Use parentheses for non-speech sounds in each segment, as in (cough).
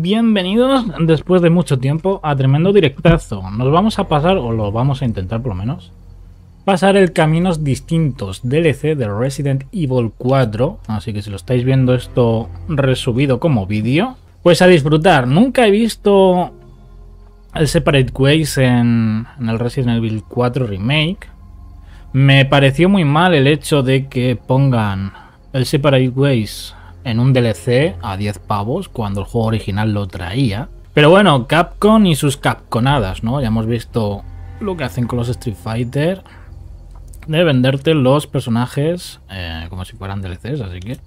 bienvenidos después de mucho tiempo a tremendo directazo. Nos vamos a pasar, o lo vamos a intentar por lo menos, pasar el Caminos Distintos DLC de Resident Evil 4. Así que si lo estáis viendo esto resubido como vídeo, pues a disfrutar. Nunca he visto el Separate Ways en, el Resident Evil 4 Remake. Me pareció muy mal el hecho de que pongan el Separate Ways en un DLC a 10 pavos cuando el juego original lo traía. Pero bueno, Capcom y sus Capconadas, ¿no? Ya hemos visto lo que hacen con los Street Fighter. De venderte los personajes eh, como si fueran DLCs, así que...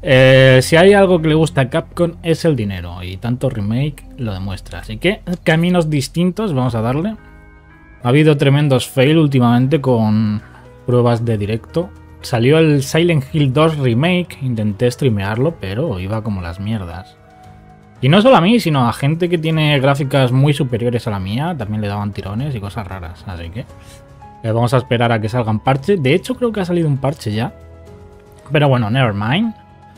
Eh, si hay algo que le gusta a Capcom es el dinero y tanto remake lo demuestra. Así que caminos distintos vamos a darle. Ha habido tremendos fail últimamente con pruebas de directo. Salió el Silent Hill 2 Remake, intenté streamearlo, pero iba como las mierdas. Y no solo a mí, sino a gente que tiene gráficas muy superiores a la mía, también le daban tirones y cosas raras. Así que eh, vamos a esperar a que salgan parches. De hecho, creo que ha salido un parche ya. Pero bueno, never mind.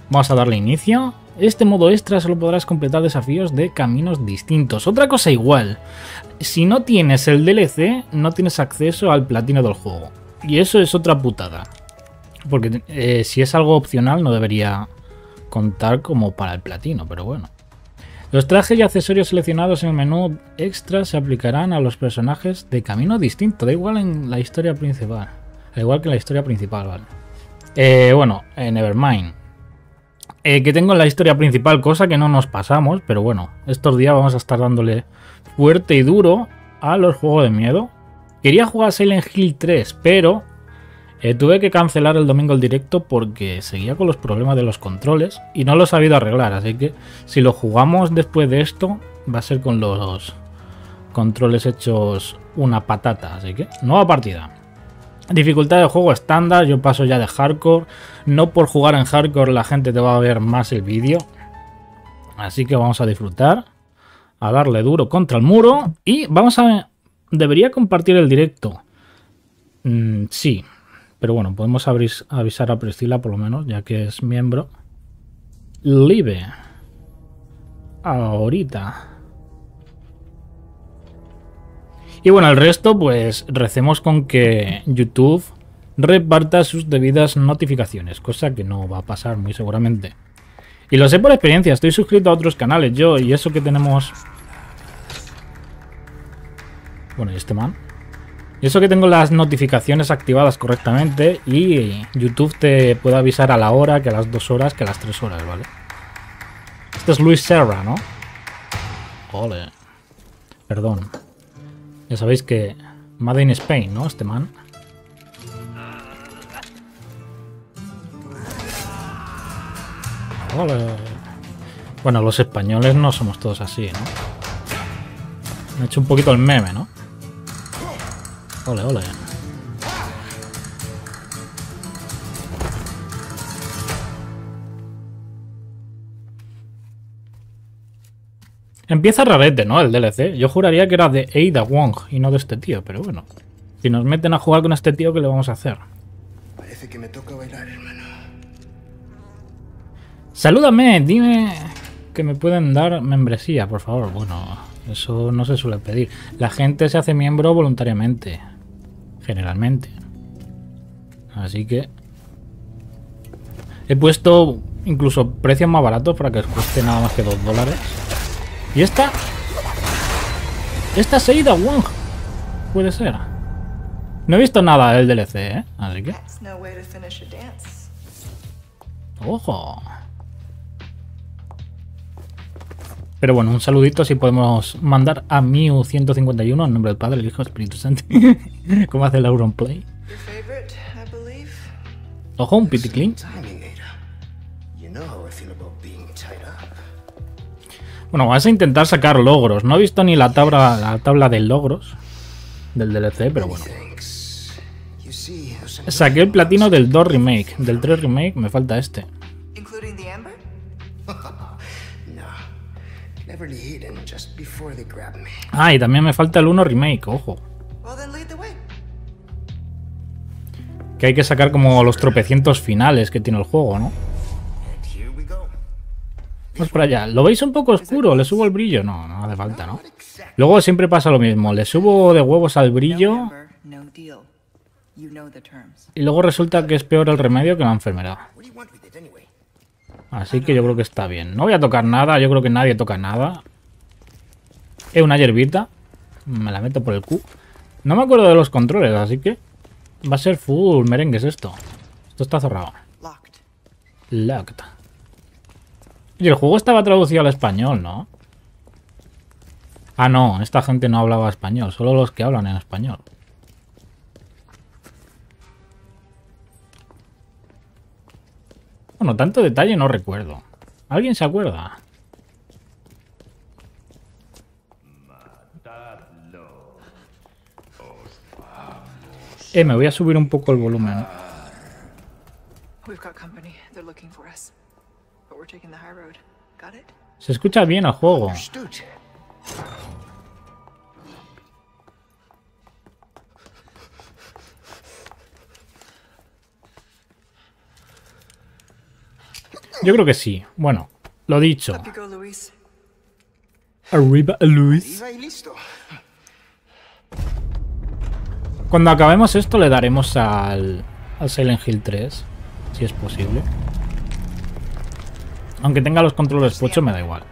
Vamos a darle inicio. Este modo extra solo podrás completar desafíos de caminos distintos. Otra cosa igual. Si no tienes el DLC, no tienes acceso al platino del juego. Y eso es otra putada. Porque eh, si es algo opcional no debería contar como para el platino, pero bueno. Los trajes y accesorios seleccionados en el menú extra se aplicarán a los personajes de camino distinto, da igual en la historia principal. Da igual que en la historia principal, vale. Eh, bueno, eh, Nevermind. Eh, que tengo en la historia principal, cosa que no nos pasamos, pero bueno, estos días vamos a estar dándole fuerte y duro a los juegos de miedo. Quería jugar Silent Hill 3, pero eh, tuve que cancelar el domingo el directo porque seguía con los problemas de los controles y no lo he sabido arreglar. Así que si lo jugamos después de esto, va a ser con los controles hechos una patata. Así que, nueva partida. Dificultad de juego estándar, yo paso ya de hardcore. No por jugar en hardcore la gente te va a ver más el vídeo. Así que vamos a disfrutar. A darle duro contra el muro. Y vamos a... Debería compartir el directo. Mm, sí, pero bueno, podemos avisar a Priscila por lo menos, ya que es miembro. Live. Ahorita. Y bueno, el resto, pues recemos con que YouTube reparta sus debidas notificaciones, cosa que no va a pasar muy seguramente. Y lo sé por experiencia, estoy suscrito a otros canales yo, y eso que tenemos... Bueno, ¿y este man? Y eso que tengo las notificaciones activadas correctamente y YouTube te puede avisar a la hora, que a las dos horas, que a las tres horas, ¿vale? Este es Luis Serra, ¿no? Ole. Perdón. Ya sabéis que... Made in Spain, ¿no? Este man. Ole. Bueno, los españoles no somos todos así, ¿no? Me he hecho un poquito el meme, ¿no? Ole, ole. Empieza rarete, ¿no? El DLC. Yo juraría que era de Ada Wong y no de este tío, pero bueno. Si nos meten a jugar con este tío, ¿qué le vamos a hacer? Parece que me toca bailar, hermano. Salúdame, dime que me pueden dar membresía, por favor. Bueno, eso no se suele pedir. La gente se hace miembro voluntariamente. Generalmente. Así que... He puesto incluso precios más baratos para que os cueste nada más que 2 dólares. ¿Y esta? Esta es Ada Wong. Puede ser. No he visto nada del DLC, ¿eh? Así que... ¡Ojo! Pero bueno, un saludito si podemos mandar a Miu151 en nombre del Padre, el Hijo, Espíritu Santo. (laughs) ¿Cómo hace el Auron Play? Ojo, un pity clean. Bueno, vas a intentar sacar logros. No he visto ni la tabla, la tabla de logros del DLC, pero bueno. Saqué el platino del 2 remake. Del 3 remake me falta este. Ah, y también me falta el 1 remake, ojo. Que hay que sacar como los tropecientos finales que tiene el juego, ¿no? Vamos para allá. ¿Lo veis un poco oscuro? ¿Le subo el brillo? No, no hace falta, ¿no? Luego siempre pasa lo mismo. Le subo de huevos al brillo y luego resulta que es peor el remedio que la enfermedad. Así que yo creo que está bien. No voy a tocar nada. Yo creo que nadie toca nada. Es una hierbita. Me la meto por el Q. No me acuerdo de los controles, así que... Va a ser full merengues esto. Esto está cerrado. Locked. Y el juego estaba traducido al español, ¿no? Ah, no. Esta gente no hablaba español. Solo los que hablan en español. Bueno, tanto detalle no recuerdo. ¿Alguien se acuerda? Eh, me voy a subir un poco el volumen. Se escucha bien el juego. Yo creo que sí. Bueno, lo dicho. Arriba, Luis. Cuando acabemos esto le daremos al, al Silent Hill 3, si es posible. Aunque tenga los controles puestos me da igual.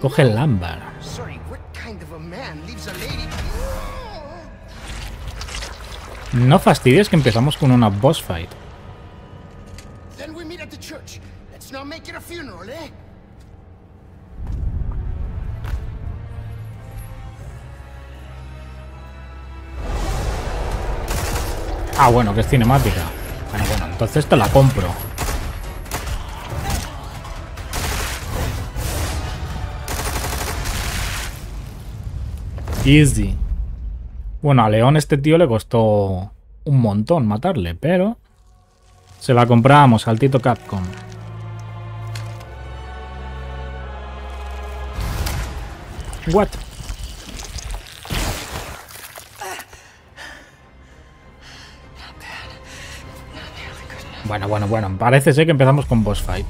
Coge el ámbar. No fastidies que empezamos con una boss fight. Ah, bueno, que es cinemática. Bueno, bueno, entonces te la compro. Easy. Bueno, a León este tío le costó un montón matarle, pero... Se la compramos al Tito Capcom. What? Bueno, bueno, bueno. Parece ser que empezamos con boss fight.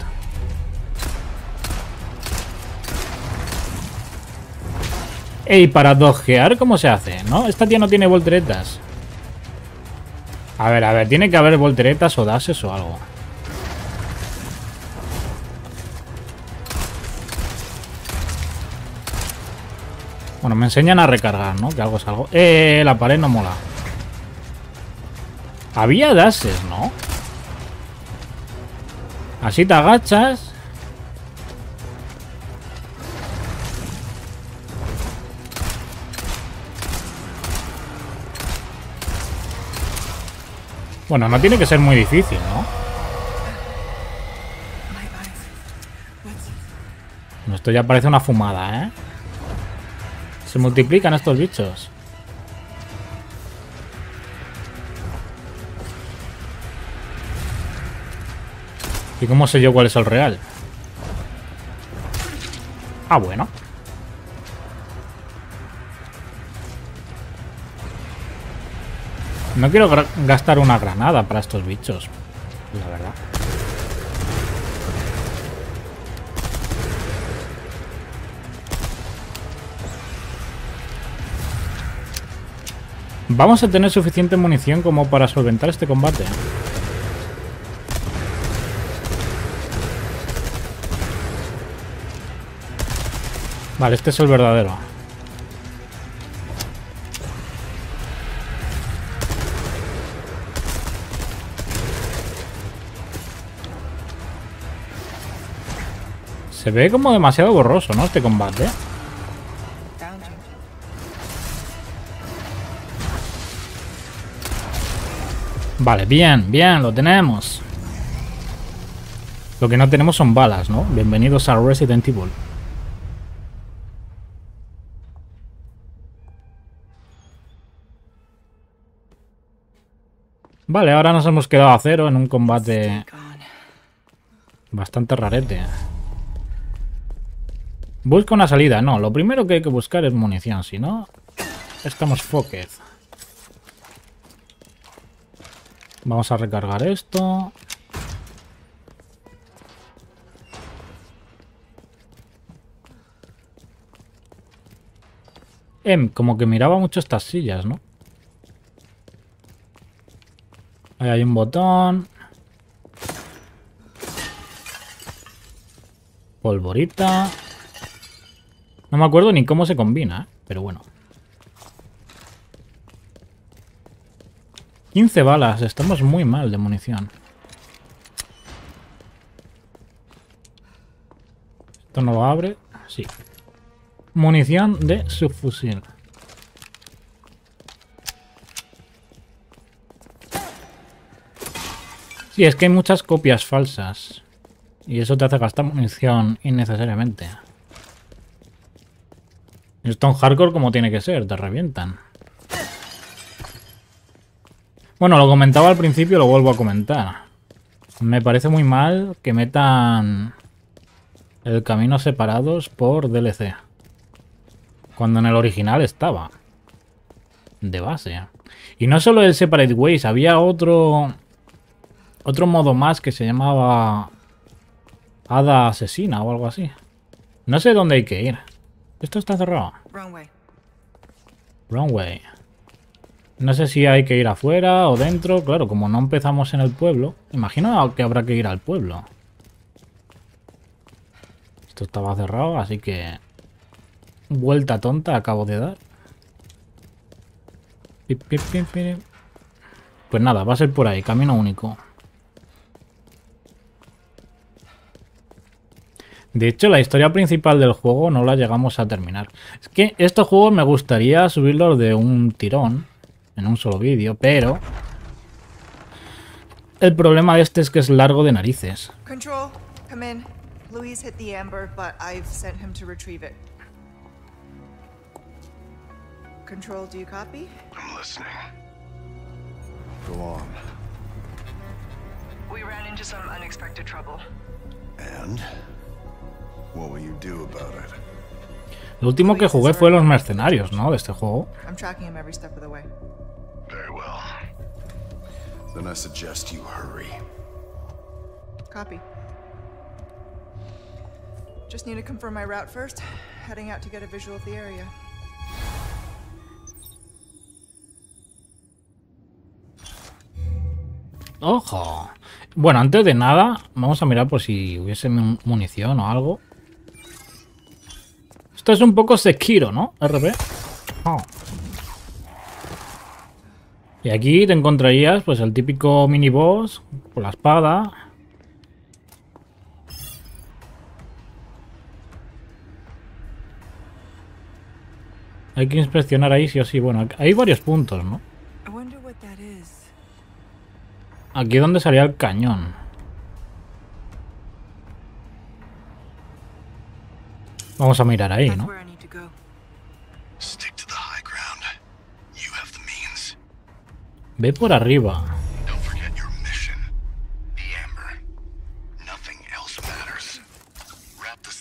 Ey, para dogear, ¿cómo se hace? ¿No? Esta tía no tiene volteretas. A ver, a ver. Tiene que haber volteretas o dases o algo. Bueno, me enseñan a recargar, ¿no? Que algo es algo. Eh, la pared no mola. Había dases, ¿no? Así te agachas. Bueno, no tiene que ser muy difícil, ¿no? Esto ya parece una fumada, ¿eh? Se multiplican estos bichos. ¿Y cómo sé yo cuál es el real? Ah, bueno. No quiero gastar una granada para estos bichos, la verdad. Vamos a tener suficiente munición como para solventar este combate. Vale, este es el verdadero. Se ve como demasiado borroso, ¿no? Este combate. Vale, bien, bien, lo tenemos. Lo que no tenemos son balas, ¿no? Bienvenidos a Resident Evil. Vale, ahora nos hemos quedado a cero en un combate bastante rarete. Busca una salida. No, lo primero que hay que buscar es munición, si no, estamos fucked. Vamos a recargar esto. Em, como que miraba mucho estas sillas, ¿no? Ahí hay un botón. Polvorita. No me acuerdo ni cómo se combina, ¿eh? pero bueno. 15 balas, estamos muy mal de munición. Esto no lo abre. Sí. Munición de subfusil. Sí, es que hay muchas copias falsas. Y eso te hace gastar munición innecesariamente. Esto hardcore como tiene que ser, te revientan. Bueno, lo comentaba al principio, lo vuelvo a comentar. Me parece muy mal que metan el camino separados por DLC. Cuando en el original estaba. De base. Y no solo el Separate Ways, había otro... Otro modo más que se llamaba... Hada Asesina o algo así. No sé dónde hay que ir. Esto está cerrado. Wrong way. No sé si hay que ir afuera o dentro. Claro, como no empezamos en el pueblo. Imagino que habrá que ir al pueblo. Esto estaba cerrado, así que... Vuelta tonta acabo de dar. Pues nada, va a ser por ahí, camino único. De hecho, la historia principal del juego no la llegamos a terminar. Es que estos juegos me gustaría subirlos de un tirón, en un solo vídeo, pero... El problema de este es que es largo de narices. Control, come in. Louise hit the amber, but I've sent him to retrieve it. Control, do you copy? I'm listening. Go on. We ran into some unexpected trouble. And? Lo último que jugué fue Los Mercenarios, ¿no? De este juego. I'm tracking him every step of the way. Very well. Then I suggest you hurry. Copy. Just need to confirm my route first. Heading out to get a visual of the area. ¡Ojo! Bueno, antes de nada, vamos a mirar por si hubiese mu- munición o algo. Esto es un poco Sekiro, ¿no? RP. Oh. Y aquí te encontrarías pues el típico mini boss con la espada. Hay que inspeccionar ahí sí o sí. Bueno, hay varios puntos, ¿no? Aquí es donde salía el cañón.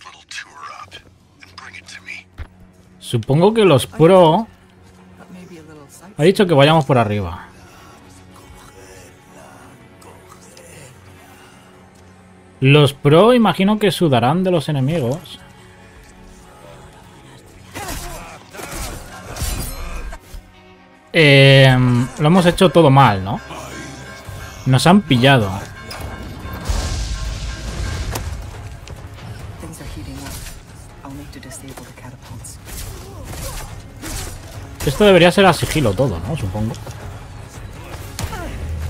Little tour up and bring it to me. Supongo que los pro... A. Ha dicho que vayamos por arriba. Los pro imagino que sudarán de los enemigos. Eh, lo hemos hecho todo mal, ¿no? Nos han pillado. Esto debería ser a sigilo todo, ¿no? Supongo.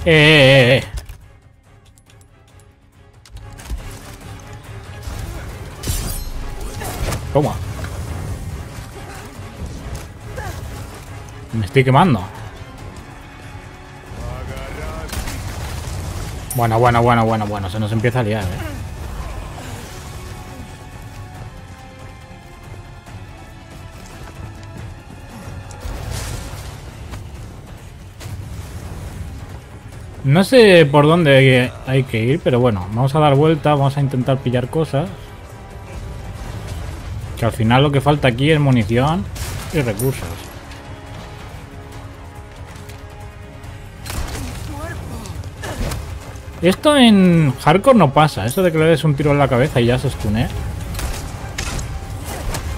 Eh, eh, eh. Toma. Me estoy quemando. Bueno, bueno, bueno, bueno, bueno. Se nos empieza a liar, ¿eh? No sé por dónde hay que ir, pero bueno, vamos a dar vuelta, vamos a intentar pillar cosas. Que al final lo que falta aquí es munición y recursos. Esto en hardcore no pasa, esto de que le des un tiro en la cabeza y ya se stune.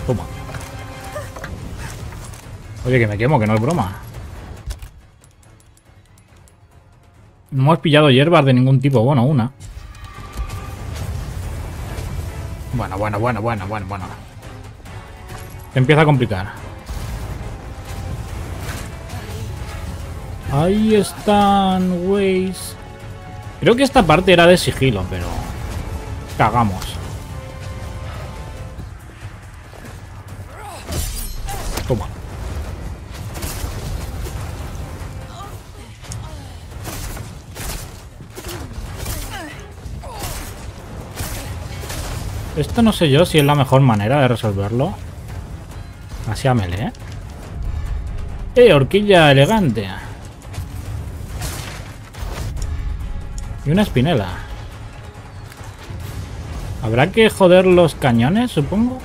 Toma. Oye, que me quemo, que no es broma. No hemos pillado hierbas de ningún tipo. Bueno, una. Bueno, bueno, bueno, bueno, bueno, bueno. Empieza a complicar. Ahí están, güeyes. Creo que esta parte era de sigilo, pero... Cagamos. Toma. Esto no sé yo si es la mejor manera de resolverlo. Así a melee. ¿eh? ¡Eh, horquilla elegante! Y una espinela. ¿Habrá que joder los cañones, supongo?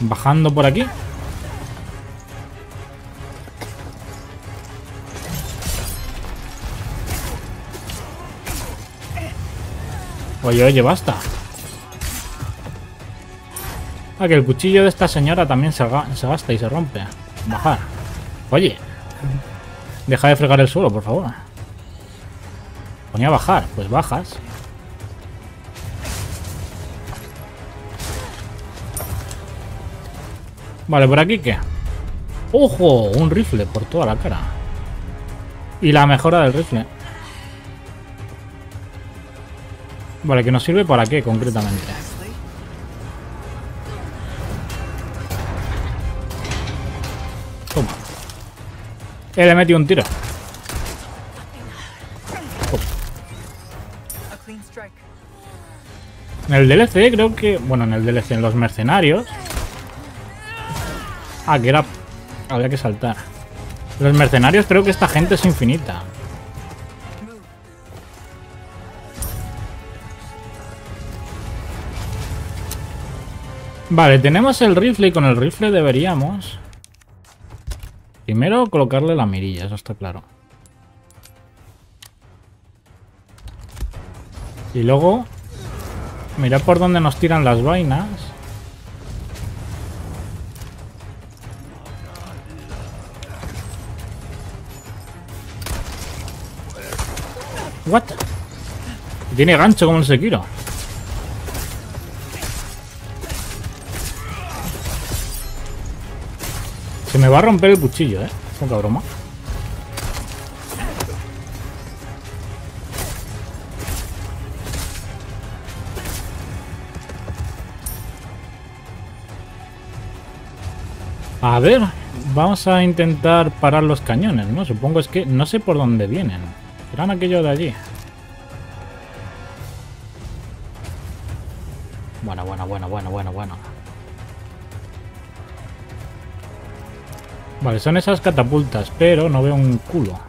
Bajando por aquí. Oye, oye, basta. Ah, que el cuchillo de esta señora también se, se gasta y se rompe. Bajar. Oye. Deja de fregar el suelo, por favor. Ponía bajar. Pues bajas. Vale, ¿por aquí qué? ¡Ojo! Un rifle por toda la cara. Y la mejora del rifle. Vale, ¿que nos sirve para qué concretamente? Eh, le metí un tiro. En el DLC creo que... Bueno, en el DLC, en los mercenarios... Ah, que era... Había que saltar. Los mercenarios creo que esta gente es infinita. Vale, tenemos el rifle y con el rifle deberíamos... Primero colocarle la mirilla, eso está claro. Y luego... Mirar por dónde nos tiran las vainas. What? Tiene gancho como el Sekiro. Se me va a romper el cuchillo, eh. Poca broma. A ver, vamos a intentar parar los cañones, ¿no? Supongo es que no sé por dónde vienen. Serán aquellos de allí. Bueno, bueno, bueno, bueno, bueno, bueno. Vale, son esas catapultas, pero no veo un culo.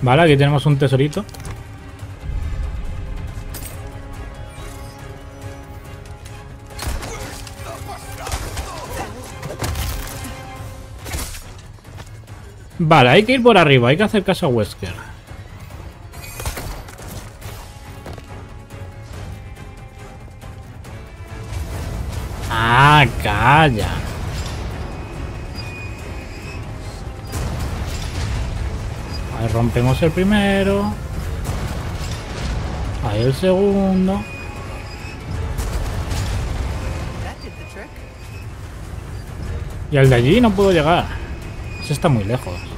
Vale, aquí tenemos un tesorito. Vale, hay que ir por arriba, hay que hacer caso a Wesker. Ah, calla. Ahí rompemos el primero. Ahí el segundo. Y al de allí no puedo llegar. Ese está muy lejos.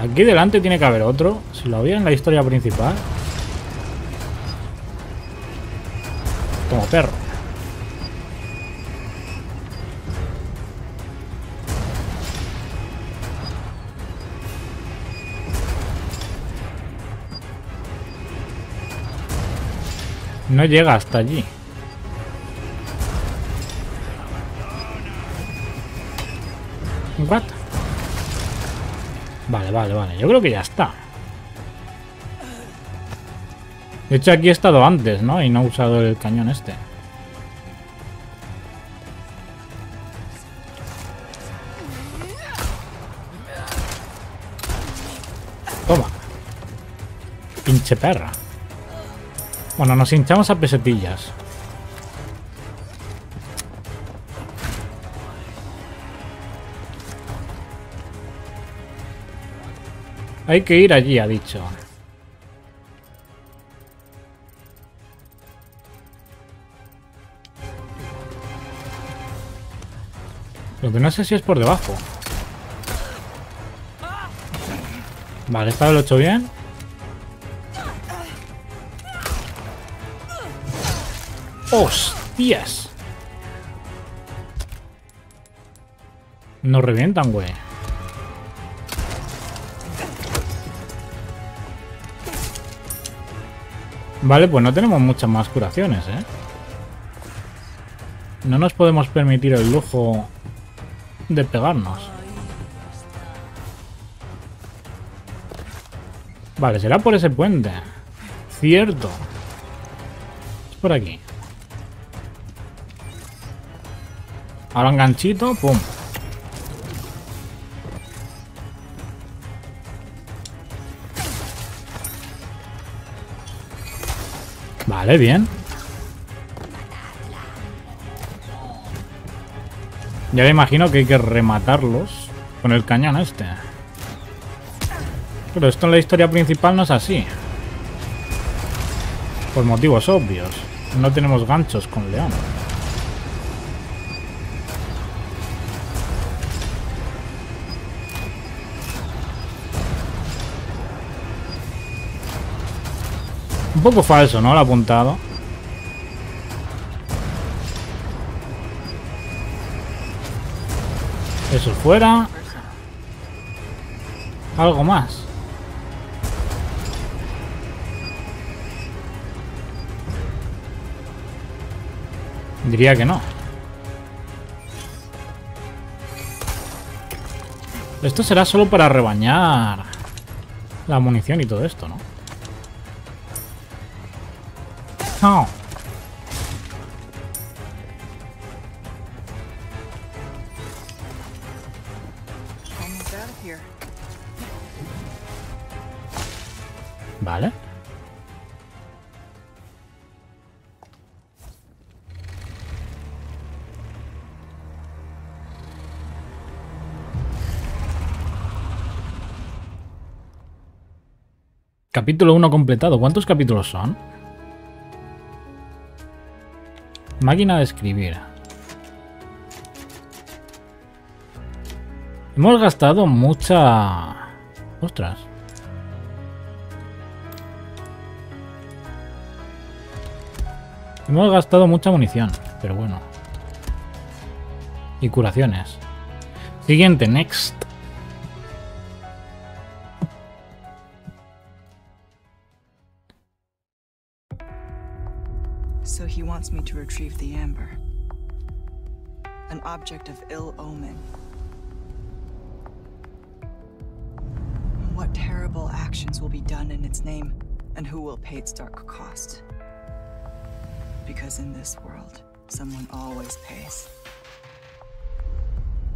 Aquí delante tiene que haber otro. Si lo había en la historia principal. Como perro. No llega hasta allí. Vale, vale, vale. Yo creo que ya está. De hecho, aquí he estado antes, ¿no? Y no he usado el cañón este. Toma. Pinche perra. Bueno, nos hinchamos a pesetillas. Hay que ir allí, ha dicho. Lo que no sé si es por debajo. Vale, lo he hecho bien. ¡Hostias! Nos revientan, güey. Vale, pues no tenemos muchas más curaciones, ¿eh? No nos podemos permitir el lujo de pegarnos. Vale, será por ese puente. Cierto. Es por aquí. Ahora un ganchito, pum. Bien. Ya me imagino que hay que rematarlos con el cañón este. Pero esto en la historia principal no es así. Por motivos obvios. No tenemos ganchos con León. Un poco falso, ¿no? Ha apuntado. Eso fuera. Algo más. Diría que no. Esto será solo para rebañar la munición y todo esto, ¿no? Vale. Capítulo 1 completado. ¿Cuántos capítulos son? Máquina de escribir. Hemos gastado mucha... Ostras. Hemos gastado mucha munición, pero bueno. Y curaciones. Siguiente, next. Wants me to retrieve the amber. An object of ill omen. What terrible actions will be done in its name, and who will pay its dark cost? Because in this world, someone always pays.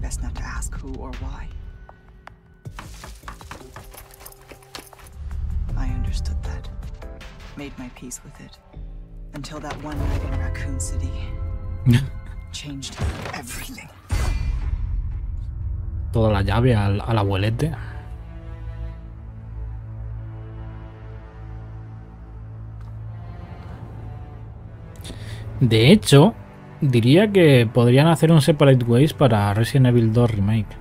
Best not to ask who or why. I understood that. Made my peace with it. Until that one night in Raccoon City (laughs) changed everything. Toda la llave al, al abuelete. De hecho, diría que podrían hacer un Separate Ways para Resident Evil 2 Remake.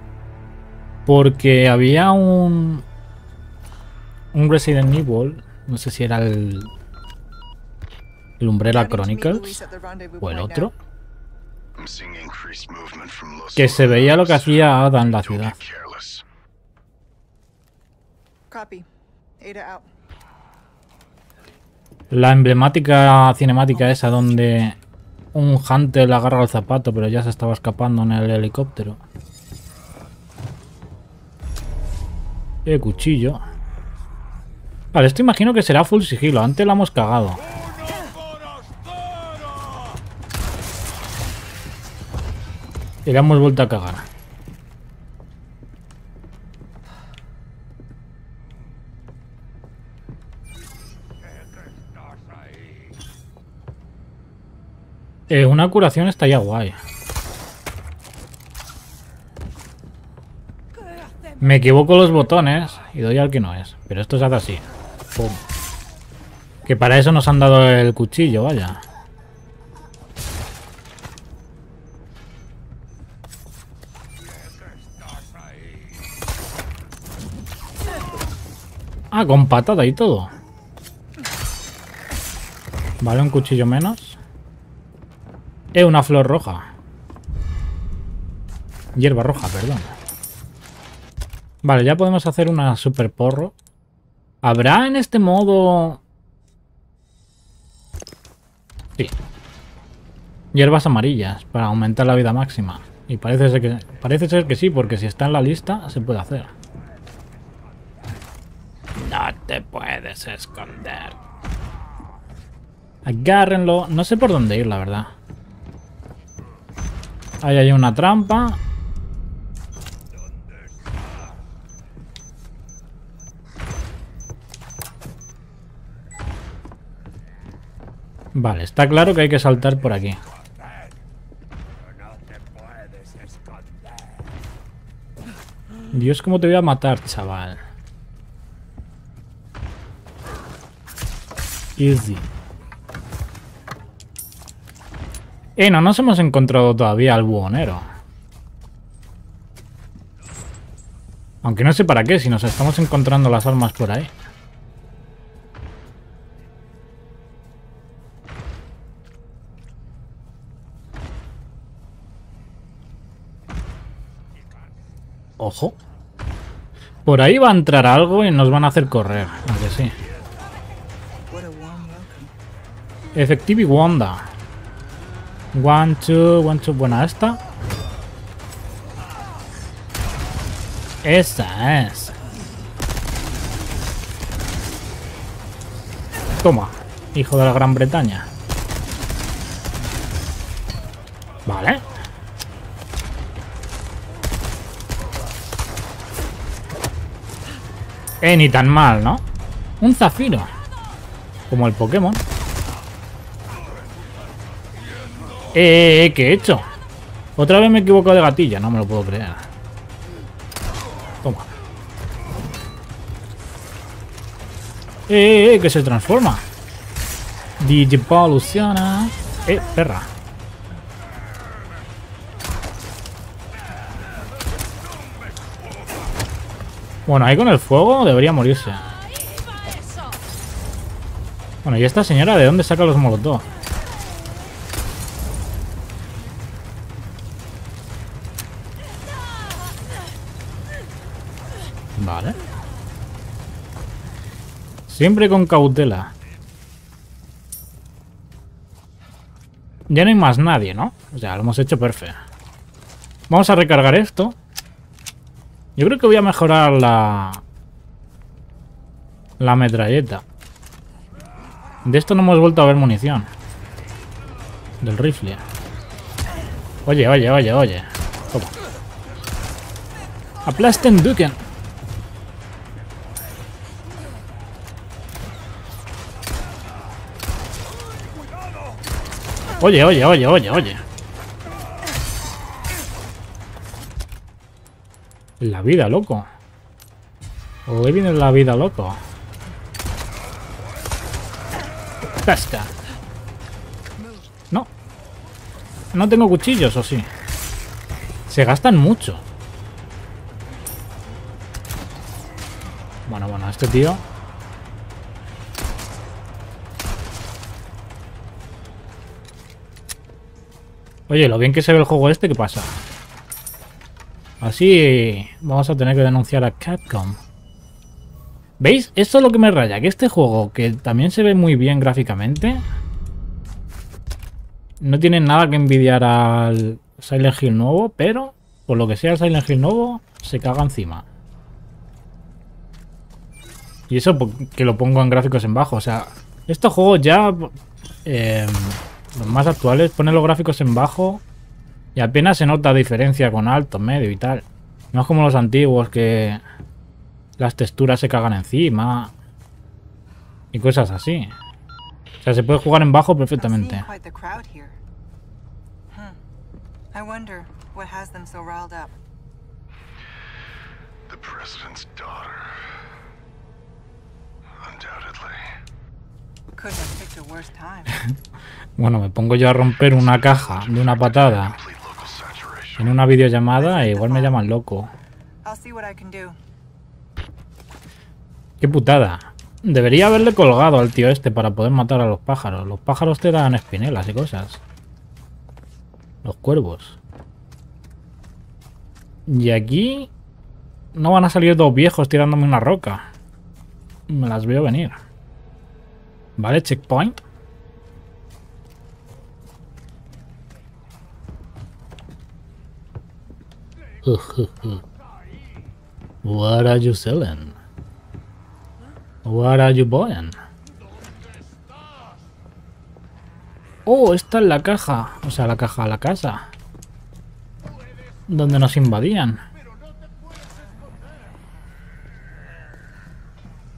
Porque había un. Un Resident Evil. No sé si era el. Meet Chronicles. O el otro. I'm seeing increased movement from Los Que se veía lo que hacía Ada en la ciudad. La emblemática cinemática esa donde un Hunter le agarra el zapato pero ya se estaba escapando en el helicóptero. El cuchillo. Vale, esto imagino que será full sigilo. Antes la hemos cagado. Que le hemos vuelto a cagar. Eh, una curación está ya guay. Me equivoco los botones y doy al que no es. Pero esto se hace así. ¡Pum! Que para eso nos han dado el cuchillo, vaya. Ah, con patada y todo. Vale, un cuchillo menos. Eh, una flor roja. Hierba roja, perdón. Vale, ya podemos hacer una super porro. ¿Habrá en este modo... Sí. Hierbas amarillas para aumentar la vida máxima. Y parece ser que, parece ser que sí, porque si está en la lista se puede hacer. No te puedes esconder. Agárrenlo. No sé por dónde ir, la verdad. Ahí hay una trampa. Vale, está claro que hay que saltar por aquí. Dios, cómo te voy a matar, chaval. Easy. Eh, no nos hemos encontrado todavía al buhonero. Aunque no sé para qué, si nos estamos encontrando las armas por ahí. Ojo. Por ahí va a entrar algo y nos van a hacer correr. Aunque sí. Efectivi Wanda. One, two, one, two. Buena esta. Esa es. Toma, hijo de la Gran Bretaña. Vale. Eh, ni tan mal, ¿no? Un zafiro. Como el Pokémon. Eh, eh, ¿qué he hecho? Otra vez me equivoco de gatilla, no me lo puedo creer. Toma. Eh, eh, eh, que se transforma. Digivoluciona. Eh, perra. Bueno, ahí con el fuego debería morirse. Bueno, ¿y esta señora de dónde saca los molotov? Vale. Siempre con cautela. Ya no hay más nadie, ¿no? O sea, lo hemos hecho perfecto. Vamos a recargar esto. Yo creo que voy a mejorar la... La metralleta. De esto no hemos vuelto a ver munición. Del rifle. Oye, oye, oye, oye. Toma. Aplasten Duken. Oye, oye, oye, oye, oye. La vida, loco. Hoy viene la vida, loco. Pesca. No. No tengo cuchillos, ¿o sí? Se gastan mucho. Bueno, bueno, este tío... Oye, lo bien que se ve el juego este, ¿qué pasa? Así vamos a tener que denunciar a Capcom. ¿Veis? Esto es lo que me raya, que este juego, que también se ve muy bien gráficamente, no tiene nada que envidiar al Silent Hill nuevo, pero por lo que sea el Silent Hill nuevo, se caga encima. Y eso que lo pongo en gráficos en bajo, o sea, estos juegos ya, eh, los más actuales, ponen los gráficos en bajo y apenas se nota diferencia con alto, medio y tal. No es como los antiguos que las texturas se cagan encima. Y cosas así. O sea, se puede jugar en bajo perfectamente. Quite the crowd here. I wonder what has them so riled up. The president's daughter. Undoubtedly. (laughs) Bueno, me pongo yo a romper una caja de una patada en una videollamada e igual me llaman loco. Qué putada. Debería haberle colgado al tío este para poder matar a los pájaros. Los pájaros te dan espinelas y cosas. Los cuervos. Y aquí no van a salir dos viejos tirándome una roca. Me las veo venir. Vale, checkpoint. (laughs) What are you selling? What are you buying? Oh, esta es la caja. O sea, la caja, la casa. Donde nos invadían.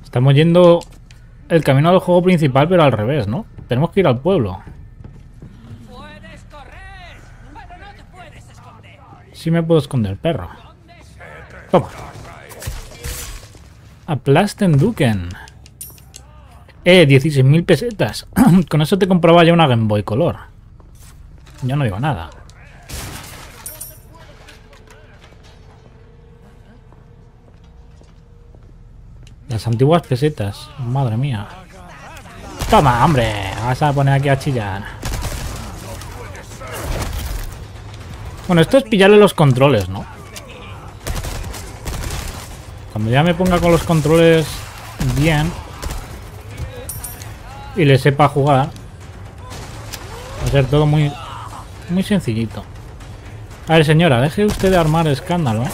Estamos yendo el camino del juego principal, pero al revés, ¿no? Tenemos que ir al pueblo. Puedes correr, pero no te puedes esconder. Sí me puedo esconder, perro. Toma. Aplasten Duken. Eh, 16.000 pesetas. (clears throat) Con eso te compraba ya una Game Boy Color. Yo no digo nada. Las antiguas pesetas. Madre mía. Toma, hombre. Vas a poner aquí a chillar. Bueno, esto es pillarle los controles, ¿no? Cuando ya me ponga con los controles bien y le sepa jugar, va a ser todo muy, muy sencillito. A ver, señora, deje usted de armar escándalo.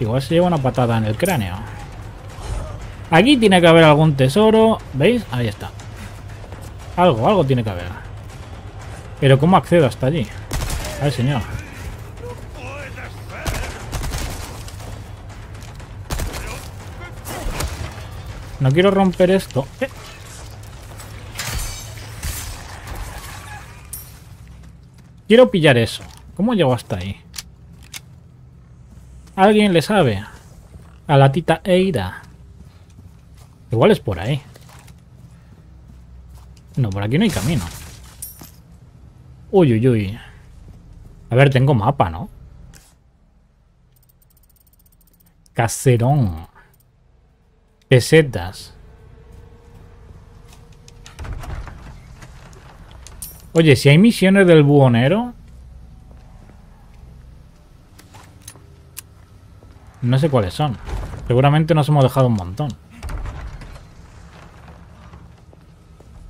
Igual se lleva una patada en el cráneo. Aquí tiene que haber algún tesoro. ¿Veis? Ahí está. Algo, algo tiene que haber. Pero ¿cómo accedo hasta allí? A ver, señor. No quiero romper esto. Eh. Quiero pillar eso. ¿Cómo llego hasta ahí? ¿Alguien le sabe? A la tita Eira. Igual es por ahí. No, por aquí no hay camino. Uy, uy, uy. A ver, tengo mapa, ¿no? Caserón. Pesetas. Oye, si hay misiones del buhonero... No sé cuáles son. Seguramente nos hemos dejado un montón.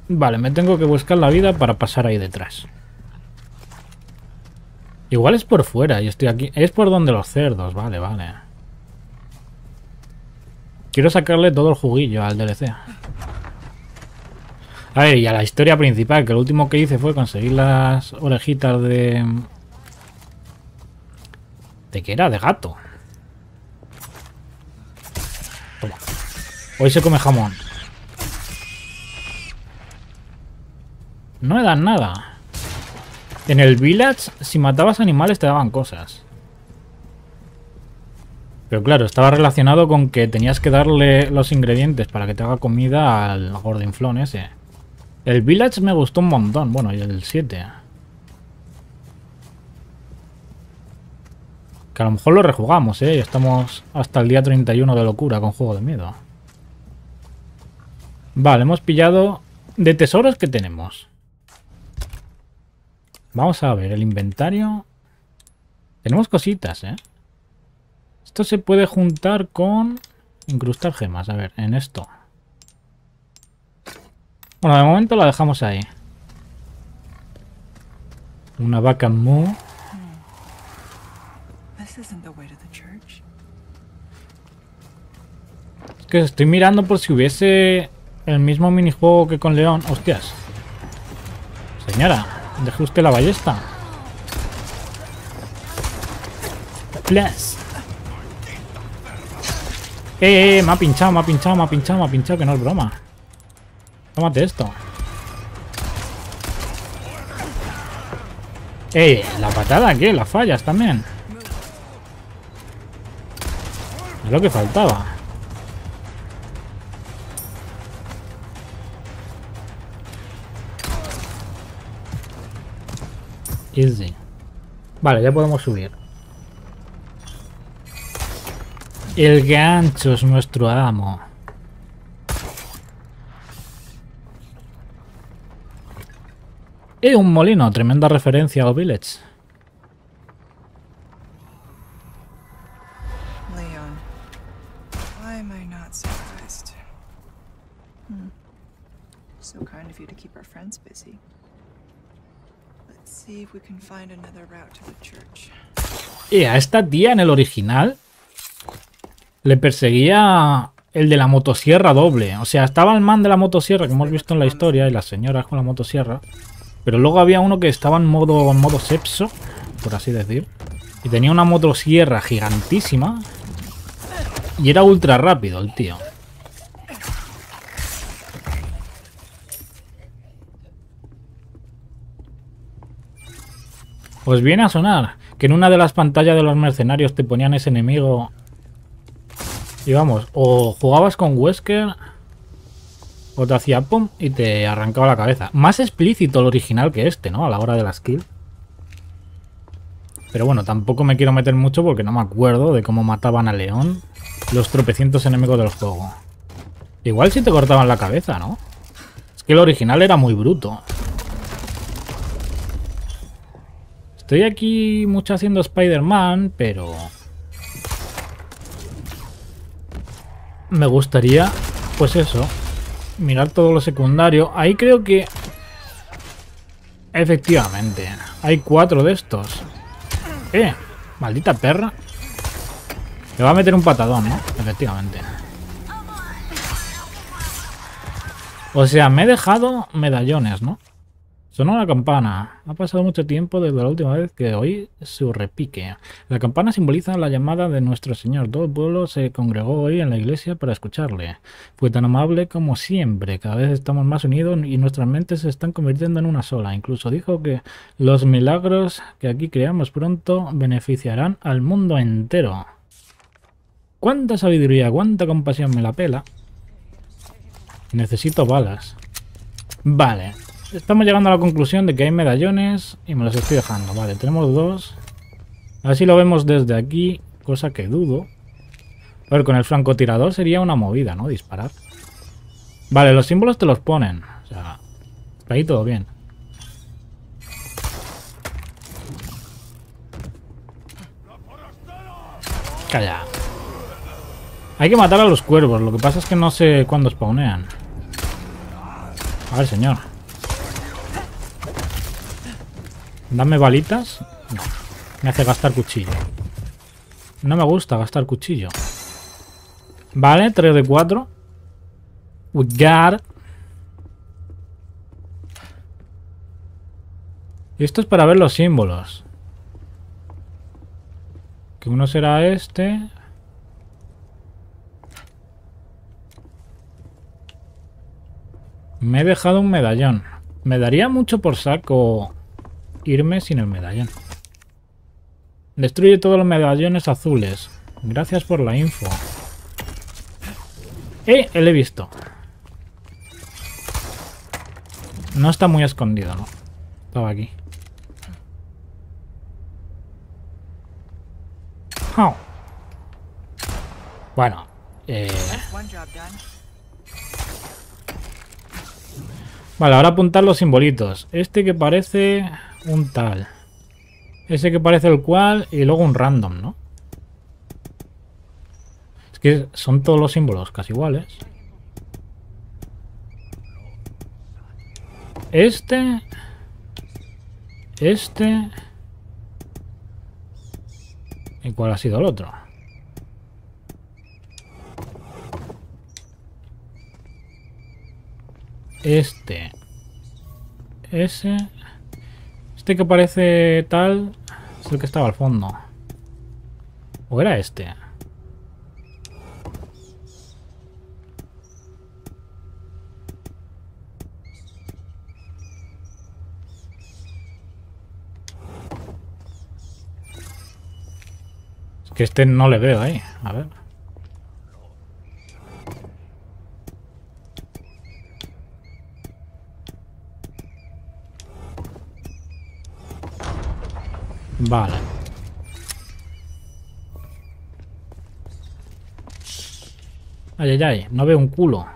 Vale, me tengo que buscar la vida para pasar ahí detrás. Igual es por fuera y estoy aquí. Es por donde los cerdos, vale, vale. Quiero sacarle todo el juguillo al DLC. A ver, y a la historia principal, que lo último que hice fue conseguir las orejitas de... ¿De qué era? De gato. Hoy se come jamón. No me dan nada. En el village, si matabas animales te daban cosas. Pero claro, estaba relacionado con que tenías que darle los ingredientes para que te haga comida al gordinflón ese. El Village me gustó un montón. Bueno, y el 7. Que a lo mejor lo rejugamos, ¿eh? Estamos hasta el día 31 de locura con Juego de Miedo. Vale, hemos pillado... De tesoros que tenemos. Vamos a ver, el inventario... Tenemos cositas, ¿eh? Esto se puede juntar con... Incrustar gemas, a ver, en esto. Bueno, de momento la dejamos ahí. Una vaca mu. Es que estoy mirando por si hubiese el mismo minijuego que con León. Hostias. Señora, deje usted la ballesta. Plus. Eh, eh, eh, me ha pinchado, me ha pinchado, me ha pinchado, me ha pinchado, que no es broma. Tómate esto. ¡Eh! ¿La patada qué? ¿La fallas también? Es lo que faltaba. Easy. Vale, ya podemos subir. El gancho es nuestro amo. Y un molino, tremenda referencia al Village. Y a esta tía en el original le perseguía el de la motosierra doble. O sea, estaba el man de la motosierra que hemos visto en la historia y las señoras con la motosierra. Pero luego había uno que estaba en modo, en modo sepso, por así decir. Y tenía una motosierra gigantísima. Y era ultra rápido el tío. Pues viene a sonar que en una de las pantallas de los mercenarios te ponían ese enemigo. Y vamos, o jugabas con Wesker o te hacía pum y te arrancaba la cabeza. Más explícito el original que este, ¿no? A la hora de la skill. Pero bueno, tampoco me quiero meter mucho porque no me acuerdo de cómo mataban a León los tropecientos enemigos del juego. Igual si te cortaban la cabeza, ¿no? Es que el original era muy bruto. Estoy aquí mucho haciendo Spider-Man, pero... Me gustaría, pues eso, mirar todo lo secundario. Ahí creo que... Efectivamente, hay cuatro de estos. ¡Eh! Maldita perra. Le va a meter un patadón, ¿no? Efectivamente. O sea, me he dejado medallones, ¿no? Sonó la campana. Ha pasado mucho tiempo desde la última vez que oí su repique. La campana simboliza la llamada de nuestro Señor. Todo el pueblo se congregó hoy en la iglesia para escucharle. Fue tan amable como siempre. Cada vez estamos más unidos y nuestras mentes se están convirtiendo en una sola. Incluso dijo que los milagros que aquí creamos pronto beneficiarán al mundo entero. Cuánta sabiduría, cuánta compasión me la pela. Necesito balas. Vale. Estamos llegando a la conclusión de que hay medallones y me los estoy dejando. Vale, tenemos dos. A ver si lo vemos desde aquí, cosa que dudo. A ver, con el francotirador sería una movida, ¿no? Disparar. Vale, los símbolos te los ponen. O sea, ahí todo bien. Calla. Hay que matar a los cuervos. Lo que pasa es que no sé cuándo spawnean. A ver, señor. Dame balitas. No. Me hace gastar cuchillo. No me gusta gastar cuchillo. Vale, 3 de 4. We got. Y esto es para ver los símbolos. Que uno será este. Me he dejado un medallón. Me daría mucho por saco irme sin el medallón. Destruye todos los medallones azules. Gracias por la info. ¡Eh! Él he visto. No está muy escondido, ¿no? Estaba aquí. Oh. Bueno. Eh... Vale, ahora apuntar los simbolitos. Este que parece un tal. Ese que parece el cual y luego un random, ¿no? Es que son todos los símbolos casi iguales. Este... Este... ¿Y cuál ha sido el otro? Este. Ese. Este que parece tal es el que estaba al fondo. ¿O era este? Es que este no le veo ahí. A ver. Vale. Ay, ay, ay. No veo un culo.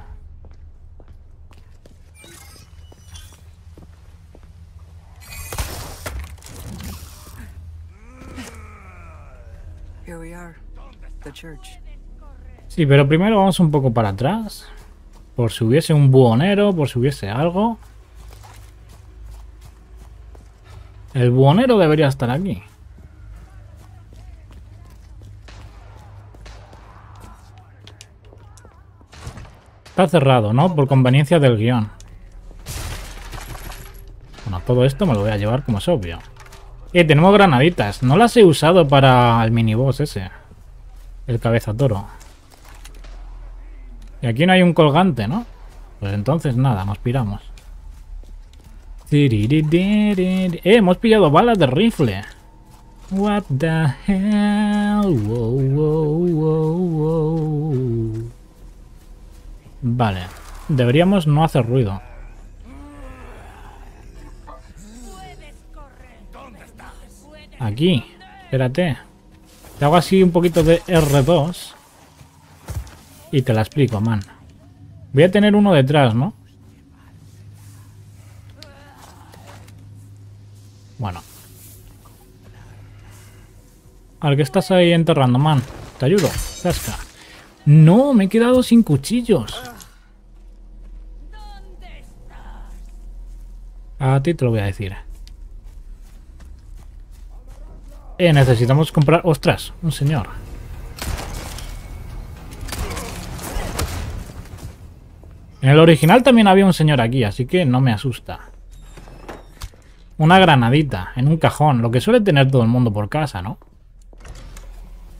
Sí, pero primero vamos un poco para atrás. Por si hubiese un buhonero, por si hubiese algo. El buhonero debería estar aquí. Está cerrado, ¿no? Por conveniencia del guion. Bueno, todo esto me lo voy a llevar como es obvio. Eh, tenemos granaditas. No las he usado para el miniboss ese. El cabeza toro. Y aquí no hay un colgante, ¿no? Pues entonces nada, nos piramos. Eh, hemos pillado balas de rifle. What the hell? Wow, wow, wow. Vale. Deberíamos no hacer ruido. Aquí. Espérate. Te hago así un poquito de R2. Y te la explico, man. Voy a tener uno detrás, ¿no? Bueno. Al que estás ahí enterrando, man. Te ayudo. No, me he quedado sin cuchillos. A ti te lo voy a decir. Eh, necesitamos comprar... ¡Ostras! Un señor. En el original también había un señor aquí, así que no me asusta. Una granadita en un cajón, lo que suele tener todo el mundo por casa, ¿no?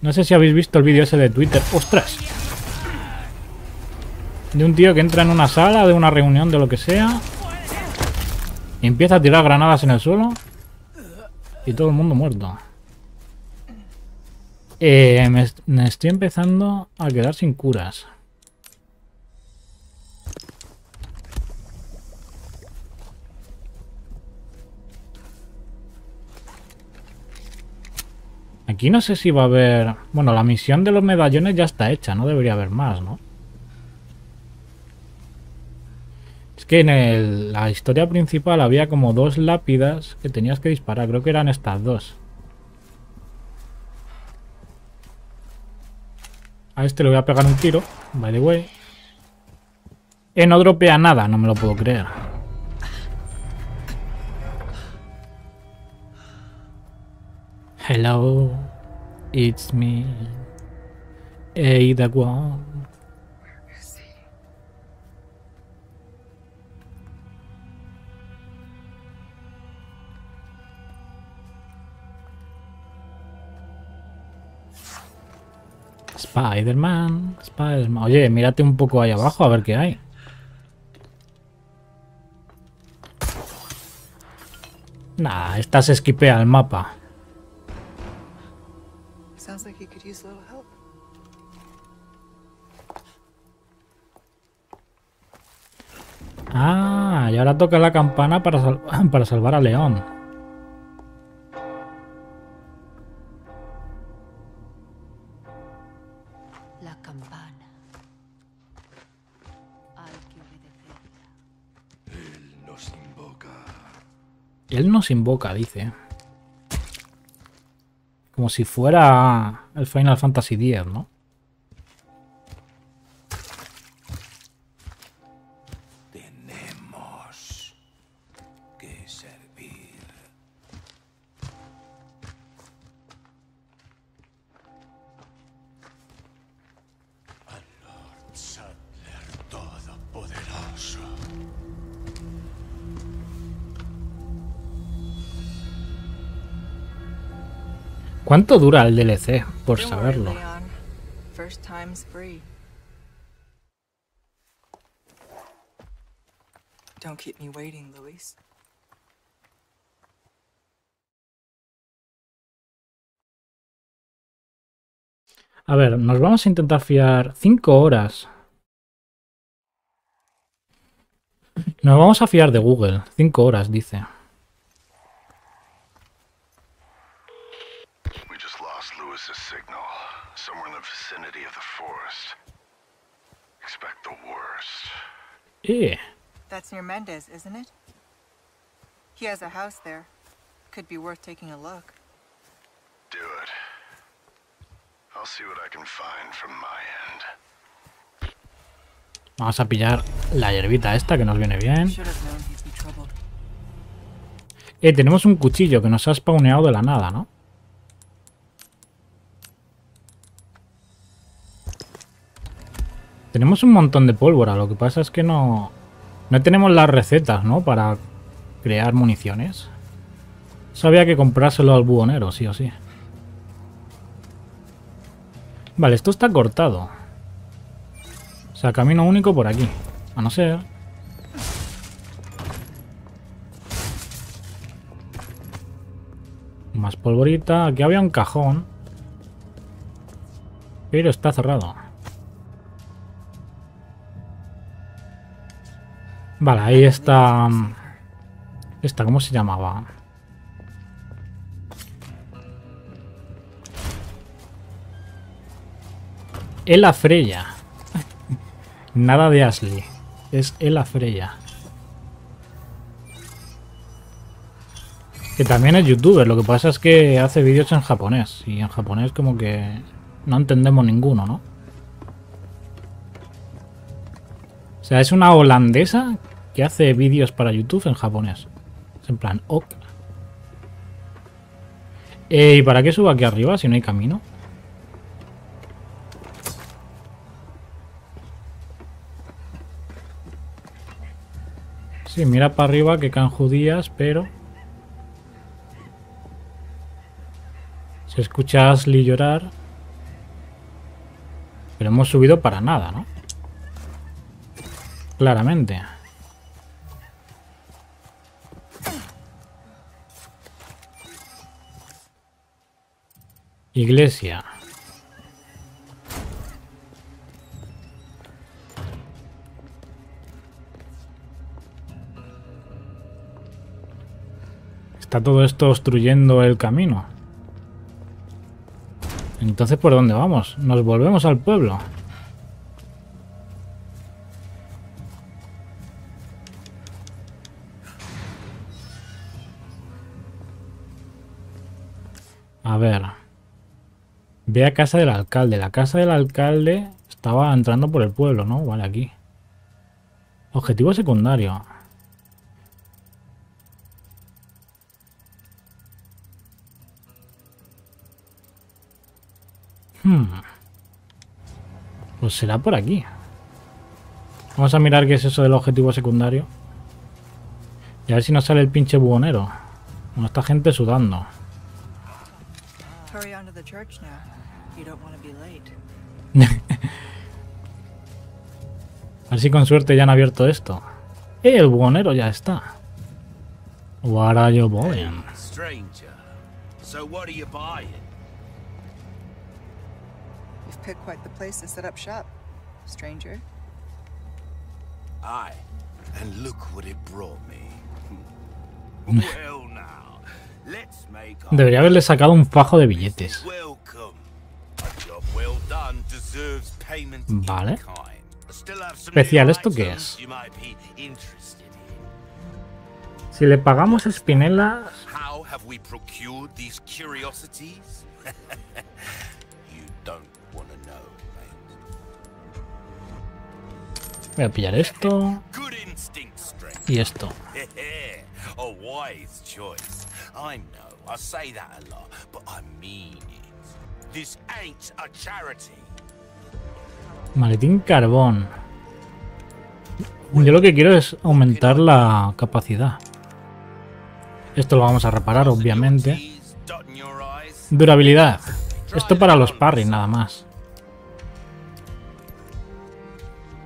No sé si habéis visto el vídeo ese de Twitter. ¡Ostras! De un tío que entra en una sala, de una reunión, de lo que sea. Y empieza a tirar granadas en el suelo. Y todo el mundo muerto. Eh, me, est- me estoy empezando a quedar sin curas. Aquí no sé si va a haber... Bueno, la misión de los medallones ya está hecha, no debería haber más, ¿no? Es que en el- la historia principal había como dos lápidas que tenías que disparar. Creo que eran estas dos. A este le voy a pegar un tiro, by the way. Eh, no dropea nada, no me lo puedo creer. Hello, it's me. Ada Wong. Spider-Man, Spider-Man. Oye, mírate un poco ahí abajo a ver qué hay. Nah, esta se esquipea el mapa. Ah, y ahora toca la campana para, sal- (laughs) para salvar a León. La campana. Hay que obedecerla. Él nos invoca. Él nos invoca, dice. Como si fuera el Final Fantasy X, ¿no? ¿Cuánto dura el DLC? Por saberlo. Don't keep me waiting, Luis. A ver, nos vamos a intentar fiar 5 horas. Nos vamos a fiar de Google. 5 horas, dice. We just lost Lewis's signal. Somewhere in the vicinity of the forest. Expect the worst. Eh, That's near Mendez, isn't it? He has a house there. Could be worth taking a look. Do it. I'll see what I can find from my end. vamos a pillar la hierbita esta que nos viene bien. Eh, tenemos un cuchillo que nos ha spawneado de la nada, ¿no? Tenemos un montón de pólvora, lo que pasa es que no... No tenemos las recetas, ¿no? Para crear municiones. Eso había que comprárselo al buhonero, sí o sí. Vale, esto está cortado. O sea, camino único por aquí. A no ser... Más polvorita. Aquí había un cajón. Pero está cerrado. Vale, ahí está... mm, Esta, ¿cómo se llamaba? Ela Freya. (laughs) Nada de Ashley. Es Ela Freya. Que también es youtuber, lo que pasa es que hace vídeos en japonés. Y en japonés como que no entendemos ninguno, ¿no? O sea, es una holandesa que hace vídeos para YouTube en japonés. Es en plan, ok. Eh, ¿Y para qué subo aquí arriba si no hay camino? Sí, mira para arriba que caen judías, pero... Se escucha a Ashley llorar. Pero hemos subido para nada, ¿no? Claramente. Iglesia. Está todo esto obstruyendo el camino. Entonces, ¿por dónde vamos? Nos volvemos al pueblo. Ve a casa del alcalde. La casa del alcalde estaba entrando por el pueblo, ¿no? Vale, aquí. Objetivo secundario. Hmm. Pues será por aquí. Vamos a mirar qué es eso del objetivo secundario. Y a ver si nos sale el pinche buhonero. Bueno, esta gente sudando. A ver si con suerte ya han abierto esto. ¡Eh! El buhonero ya está. What are you buying? Stranger. So what are you buying? You've picked quite the place to set up shop, stranger. Aye. And look what it brought me. well now, let's make our Debería haberle sacado un fajo de billetes. Vale. Especial, ¿esto qué es? Si le pagamos (laughs) know, mate. Voy a pillar esto y esto. (laughs) a wise choice. I know, I say that a lot, but I mean it. This ain't a charity. Maletín carbón. Yo lo que quiero es aumentar la capacidad. Esto lo vamos a reparar, obviamente. Durabilidad. Esto para los parries, nada más.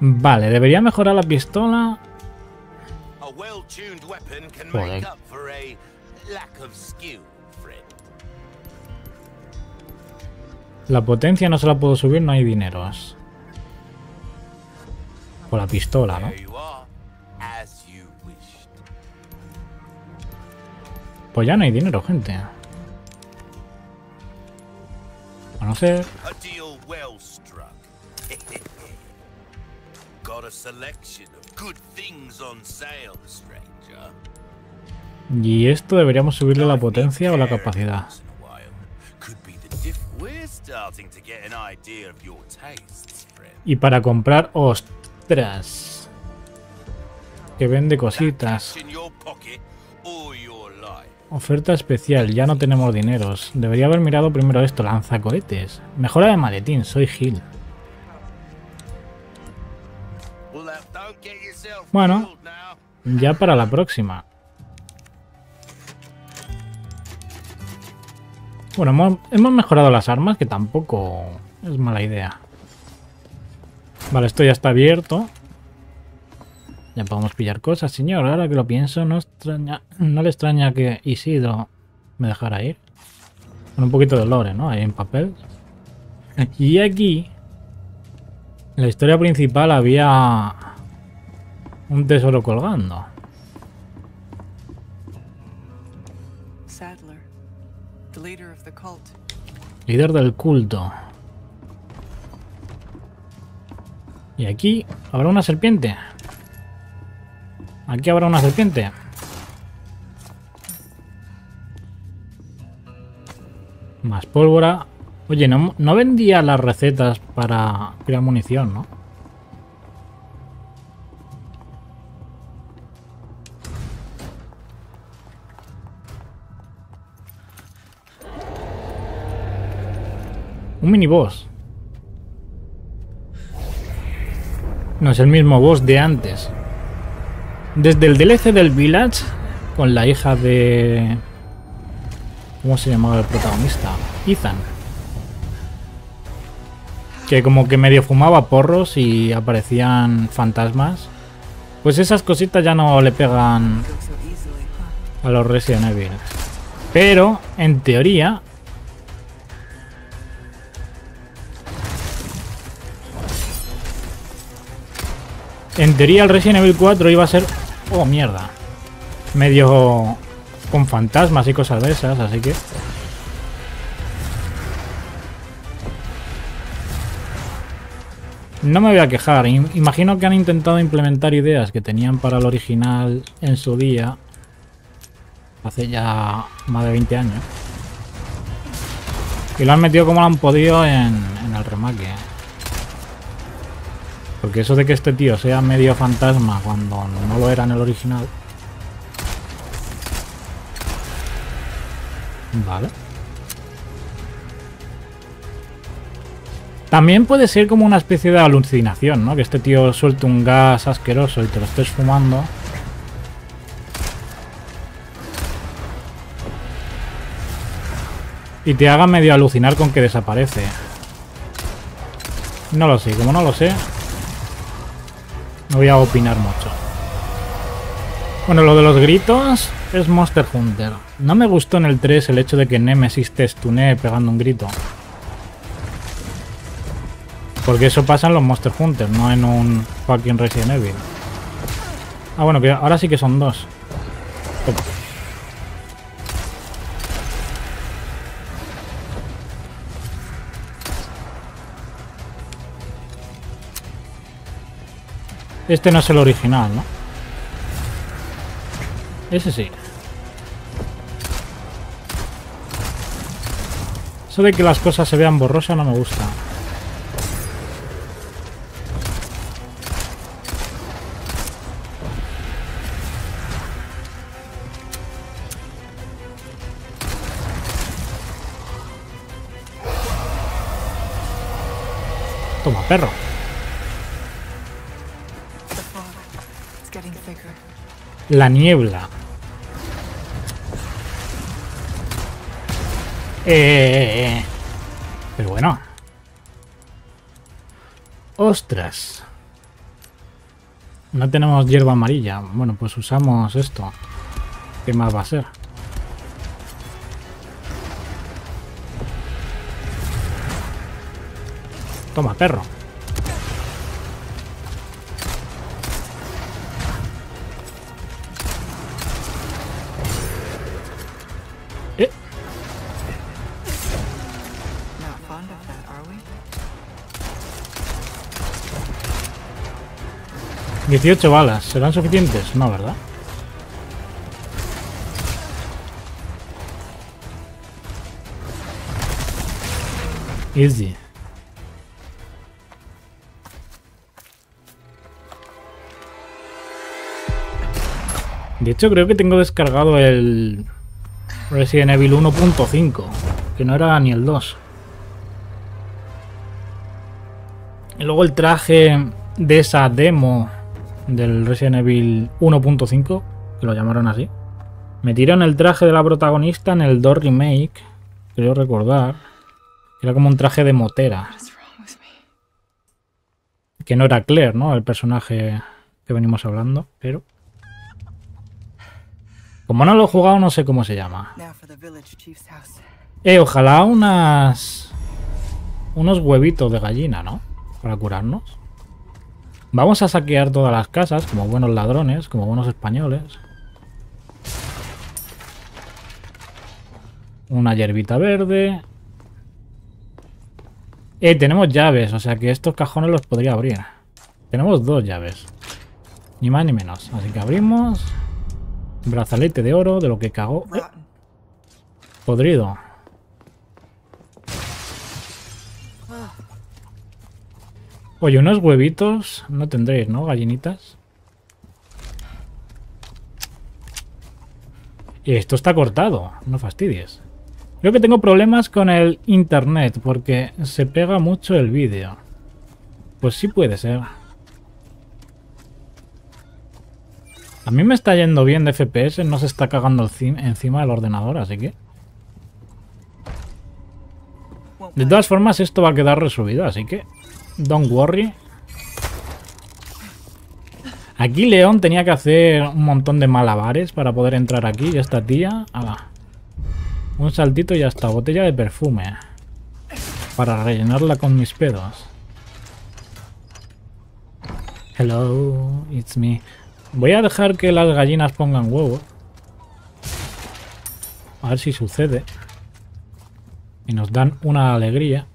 Vale, debería mejorar la pistola. Joder. La potencia no se la puedo subir, no hay dineros. Por la pistola, ¿no? Pues ya no hay dinero, gente. A no ser... A deal well struck. (laughs) Got a selection of good things on sale, stranger. Y esto deberíamos subirle la potencia o la capacidad. Y para comprar... ¡Ostras! Que vende cositas. Oferta especial, ya no tenemos dineros. Debería haber mirado primero esto, lanzacohetes. Mejora de maletín, soy Gil. Bueno. Ya para la próxima. Bueno, hemos, mejorado las armas, que tampoco es mala idea. Vale, esto ya está abierto. Ya podemos pillar cosas, señor. Ahora que lo pienso, no, no le extraña que Isidro me dejara ir. Con un poquito de lore, ¿no? Ahí en papel. Y aquí, en la historia principal había un tesoro colgando. Líder del culto. Y aquí habrá una serpiente. Aquí habrá una serpiente. Más pólvora. Oye, no, no vendía las recetas para crear munición, ¿no? Un mini boss. No es el mismo boss de antes. Desde el DLC del Village, con la hija de... ¿Cómo se llamaba el protagonista? Ethan. Que como que medio fumaba porros y aparecían fantasmas. Pues esas cositas ya no le pegan a los Resident Evil. Pero, en teoría... En teoría el Resident Evil 4 iba a ser... Oh, mierda. Medio con fantasmas y cosas de esas, así que... No me voy a quejar. im- Imagino que han intentado implementar ideas que tenían para el original en su día. Hace ya más de 20 años. Y lo han metido como lo han podido en, en el remake. Porque eso de que este tío sea medio fantasma cuando no lo era en el original. Vale. También puede ser como una especie de alucinación, ¿no? Que este tío suelte un gas asqueroso y te lo estés fumando. Y te haga medio alucinar con que desaparece. No lo sé, como no lo sé, no voy a opinar mucho. Bueno, lo de los gritos es Monster Hunter. No me gustó en el 3 el hecho de que Nemesis te stune pegando un grito. Porque eso pasa en los Monster Hunter, no en un fucking Resident Evil. Ah, bueno, ahora sí que son dos. Toma. Este no es el original, ¿no? Ese sí. Eso de que las cosas se vean borrosas no me gusta. Toma, perro. La niebla. Eh, eh, eh. Pero bueno. Ostras. No tenemos hierba amarilla. Bueno, pues usamos esto. ¿Qué más va a ser? Toma, perro. 18 balas. ¿Serán suficientes? No, ¿verdad? Easy. De hecho, creo que tengo descargado el Resident Evil 1.5, que no era ni el 2. Y luego el traje de esa demo del Resident Evil 1.5, que lo llamaron así. Metieron el traje de la protagonista en el 2 Remake, creo recordar. Era como un traje de motera, que no era Claire, ¿no? El personaje que venimos hablando, pero... Como no lo he jugado, no sé cómo se llama. Eh, ojalá unas... Unos huevitos de gallina, ¿no? Para curarnos. Vamos a saquear todas las casas, como buenos ladrones, como buenos españoles. Una hierbita verde. Eh, tenemos llaves, o sea que estos cajones los podría abrir. Tenemos dos llaves. Ni más ni menos. Así que abrimos. Brazalete de oro, de lo que cagó. Eh, podrido. Oye, unos huevitos no tendréis, ¿no? Gallinitas. Y esto está cortado, no fastidies. Creo que tengo problemas con el internet porque se pega mucho el vídeo. Pues sí puede ser. A mí me está yendo bien de FPS, no se está cagando encima del ordenador, así que... De todas formas, esto va a quedar resubido, así que... Don't worry. Aquí León tenía que hacer un montón de malabares para poder entrar aquí. Y esta tía... Un saltito y ya está. Botella de perfume. Para rellenarla con mis pedos. Hello, it's me. Voy a dejar que las gallinas pongan huevos. A ver si sucede. Y nos dan una alegría.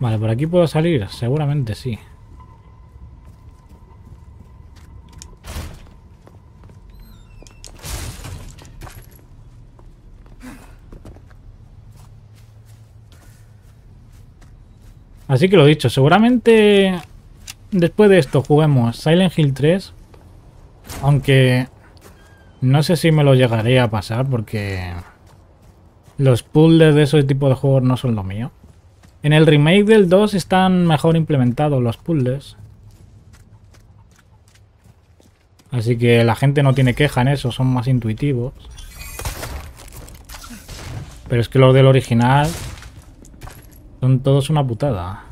Vale, por aquí puedo salir. Seguramente sí. Así que lo dicho, seguramente después de esto juguemos Silent Hill 3. Aunque no sé si me lo llegaré a pasar porque los puzzles de ese tipo de juegos no son lo mío. En el remake del 2 están mejor implementados los puzzles. Así que la gente no tiene queja en eso, son más intuitivos. Pero es que los del original son todos una putada.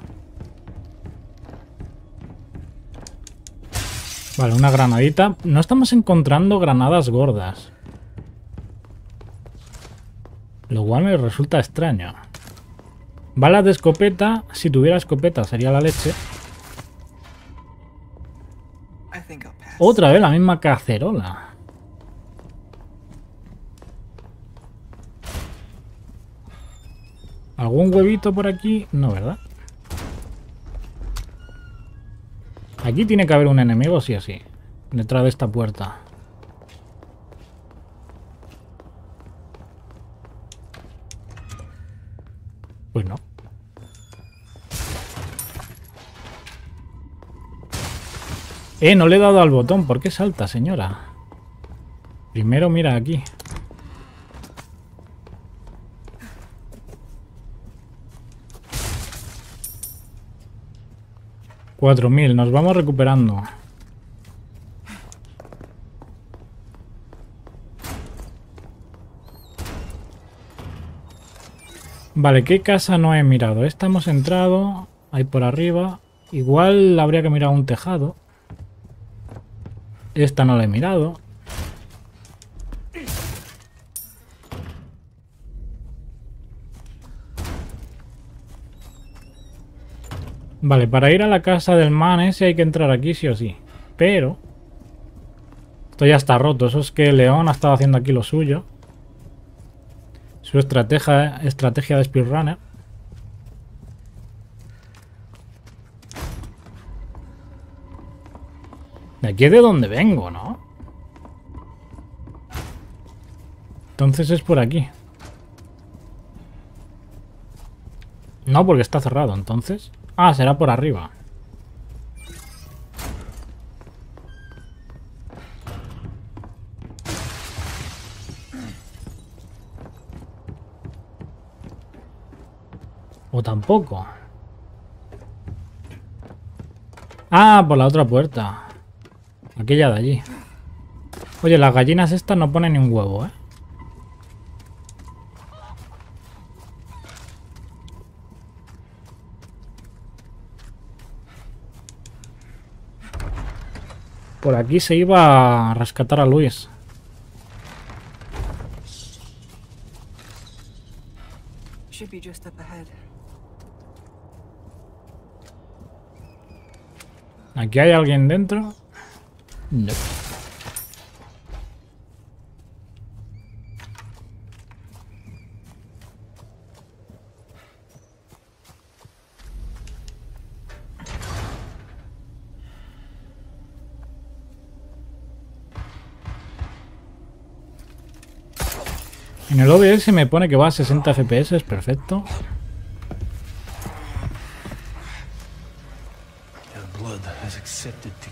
Vale, una granadita. No estamos encontrando granadas gordas. Lo cual me resulta extraño. Balas de escopeta. Si tuviera escopeta sería la leche. Otra vez la misma cacerola. ¿Algún huevito por aquí? No, ¿verdad? Aquí tiene que haber un enemigo, sí o sí. Detrás de esta puerta. Pues no. Eh, no le he dado al botón. ¿Por qué salta, señora? Primero mira aquí. Cuatro mil. Nos vamos recuperando. Vale, ¿qué casa no he mirado? Esta hemos entrado, ahí por arriba. Igual habría que mirar un tejado. Esta no la he mirado. Vale, para ir a la casa del man ese hay que entrar aquí sí o sí. Pero... Esto ya está roto. Eso es que León ha estado haciendo aquí lo suyo. Su estrategia, estrategia de speedrunner. De aquí es de donde vengo, ¿no? Entonces es por aquí. No, porque está cerrado, entonces. Ah, será por arriba. O tampoco. Ah, por la otra puerta. Aquella de allí. Oye, las gallinas estas no ponen ni un huevo, ¿eh? Por aquí se iba a rescatar a Luis. ¿Aquí hay alguien dentro? No. En el OBS me pone que va a 60 FPS, perfecto. Accepted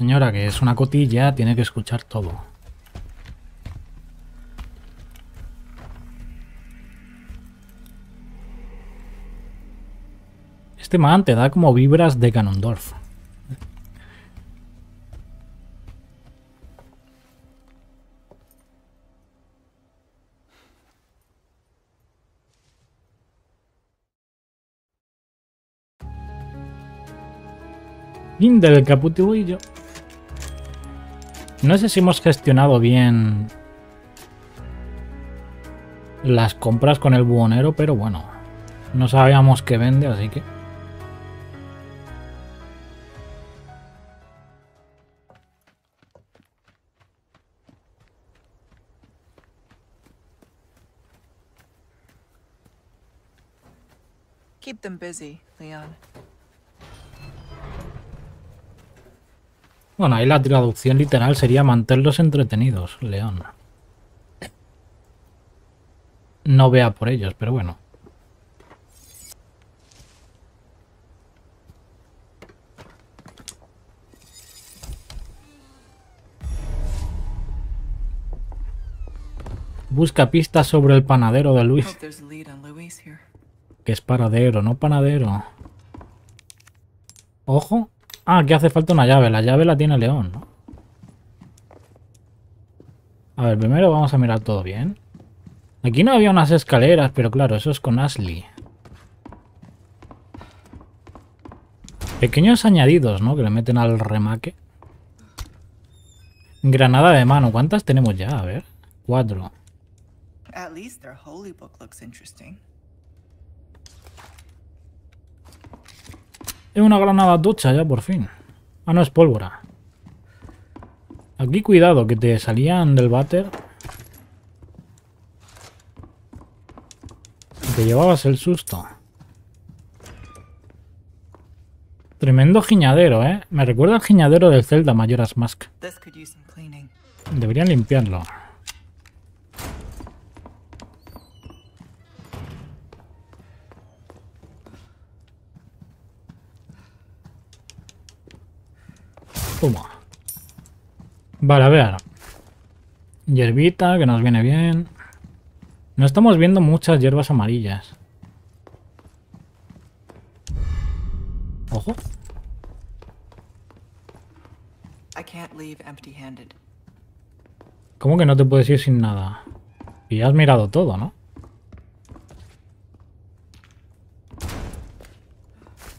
señora, que es una cotilla, tiene que escuchar todo. Este man te da como vibras de Ganondorf. Fin del caputulillo. No sé si hemos gestionado bien las compras con el buhonero, pero bueno, no sabíamos qué vende, así que... Keep them busy, Leon. Bueno, ahí la traducción literal sería mantenerlos entretenidos, León. No vea por ellos, pero bueno. Busca pistas sobre el panadero de Luis. Que es paradero, no panadero. Ojo. Ah, aquí hace falta una llave. La llave la tiene León, ¿no? A ver, primero vamos a mirar todo bien. Aquí no había unas escaleras, pero claro, eso es con Ashley. Pequeños añadidos, ¿no? Que le meten al remake. Granada de mano. ¿Cuántas tenemos ya? A ver. Cuatro. At least their holy book looks interesting. Una granada ducha ya, por fin. Ah, no, es pólvora. Aquí cuidado, que te salían del váter. Te llevabas el susto. Tremendo giñadero, ¿eh? Me recuerda al giñadero del Zelda Majora's Mask. Deberían limpiarlo. Toma. Vale, a ver. Hierbita, que nos viene bien. No estamos viendo muchas hierbas amarillas. Ojo. ¿Cómo que no te puedes ir sin nada? Y ya has mirado todo, ¿no?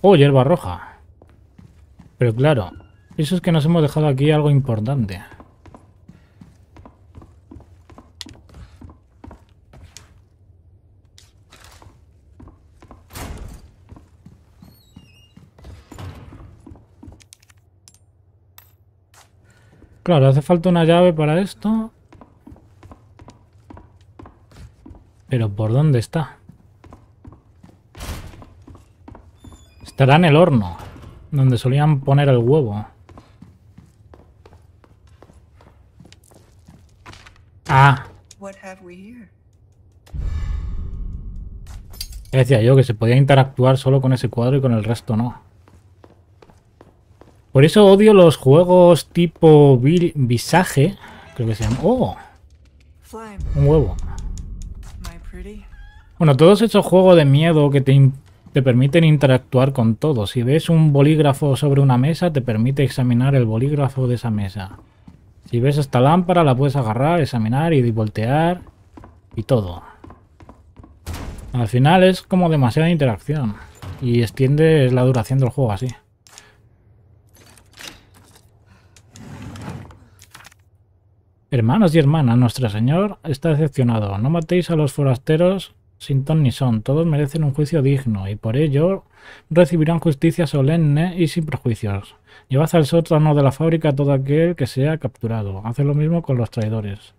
Oh, hierba roja. Pero claro, eso es que nos hemos dejado aquí algo importante. Claro, hace falta una llave para esto. Pero ¿por dónde está? Estará en el horno, donde solían poner el huevo. Ah, What have we here? ya decía yo que se podía interactuar solo con ese cuadro y con el resto no. Por eso odio los juegos tipo vi- visaje. Creo que se llama. ¡Oh! Un huevo. Bueno, todos esos juegos de miedo que te permiten interactuar con todo. Si ves un bolígrafo sobre una mesa, te permite examinar el bolígrafo de esa mesa. Si ves esta lámpara, la puedes agarrar, examinar y voltear y todo. Al final es como demasiada interacción y extiendes la duración del juego así. Hermanos y hermanas, nuestro Señor está decepcionado. No matéis a los forasteros sin ton ni son. Todos merecen un juicio digno y por ello recibirán justicia solemne y sin prejuicios. Llevad al sótano de la fábrica a todo aquel que sea capturado. Hace lo mismo con los traidores.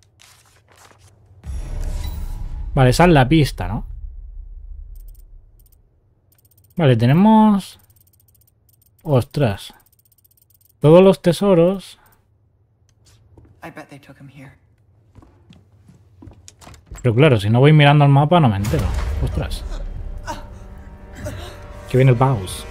Vale, esa es la pista, ¿no? Vale, tenemos... Ostras. Todos los tesoros... I bet they took him here. Pero claro, si no voy mirando el mapa no me entero. Ostras. Que viene el Baus.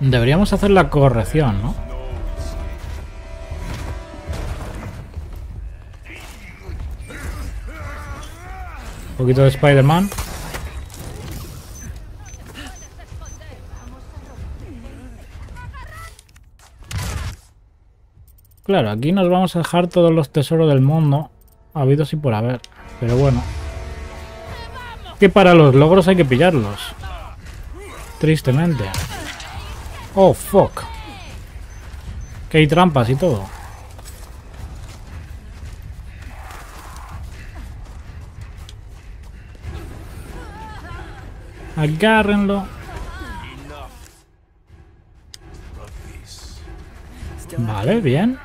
Deberíamos hacer la corrección, ¿no? Un poquito de Spider-Man. Claro, aquí nos vamos a dejar todos los tesoros del mundo, habidos y por haber. Pero bueno. Que para los logros hay que pillarlos. Tristemente. Oh, fuck. Que hay trampas y todo. Agárrenlo. Vale, bien.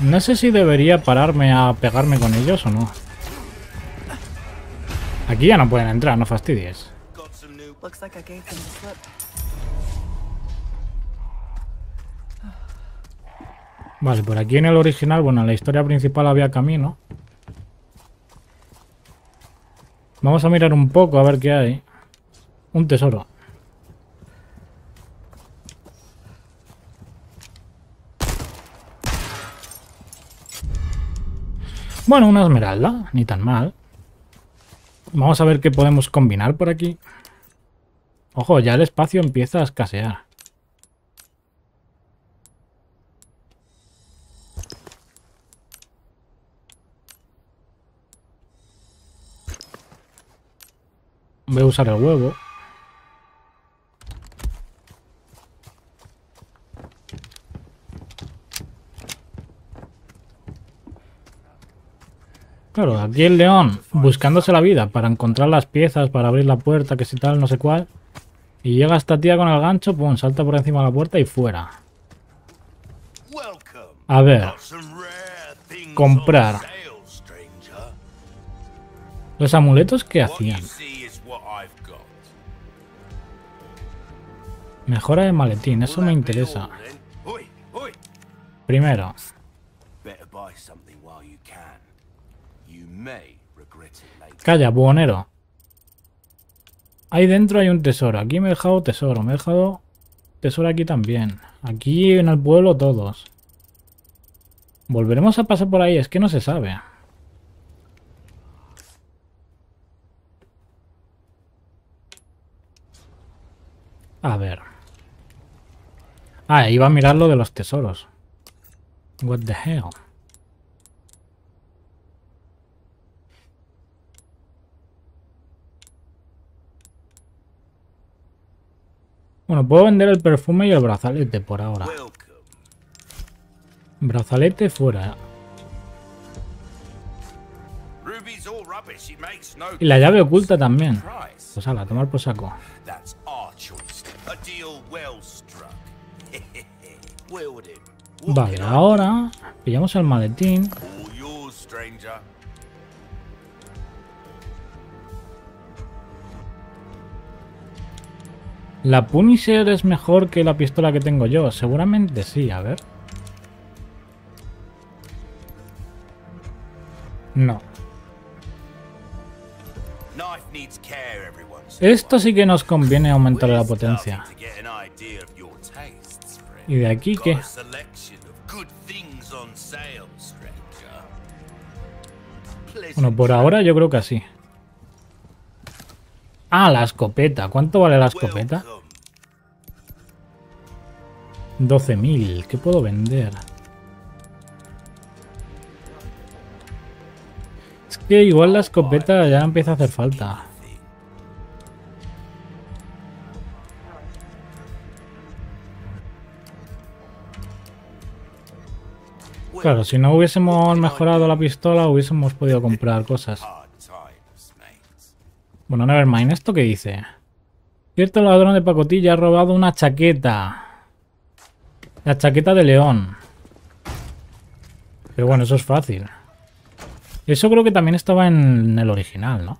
No sé si debería pararme a pegarme con ellos o no. Aquí ya no pueden entrar, no fastidies. Vale, por aquí en el original, bueno, en la historia principal había camino. Vamos a mirar un poco a ver qué hay. Un tesoro. Bueno, una esmeralda, ni tan mal. Vamos a ver qué podemos combinar por aquí. Ojo, ya el espacio empieza a escasear. Voy a usar el huevo. Claro, aquí el león buscándose la vida para encontrar las piezas, para abrir la puerta, que si tal, no sé cuál. Y llega esta tía con el gancho, pum, salta por encima de la puerta y fuera. A ver, Comprar. los amuletos you hacían. Mejora de maletín, eso me interesa. Primero, Better buy something while you can. You may regret it later. Calla, buhonero. Ahí dentro hay un tesoro. Aquí me he dejado tesoro. Me he dejado tesoro aquí también. Aquí en el pueblo todos. Volveremos a pasar por ahí. Es que no se sabe. A ver. Ah, iba a mirar lo de los tesoros. What the hell. Bueno, puedo vender el perfume y el brazalete por ahora. Brazalete fuera. Y la llave oculta también. Pues ala, tomar por saco. (laughs) Vale, ahora pillamos el maletín. La Punisher es mejor que la pistola que tengo yo. Seguramente sí, a ver. No. Esto sí que nos conviene aumentar la potencia. ¿Y de aquí qué? Bueno, por ahora yo creo que así. Ah, la escopeta. ¿Cuánto vale la escopeta? Welcome. 12.000. ¿Qué puedo vender? Es que igual la escopeta ya empieza a hacer falta. Claro, si no hubiésemos mejorado la pistola, hubiésemos podido comprar cosas. Bueno, Nevermind, ¿esto qué dice? Cierto ladrón de pacotilla ha robado una chaqueta. La chaqueta de león. Pero bueno, eso es fácil. Eso creo que también estaba en el original, ¿no?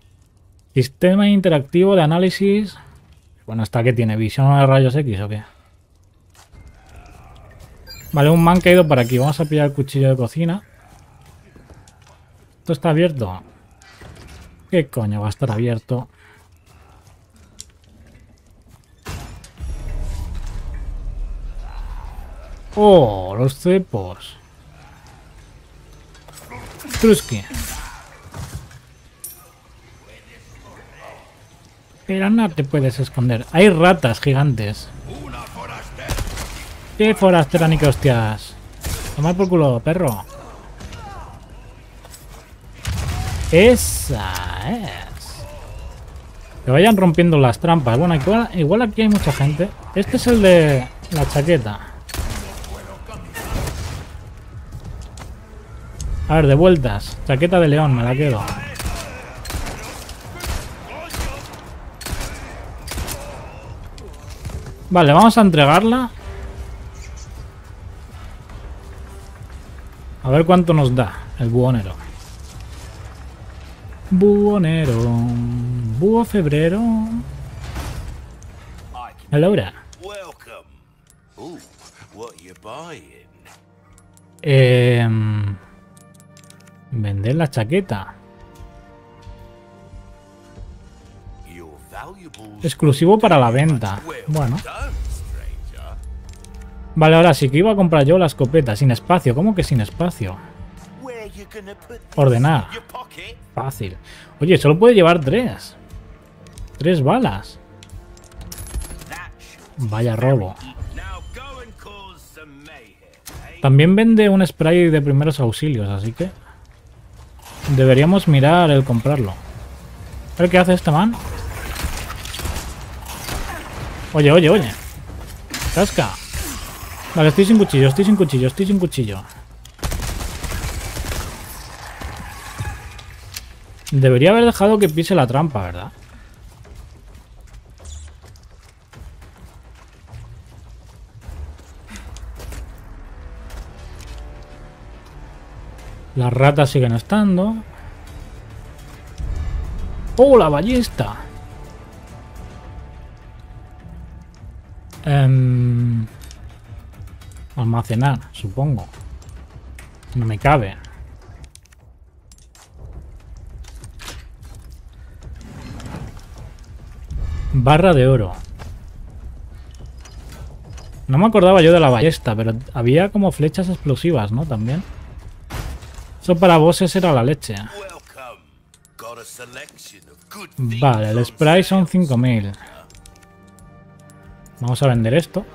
Sistema interactivo de análisis. Bueno, ¿esta que tiene? ¿Visión de rayos X o qué? Vale, un man que ha ido para aquí. Vamos a pillar el cuchillo de cocina. ¿Esto está abierto? ¿Qué coño va a estar abierto? Oh, los cepos. Truski. Pero no te puedes esconder. Hay ratas gigantes. ¿Qué forastera ni que hostias? Tomar por culo, perro. Esa es. Que vayan rompiendo las trampas. Bueno, igual, igual aquí hay mucha gente. Este es el de la chaqueta. A ver, de vueltas. Chaqueta de león, me la quedo. Vale, vamos a entregarla. A ver cuánto nos da el buhonero. Ooh, what you buying? Em, vender la chaqueta. Exclusivo para la venta. Bueno. Vale, ahora sí que iba a comprar yo la escopeta. Sin espacio. ¿Cómo que sin espacio? Ordenar. Fácil. Oye, solo puede llevar tres. Tres balas. Vaya robo. También vende un spray de primeros auxilios, así que... Deberíamos mirar el comprarlo. Ver qué hace este man. Oye, oye, oye. Casca. Vale, estoy sin cuchillo, estoy sin cuchillo, estoy sin cuchillo. Debería haber dejado que pise la trampa, ¿verdad? Las ratas siguen estando. ¡Oh, la ballesta! Em, almacenar, supongo. No me cabe. Barra de oro. No me acordaba yo de la ballesta, pero había como flechas explosivas, ¿no? También. Eso para bosses era la leche. Vale, el spray son 5000. Vamos a vender esto.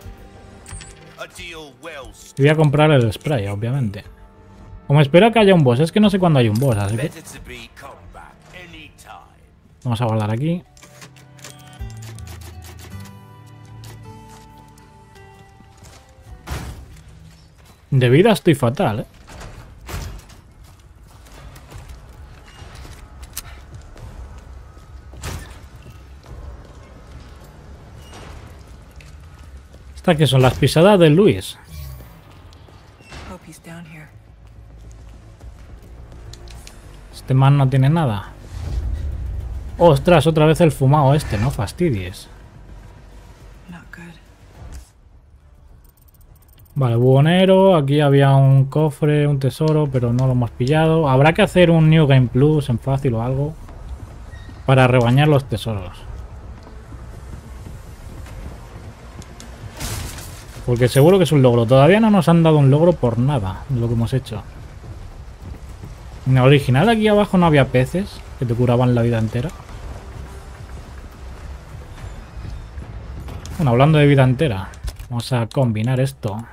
Y voy a comprar el spray, obviamente. Como espero que haya un boss, es que no sé cuándo hay un boss, así que vamos a guardar aquí. De vida estoy fatal, ¿eh? Estas que son las pisadas de Luis. Este man no tiene nada. Ostras, otra vez el fumado este, no fastidies. Vale, buhonero, aquí había un cofre, un tesoro, pero no lo hemos pillado. Habrá que hacer un New Game Plus en fácil o algo para rebañar los tesoros. Porque seguro que es un logro. Todavía no nos han dado un logro por nada de lo que hemos hecho. En el original aquí abajo no había peces que te curaban la vida entera. Bueno, hablando de vida entera, vamos a combinar esto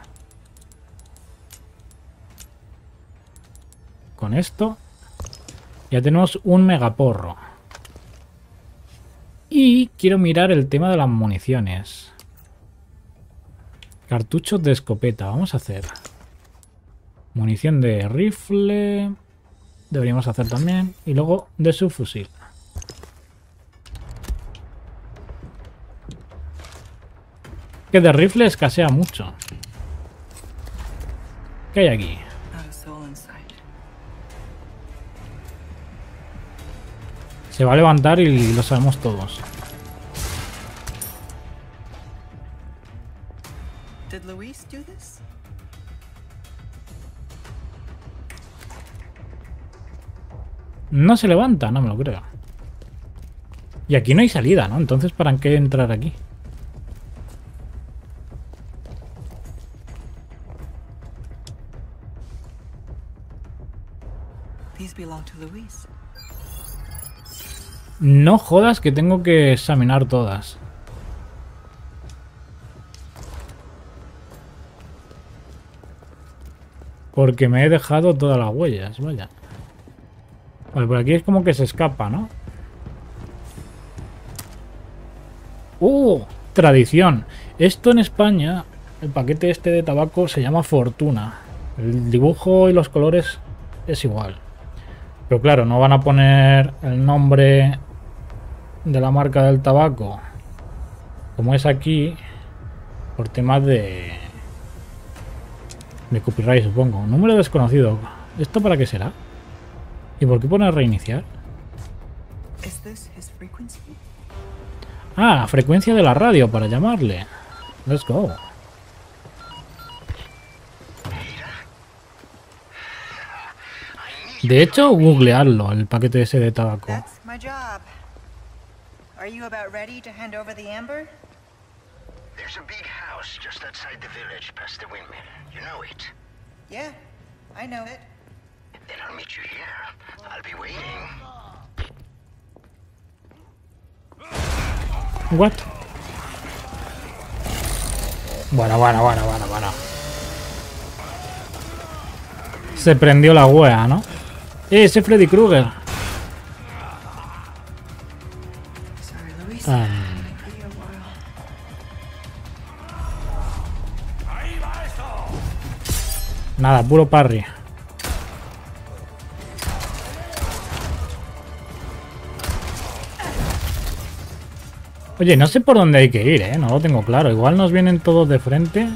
con esto. Ya tenemos un megaporro. Y quiero mirar el tema de las municiones. Cartuchos de escopeta, vamos a hacer. Munición de rifle. Deberíamos hacer también. Y luego de subfusil. Que de rifle escasea mucho. ¿Qué hay aquí? Se va a levantar y lo sabemos todos. Did Luis do this? No se levanta, no me lo creo. Y aquí no hay salida, ¿no? Entonces, ¿para qué entrar aquí? These belong to Luis. No jodas que tengo que examinar todas. Porque me he dejado todas las huellas, vaya. Vale, por aquí es como que se escapa, ¿no? ¡Uh! Tradición. Esto en España, el paquete este de tabaco se llama Fortuna. El dibujo y los colores es igual. Pero claro, no van a poner el nombre de la marca del tabaco como es aquí por temas de de copyright supongo. Número desconocido. Esto para qué será y por qué pone reiniciar ah frecuencia de la radio para llamarle. Let's go. De hecho googlearlo el paquete ese de tabaco. Are you about ready to hand over the amber? There's a big house just outside the village past the windmill. You know it. Yeah, I know it. Then I'll meet you here. I'll be waiting. What? Bueno, bueno, bueno, bueno, bueno. Se prendió la wea, ¿no? ¡Eh, ese Freddy Krueger! Ah, nada, puro parry. Oye, no sé por dónde hay que ir, ¿eh? No lo tengo claro. Igual nos vienen todos de frente.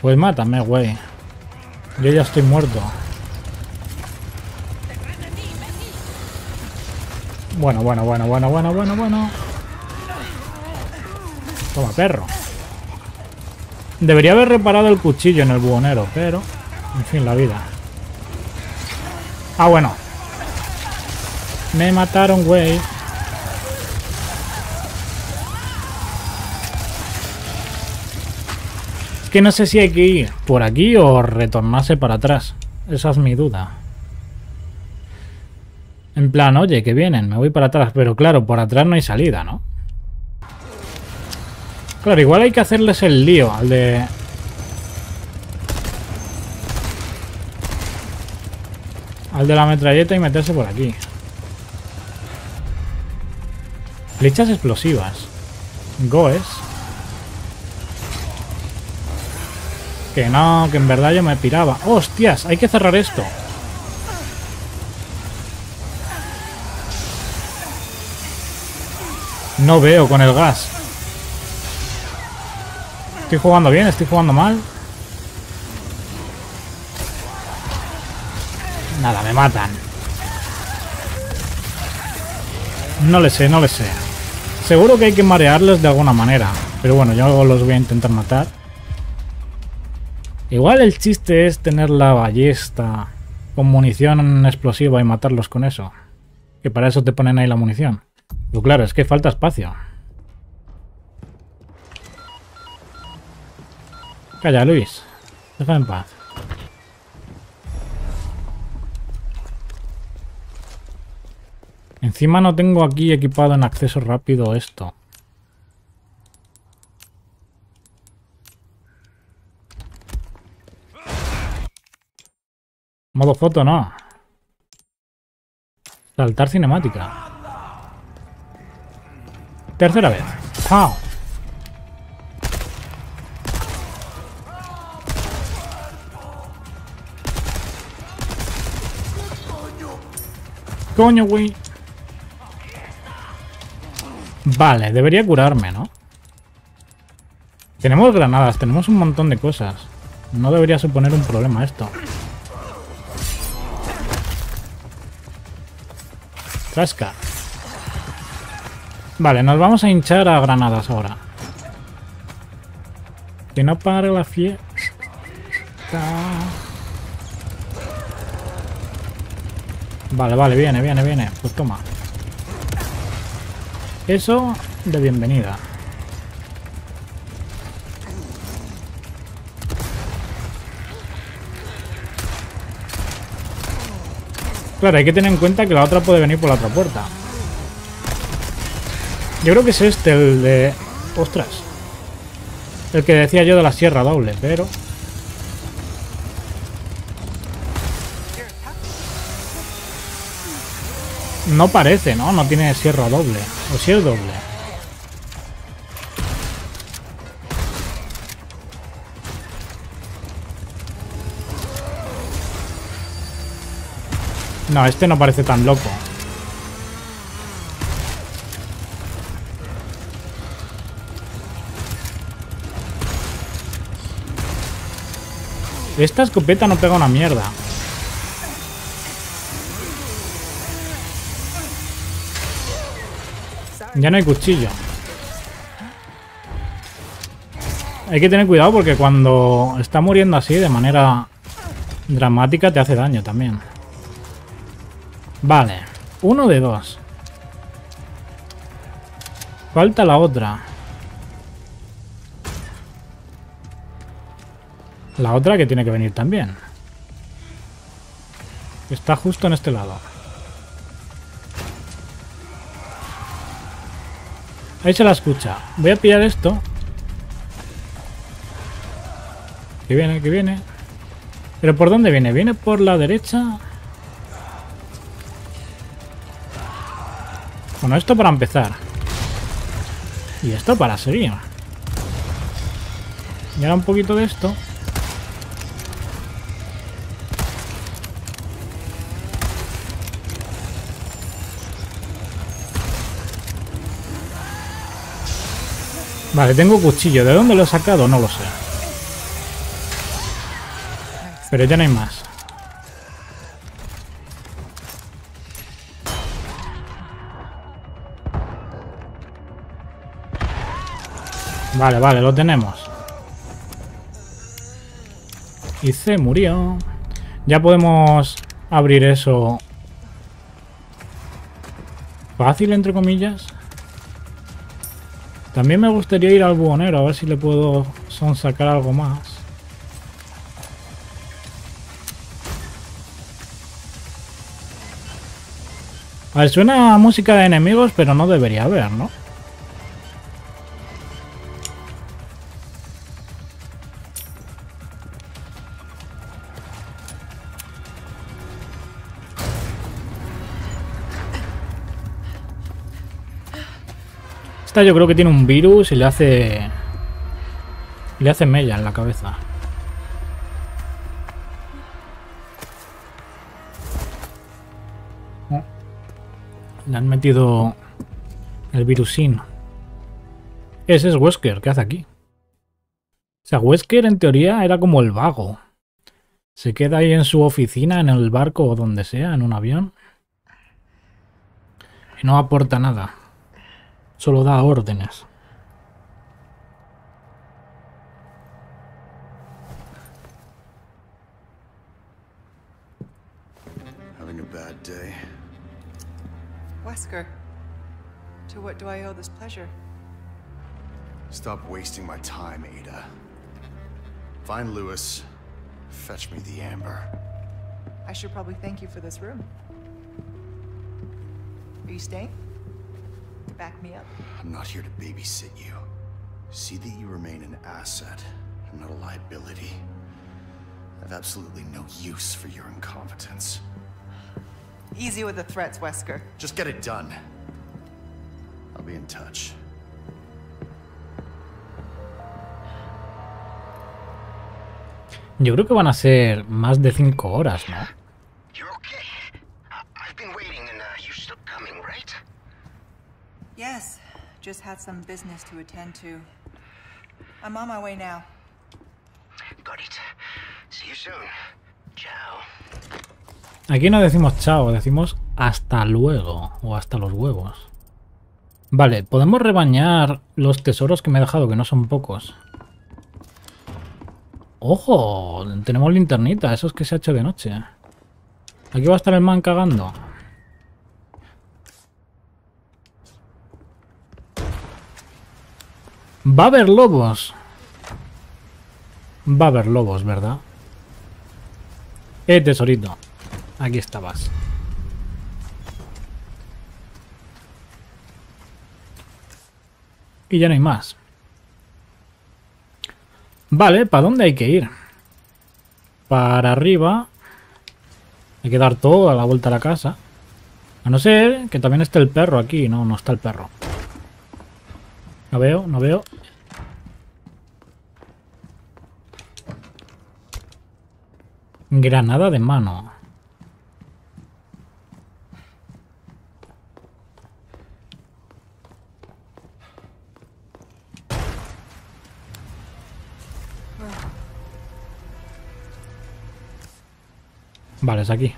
Pues mátame, güey. Yo ya estoy muerto. Detrás de ti, imbécil. Bueno, bueno, bueno, bueno, bueno, bueno, bueno. Toma, perro. Debería haber reparado el cuchillo en el buhonero, pero... En fin, la vida. Ah, bueno. Me mataron, güey. Es que no sé si hay que ir por aquí o retornarse para atrás. Esa es mi duda. En plan, oye, que vienen, me voy para atrás. Pero claro, por atrás no hay salida, ¿no? Claro, igual hay que hacerles el lío al de... Al de la metralleta y meterse por aquí. Flechas explosivas. Goes. Que no, que en verdad yo me piraba. ¡Hostias! Hay que cerrar esto. No veo con el gas. Estoy jugando bien, estoy jugando mal. Nada, me matan. No le sé, no le sé. Seguro que hay que marearles de alguna manera. Pero bueno, yo los voy a intentar matar. Igual el chiste es tener la ballesta con munición explosiva y matarlos con eso. Que para eso te ponen ahí la munición. Claro, es que falta espacio. Calla, Luis. Deja en paz. Encima no tengo aquí equipado en acceso rápido esto. Modo foto no. Saltar cinemática. Tercera vez. ¡Pau! Coño, güey. Vale, debería curarme, ¿no? Tenemos granadas, tenemos un montón de cosas. No debería suponer un problema esto. Trasca. Vale, nos vamos a hinchar a granadas ahora. Que no pare la fiesta. Vale, vale, viene, viene, viene. Pues toma. Eso de bienvenida. Claro, hay que tener en cuenta que la otra puede venir por la otra puerta. Yo creo que es este, el de... Ostras. El que decía yo de la sierra doble, pero... No parece, ¿no? No tiene sierra doble. O si es doble. No, este no parece tan loco. Esta escopeta no pega una mierda. Ya no hay cuchillo. Hay que tener cuidado porque cuando está muriendo así de manera dramática te hace daño también. Vale. Uno de dos. Falta la otra. La otra que tiene que venir también. Está justo en este lado. Ahí se la escucha. Voy a pillar esto. Que viene, que viene. ¿Pero por dónde viene? ¿Viene por la derecha? Bueno, esto para empezar. Y esto para seguir. Y ahora un poquito de esto. Vale, tengo cuchillo. ¿De dónde lo he sacado? No lo sé. Pero ya no hay más. Vale, vale, lo tenemos. Y se murió. Ya podemos abrir eso Fácil, entre comillas. También me gustaría ir al buhonero, a ver si le puedo son sacar algo más. A ver, suena música de enemigos, pero no debería haber, ¿no? Yo creo que tiene un virus y le hace... Le hace mella en la cabeza. Oh. Le han metido el virusín. Ese es Wesker, ¿qué hace aquí? O sea, Wesker en teoría era como el vago. Se queda ahí en su oficina, en el barco o donde sea, en un avión. Y no aporta nada. Solo da órdenes. Having a bad day. Wesker, to what do I owe this pleasure? Stop wasting my time, Ada. Find Lewis. Fetch me the amber. I should probably thank you for this room. Are you staying? To back me up? I'm not here to babysit you. See that you remain an asset and not a liability. I have absolutely no use for your incompetence. Easy with the threats, Wesker. Just get it done. I'll be in touch. Yo creo que van a ser más de 5 horas, ¿no? Yes, just had some business to attend to. I'm on my way now. Got it. See you soon. Ciao. Aquí no decimos chao, decimos hasta luego o hasta los huevos. Vale, podemos rebañar los tesoros que me he dejado, que no son pocos. ¡Ojo! Tenemos linternita, eso es que se ha hecho de noche. Aquí va a estar el man cagando. Va a haber lobos. Va a haber lobos, ¿verdad? Eh, tesorito. Aquí estabas. Y ya no hay más. Vale, ¿para dónde hay que ir? Para arriba. Hay que dar toda la vuelta a la casa. A no ser que también esté el perro aquí. No, no está el perro. No veo, no veo. Granada de mano. Vale, es aquí.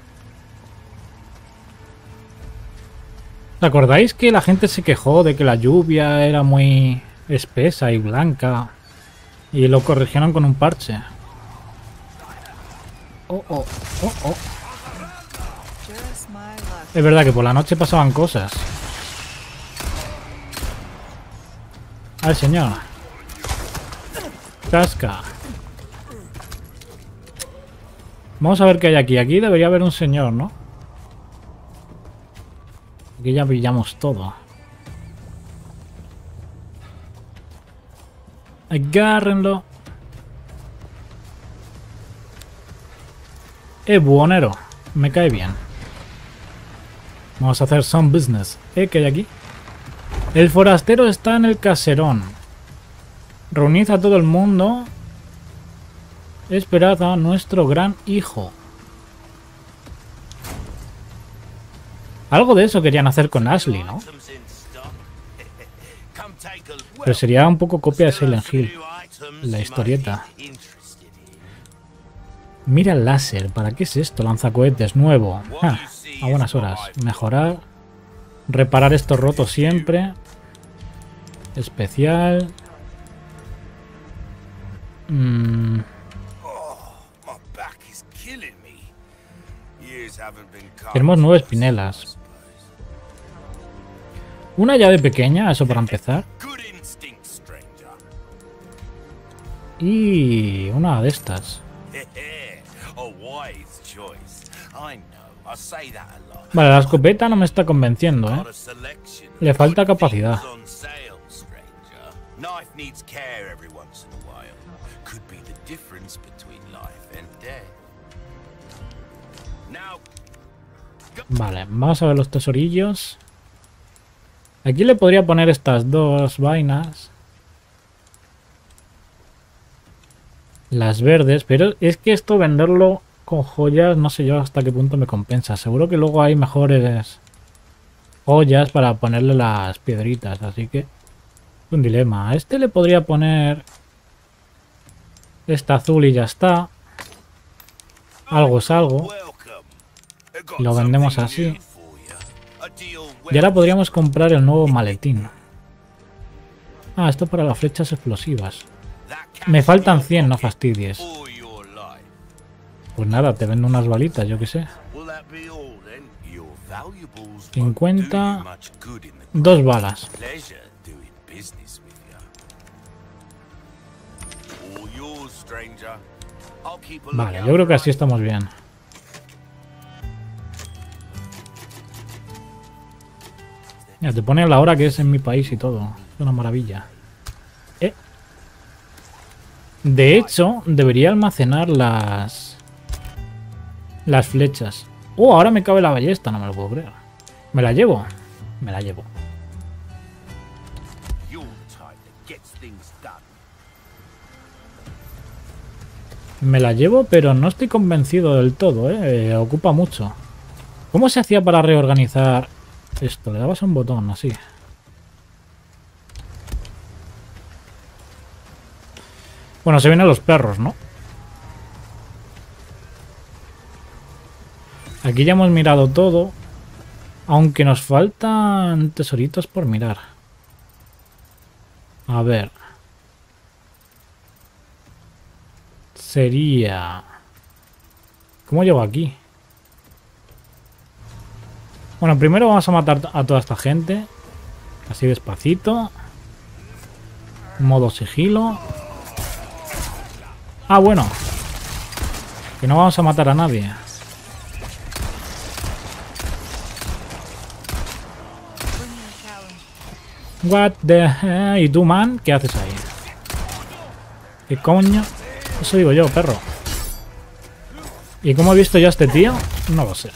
¿Os acordáis que la gente se quejó de que la lluvia era muy espesa y blanca? Y lo corrigieron con un parche. Oh, oh, oh, oh. Es verdad que por la noche pasaban cosas. Al señor. Casca. Vamos a ver qué hay aquí. Aquí debería haber un señor, ¿no? Aquí ya pillamos todo. Agárrenlo. Eh, buhonero. Me cae bien. Vamos a hacer some business. ¿Eh? ¿Qué hay aquí? El forastero está en el caserón. Reunid a todo el mundo. Esperad a nuestro gran hijo. Algo de eso querían hacer con Ashley, ¿no? Pero sería un poco copia de Silent Hill. la historieta. Mira el láser. ¿Para qué es esto? Lanzacohetes nuevo. Ah, a buenas horas. Mejorar. Reparar esto roto siempre. Especial. Mm, My back is killing me. Years haven't been cut. Tenemos nueve espinelas. Una llave pequeña, eso para empezar. Y una de estas. Vale, la escopeta no me está convenciendo, ¿eh? Le falta capacidad. Vale, vamos a ver los tesorillos. Aquí le podría poner estas dos vainas. Las verdes, pero es que esto venderlo con joyas no sé yo hasta qué punto me compensa. Seguro que luego hay mejores joyas para ponerle las piedritas, así que es un dilema. A este le podría poner esta azul y ya está. Algo es algo. Lo vendemos así. Y ahora podríamos comprar el nuevo maletín. Ah, esto para las flechas explosivas. Me faltan in your 100, no fastidies. Pues nada, te vendo unas balitas, yo qué sé. Will that be all then? Your valuables 50. won't do you much good in the Dos balas. a Vale, yo creo que así estamos bien. Ya, te pone la hora que es en mi país y todo. Es una maravilla. De hecho, debería almacenar las... Las flechas. Oh, ahora me cabe la ballesta, no me lo puedo creer. ¿Me la llevo? Me la llevo. Me la llevo, pero no estoy convencido del todo, ¿eh? Eh, Ocupa mucho. ¿Cómo se hacía para reorganizar esto? Le dabas un botón, así. Bueno, se vienen los perros, ¿no? Aquí ya hemos mirado todo. Aunque nos faltan tesoritos por mirar. A ver. Sería... ¿Cómo llego aquí? Bueno, primero vamos a matar a toda esta gente. Así despacito. Modo sigilo. Ah, bueno. Que no vamos a matar a nadie. What the hell? ¿Y tú, man? ¿Qué haces ahí? ¿Qué coño? Eso digo yo, perro. ¿Y cómo he visto yo a este tío? No lo sé.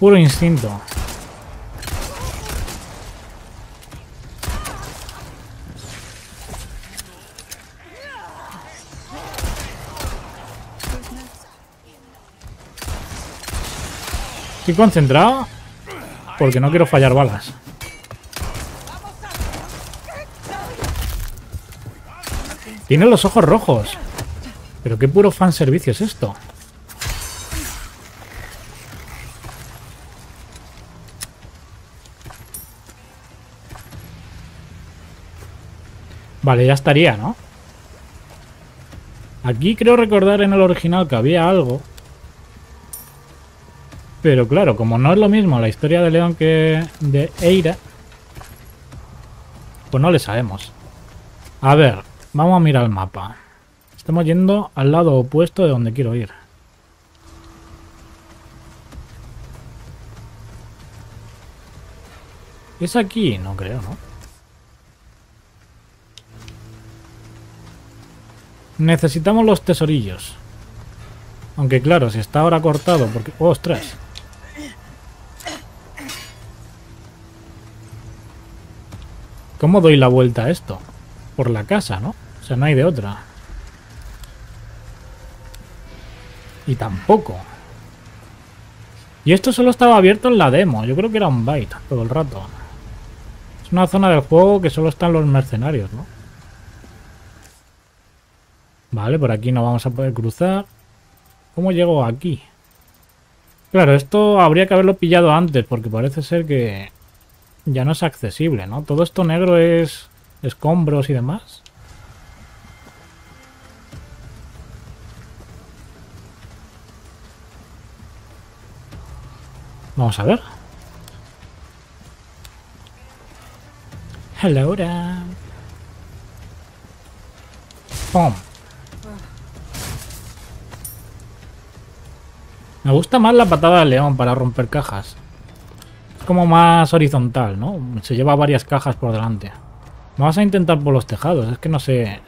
Puro instinto. Estoy concentrado porque no quiero fallar balas. Tiene los ojos rojos. Pero qué puro fanservicio es esto. Vale, ya estaría, ¿no? Aquí creo recordar en el original que había algo. Pero claro, como no es lo mismo la historia de León que de Eira, pues no le sabemos. A ver, vamos a mirar el mapa. Estamos yendo al lado opuesto de donde quiero ir. ¿Es aquí? No creo, ¿no? Necesitamos los tesorillos. Aunque claro, si está ahora cortado porque... ¡Oh, ¡Ostras! ¿Cómo doy la vuelta a esto? Por la casa, ¿no? O sea, no hay de otra. Y tampoco. Y esto solo estaba abierto en la demo. Yo creo que era un byte todo el rato. Es una zona del juego que solo están los mercenarios, ¿no? Vale, por aquí no vamos a poder cruzar. ¿Cómo llego aquí? Claro, esto habría que haberlo pillado antes, porque parece ser que ya no es accesible, ¿no? Todo esto negro es escombros y demás. Vamos a ver. Hello there. Pum. Me gusta más la patada de león para romper cajas. Como más horizontal, ¿no? Se lleva varias cajas por delante. Vamos a intentar por los tejados. Es que no sé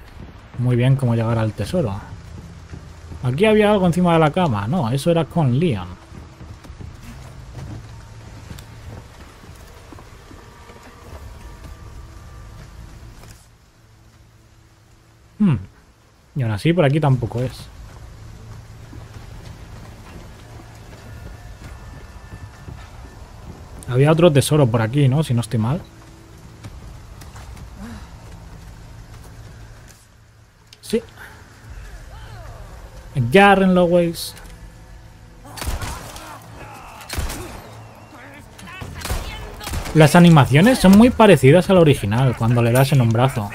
muy bien cómo llegar al tesoro. Aquí había algo encima de la cama. No, eso era con Leon. Hmm. Y aún así por aquí tampoco es. Había otro tesoro por aquí, ¿no? Si no estoy mal. Sí. Garren Loways. Las animaciones son muy parecidas al original cuando le das en un brazo.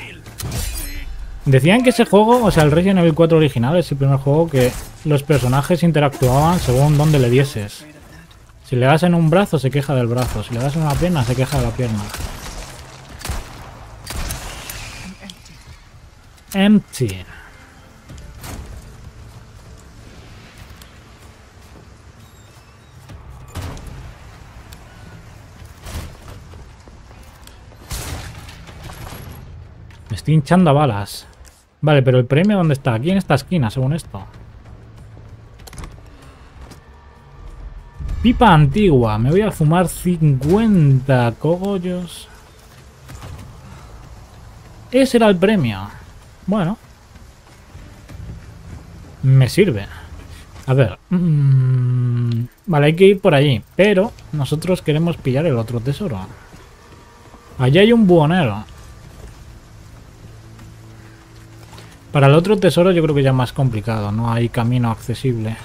Decían que ese juego, o sea, el Resident Evil 4 original es el primer juego que los personajes interactuaban según donde le dieses. Si le das en un brazo, se queja del brazo. Si le das en una pierna, se queja de la pierna. Empty. Me estoy hinchando a balas. Vale, pero el premio ¿dónde está? Aquí en esta esquina, según esto. Pipa antigua. Me voy a fumar 50 cogollos. Ese era el premio. Bueno. Me sirve. A ver. mm, vale, hay que ir por allí. Pero nosotros queremos pillar el otro tesoro. Allí hay un buhonero. Para el otro tesoro yo creo que ya es más complicado. No hay camino accesible.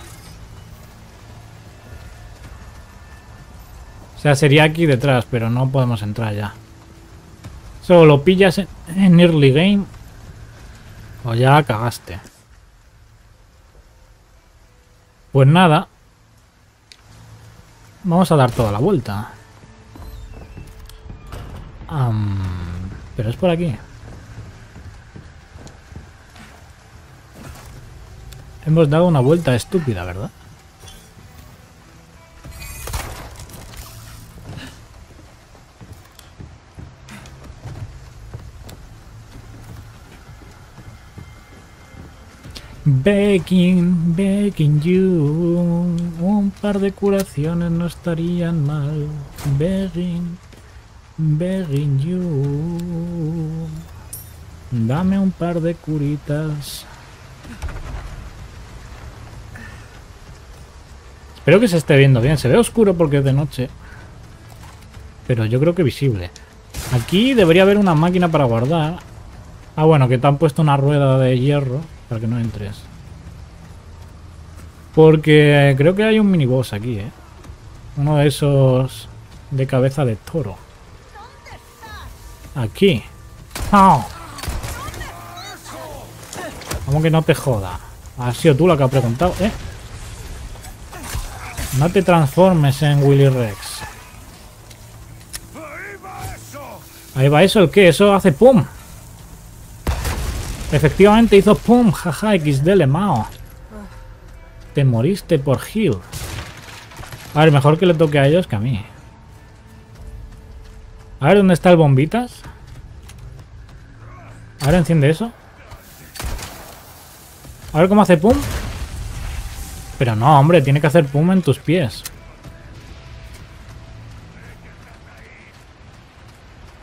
O sea, sería aquí detrás, pero no podemos entrar ya. Solo lo pillas en, early game. O ya cagaste. Pues nada. Vamos a dar toda la vuelta. Pero es por aquí. Hemos dado una vuelta estúpida, ¿verdad? Begging, begging you. Un par de curaciones no estarían mal. Begging, begging you. Dame un par de curitas. Espero que se esté viendo bien. Se ve oscuro porque es de noche. Pero yo creo que visible. Aquí debería haber una máquina para guardar. Ah, bueno, que te han puesto una rueda de hierro para que no entres. Porque creo que hay un miniboss aquí, ¿eh? Uno de esos de cabeza de toro. Aquí. ¡Ah! ¿Cómo que no te joda? Has sido tú la que ha preguntado, ¿eh? No te transformes en Willy Rex. Ahí va eso, ¿el qué? Eso hace pum. Efectivamente hizo pum, jaja, XD mao. Te moriste por heal. A ver, mejor que le toque a ellos que a mí. A ver, ¿dónde está el bombitas? A ver, enciende eso. A ver cómo hace pum. Pero no, hombre, tiene que hacer pum en tus pies.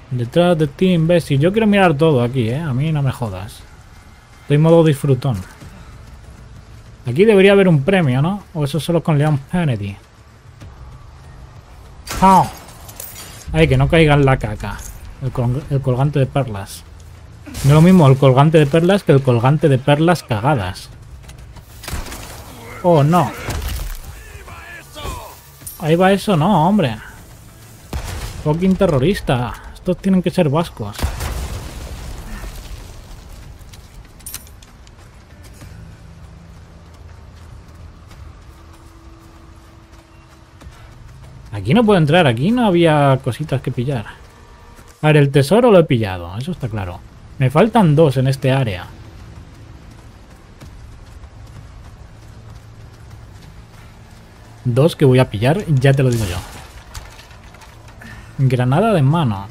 Detrás de ti, imbécil. Yo quiero mirar todo aquí, ¿eh? A mí no me jodas. Estoy modo disfrutón. Aquí debería haber un premio, ¿no? O eso solo con Leon Kennedy. ¡Pau! Ay, que no caiga en la caca. El, el colgante de perlas. No es lo mismo el colgante de perlas que el colgante de perlas cagadas. Oh, no. Ahí va eso, no, hombre. Fucking terrorista. Estos tienen que ser vascos. Aquí no puedo entrar, aquí no había cositas que pillar. A ver, el tesoro lo he pillado, eso está claro. Me faltan dos en este área. Dos que voy a pillar, ya te lo digo yo. Granada de mano.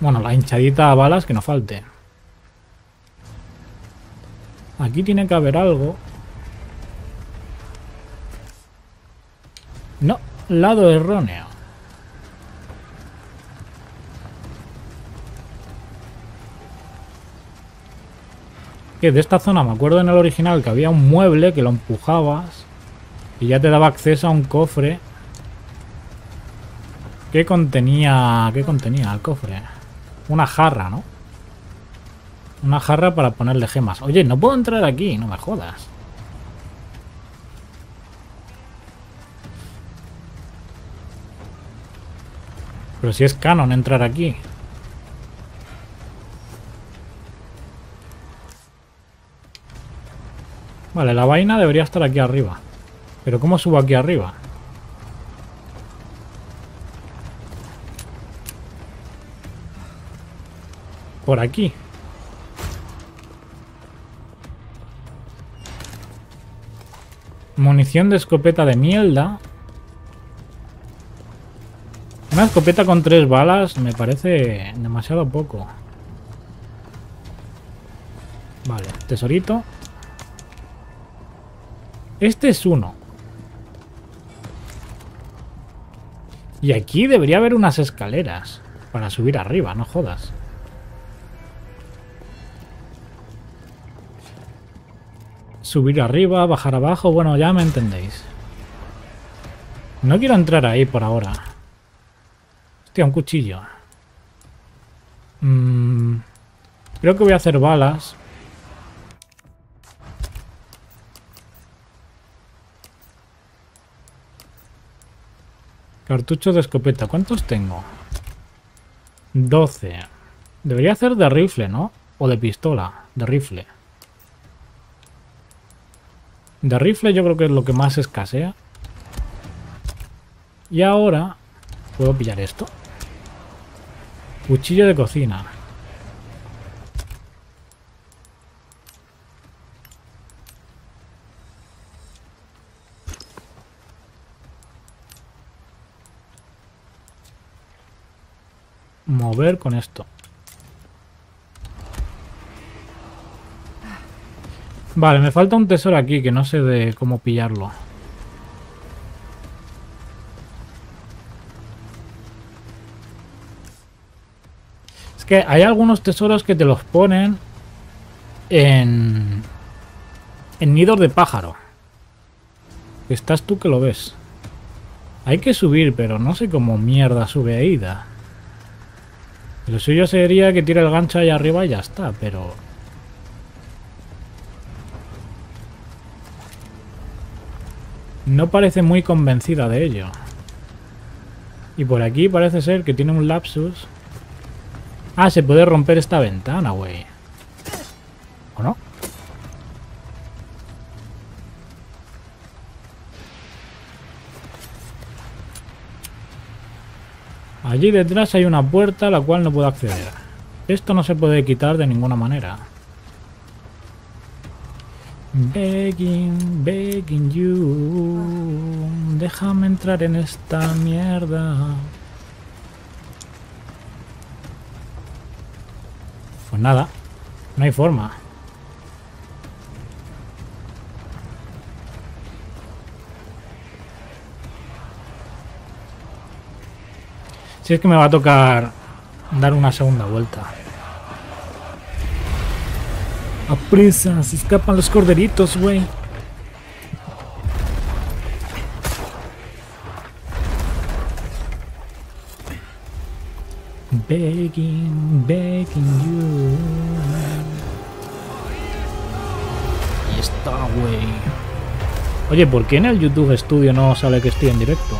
Bueno, la hinchadita a balas que no falte. Aquí tiene que haber algo. No, lado erróneo. Que de esta zona me acuerdo en el original que había un mueble que lo empujabas y ya te daba acceso a un cofre. ¿Qué contenía? ¿Qué contenía el cofre? Una jarra, ¿no? Una jarra para ponerle gemas. Oye, no puedo entrar aquí, no me jodas. Pero si es canon entrar aquí. Vale, la vaina debería estar aquí arriba. Pero ¿cómo subo aquí arriba? Por aquí. Munición de escopeta de mierda. Una escopeta con tres balas me parece demasiado poco. Vale, tesorito. Este es uno. Y aquí debería haber unas escaleras para subir arriba, no jodas. Subir arriba, bajar abajo, bueno, ya me entendéis. No quiero entrar ahí por ahora. Hostia, un cuchillo. Mm, creo que voy a hacer balas. Cartuchos de escopeta. ¿Cuántos tengo? 12. Debería hacer de rifle, ¿no? O de pistola. De rifle. De rifle yo creo que es lo que más escasea. Y ahora puedo pillar esto. Cuchillo de cocina. Mover con esto. Vale, me falta un tesoro aquí que no sé de cómo pillarlo. Es que hay algunos tesoros que te los ponen en... En nidos de pájaro. Estás tú que lo ves. Hay que subir, pero no sé cómo mierda sube Aida. Lo suyo sería que tire el gancho ahí arriba y ya está, pero... No parece muy convencida de ello. Y por aquí parece ser que tiene un lapsus. Ah, se puede romper esta ventana, güey. ¿O no? Allí detrás hay una puerta a la cual no puedo acceder. Esto no se puede quitar de ninguna manera. Begging, begging you. Déjame entrar en esta mierda. Pues nada, no hay forma. Si es que me va a tocar dar una segunda vuelta. A prisa, se escapan los corderitos, güey. Begging, begging you. Y está, güey. Oye, ¿por qué en el YouTube Studio no sale que estoy en directo?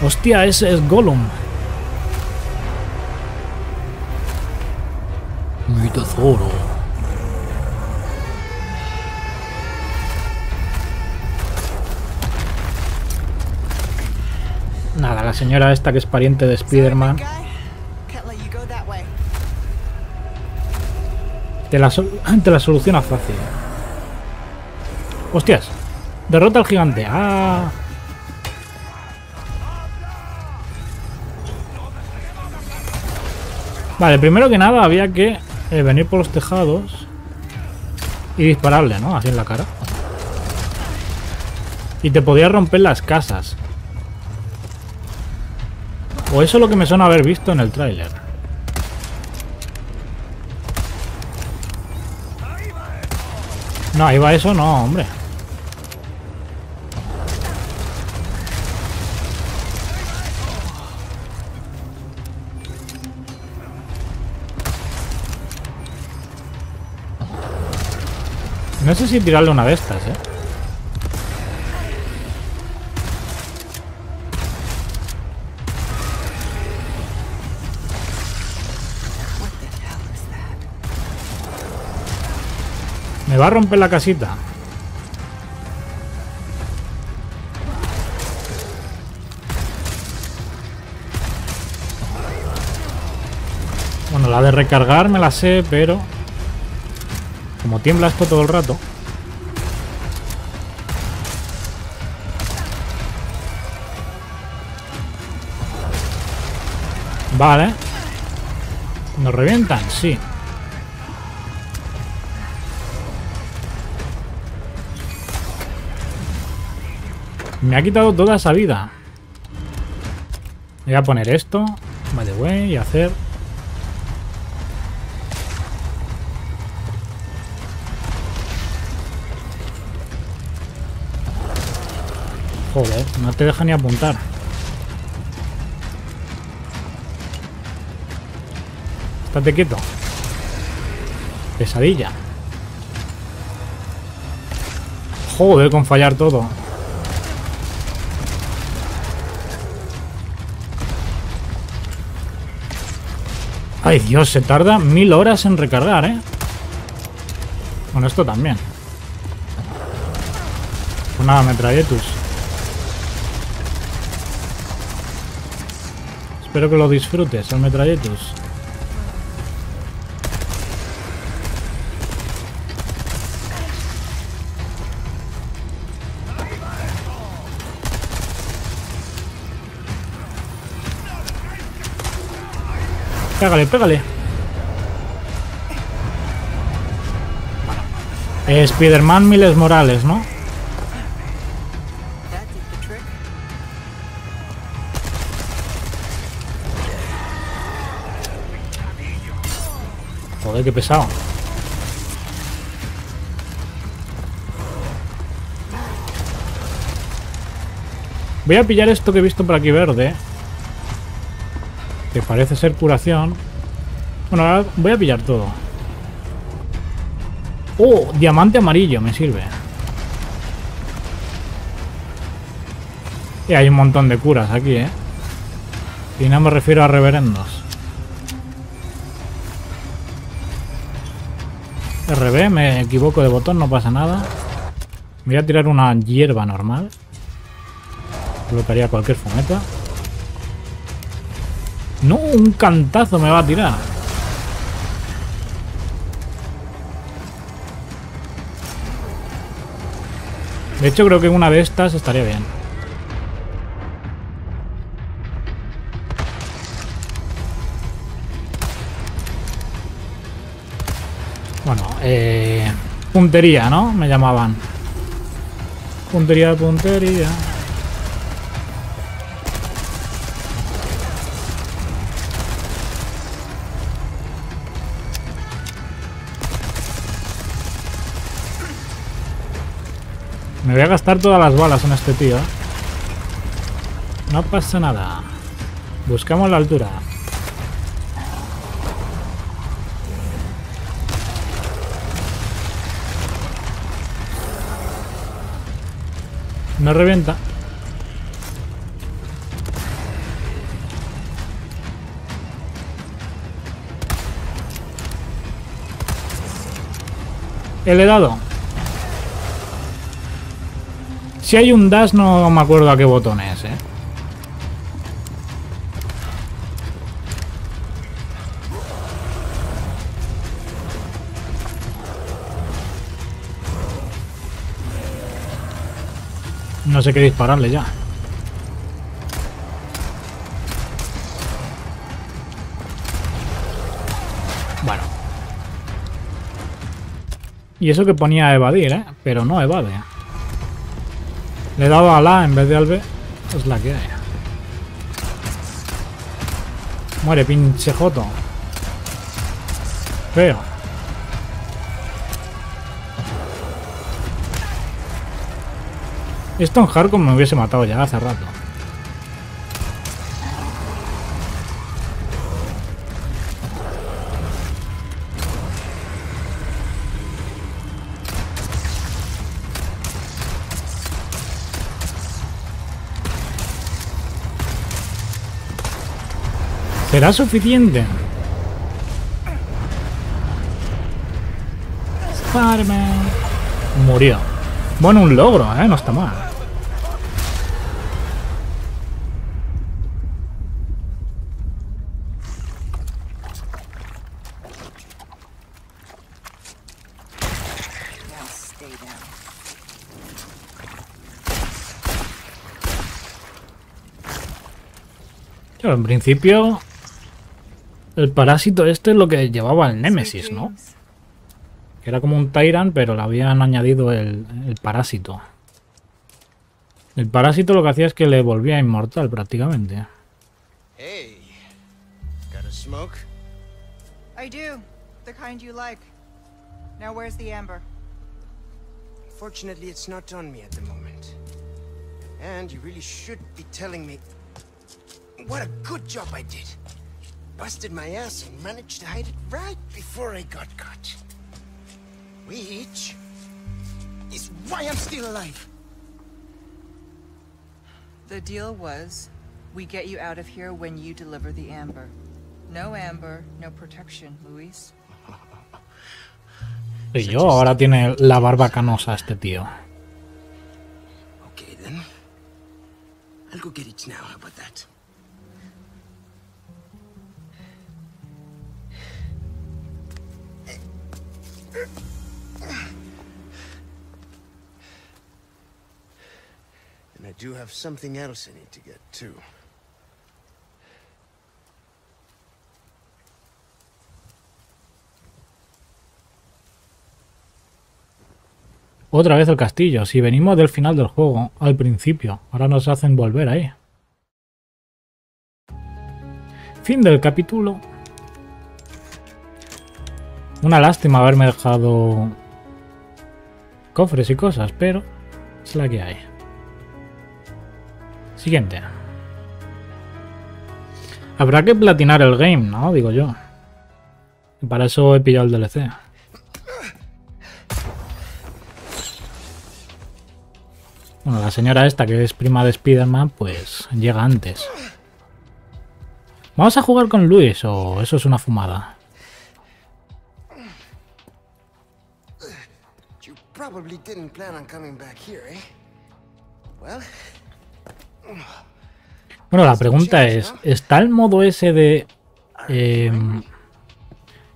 Hostia, ese es Gollum. Nada, la señora esta que es pariente de Spider-Man. Te la, (laughs) te la soluciona fácil. Hostias. Derrota al gigante. Ah. Vale, primero que nada había que eh, venir por los tejados y dispararle, ¿no? Así en la cara. Y te podía romper las casas. O eso es lo que me suena haber visto en el tráiler. No, ahí va eso, no, hombre. No sé si tirarle una de estas, eh. Me va a romper la casita. Bueno, la de recargar me la sé, pero... Como tiembla esto todo el rato... Vale. ¿Nos revientan? Sí. Me ha quitado toda esa vida. Voy a poner esto, by the y hacer... Joder, no te deja ni apuntar. Estate quieto. Pesadilla. Joder, con fallar todo. Ay Dios, se tarda mil horas en recargar, ¿eh? Bueno, esto también. Pues nada, metralletus. Espero que lo disfrutes, el metralletus. Pégale, pégale. Bueno. Spider-Man Miles Morales, ¿no? Joder, qué pesado. Voy a pillar esto que he visto por aquí verde. Que parece ser curación. Bueno, ahora voy a pillar todo. Oh, diamante amarillo, me sirve. Y hay un montón de curas aquí, ¿eh? Y no me refiero a reverendos. RB, me equivoco de botón, no pasa nada. Voy a tirar una hierba normal. Bloquearía cualquier fumeta. No, un cantazo me va a tirar. De hecho, creo que una de estas estaría bien. Eh, puntería, ¿no? Me llamaban. Puntería, puntería. Me voy a gastar todas las balas en este tío. No pasa nada. Buscamos la altura. No revienta. El he dado. Si hay un dash no me acuerdo a qué botón es, ¿eh? Sé qué dispararle ya. Bueno. Y eso que ponía a evadir, ¿eh? Pero no evade. Le he dado a la en vez de al B. Es la que hay. Muere, pinche joto. Feo. Esto en hardcore me hubiese matado ya hace rato. ¿Será suficiente? Spider-Man. Murió. Bueno, un logro, ¿eh? No está mal. Now stay down. Claro, en principio... El parásito este es lo que llevaba el Némesis, ¿no? Que era como un Tyrant, pero le habían añadido el, el parásito. El parásito lo que hacía es que le volvía inmortal prácticamente. Hey, got a smoke? I do. The kind you like. Now where's the amber? Fortunately, it's not on me at the moment. And you really should be telling me what a good job I did. Busted my ass and managed to hide it right before I got caught. Which is why I'm still alive. The deal was, we get you out of here when you deliver the amber. No amber, no protection, Luis. (laughs) Y yo, ahora tiene la barba canosa este tío. Okay then. I'll go get it now. How about that? And I do have something else I need to get too. Otra vez el castillo. Si venimos del final del juego, al principio. Ahora nos hacen volver ahí. Fin del capítulo. Una lástima haberme dejado cofres y cosas, pero es la que hay. Siguiente. Habrá que platinar el game, ¿no? Digo yo. Y para eso he pillado el DLC. Bueno, la señora esta, que es prima de Spider-Man, pues llega antes. ¿Vamos a jugar con Luis o eso es una fumada? Probably didn't plan on coming back here, eh? Well, Bueno, la pregunta es, ¿está el modo ese de... em,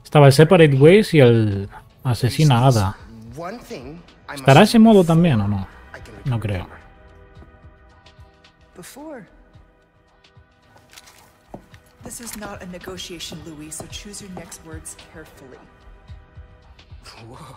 estaba el Separate Ways y el Asesina Hada. one thing I ¿Estará ese modo también o no? No creo. This is not a negotiation, Louis, so choose your next words carefully. Whoa.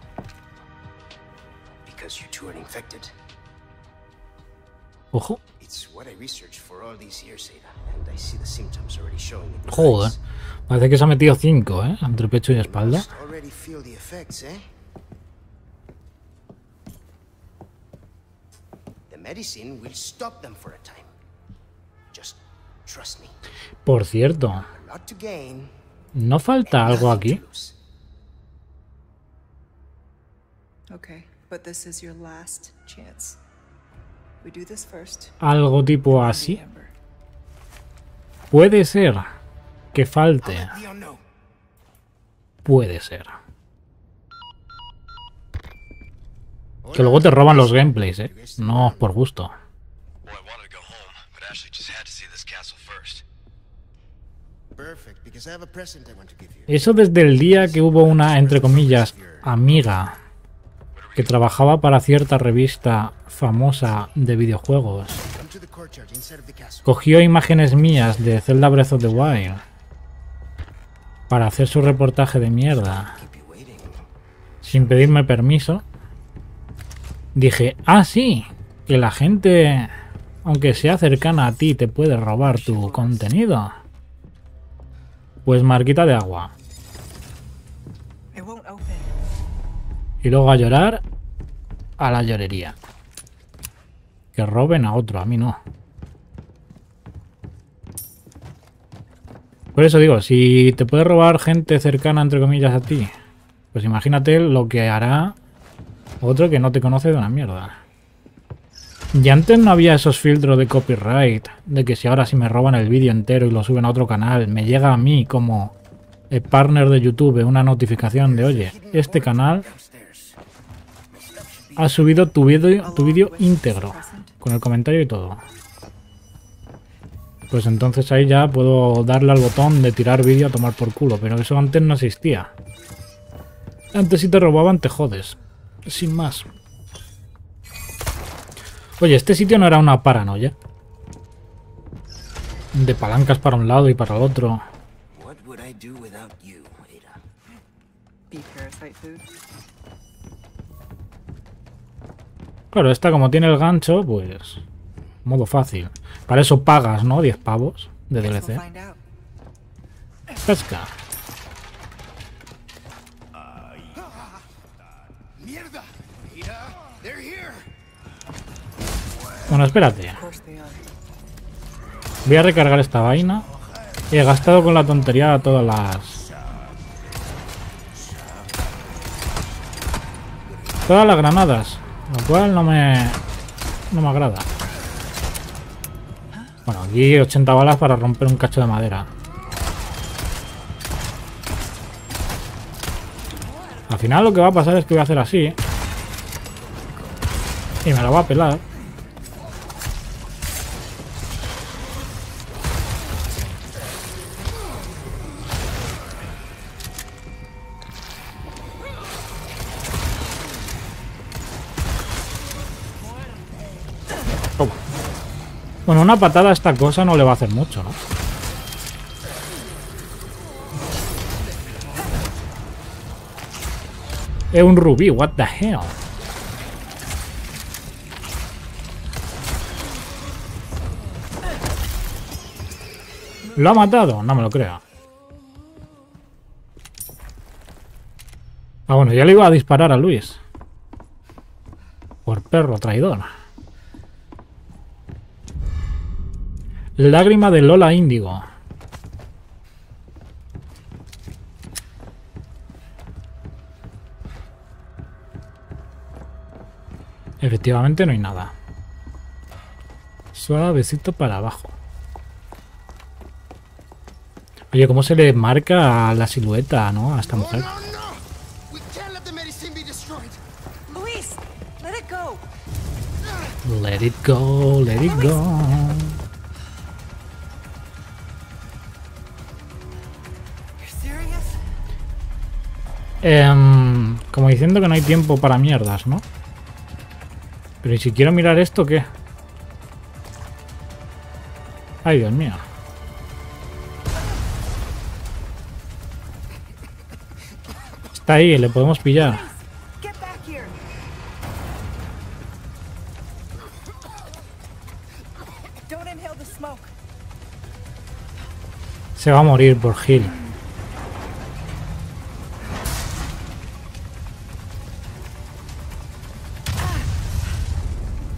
Because you two are infected. Ojo. It's what I researched for all these years, Ada, and I see the symptoms already showing. in your Joder. Parece que se ha metido 5, ¿eh? Entre pecho y espalda. Must already feel the effects, eh? The medicine will stop them for a time. Just trust me. Por cierto. ¿no falta algo aquí? Okay, but this is your last chance. We do this first. Algo tipo así. Puede ser que falte. Puede ser. Que luego te roban los gameplays, ¿eh? No por gusto. Eso desde el día que hubo una, entre comillas, amiga que trabajaba para cierta revista famosa de videojuegos. Cogió imágenes mías de Zelda Breath of the Wild para hacer su reportaje de mierda sin pedirme permiso. Dije, ah, sí, que la gente, aunque sea cercana a ti, te puede robar tu contenido. Pues marquita de agua. Y luego a llorar a la llorería. Que roben a otro, a mí no. Por eso digo, si te puede robar gente cercana, entre comillas, a ti, pues imagínate lo que hará otro que no te conoce de una mierda. Y antes no había esos filtros de copyright, de que si ahora si me roban el vídeo entero y lo suben a otro canal, me llega a mí como el partner de YouTube una notificación de, oye, este canal Downstairs. ha subido tu vídeo tu vídeo íntegro, con el comentario y todo. Pues entonces ahí ya puedo darle al botón de tirar vídeo a tomar por culo, pero eso antes no existía. Antes si te robaban te jodes, sin más. Oye, este sitio no era una paranoia. De palancas para un lado y para el otro. What would I do without you, Ada? Claro, esta como tiene el gancho, pues... Modo fácil. Para eso pagas, ¿no? 10 pavos de DLC. Pesca. Bueno, espérate. Voy a recargar esta vaina. He gastado con la tontería todas las... Todas las granadas. Lo cual no me... No me agrada. Bueno, aquí 80 balas para romper un cacho de madera. Al final lo que va a pasar es que voy a hacer así. Y me lo va a pelar. Bueno, una patada a esta cosa no le va a hacer mucho, ¿no? Es un rubí, what the hell. ¿Lo ha matado? No me lo creo. Ah, bueno, ya le iba a disparar a Luis. Por perro traidor. Lágrima de Lola Índigo. Efectivamente no hay nada. Suavecito para abajo. Oye, ¿cómo se le marca la silueta, no? A esta mujer. Let it go. Let it go, Em, como diciendo que no hay tiempo para mierdas, ¿no? Pero ¿y si quiero mirar esto, qué? Ay, Dios mío. Está ahí, le podemos pillar. Se va a morir por Gil.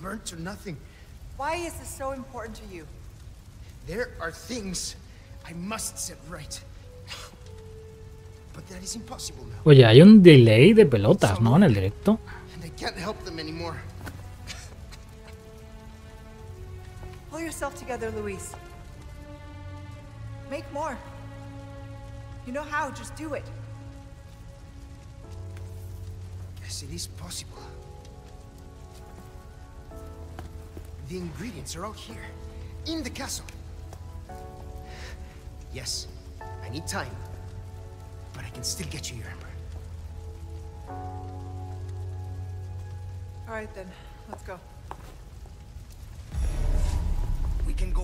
Burnt to nothing. Why is this so important to you? There are things I must set right. But that is impossible now. Oye, hay un delay de pelotas, ¿no? En el directo. And I can't help them anymore. (laughs) Pull yourself together, Luis. Make more. You know how, just do it. Yes, it is possible. The ingredients are all here, in the castle. Yes, I need time, but I can still get you your ember. Alright then, let's go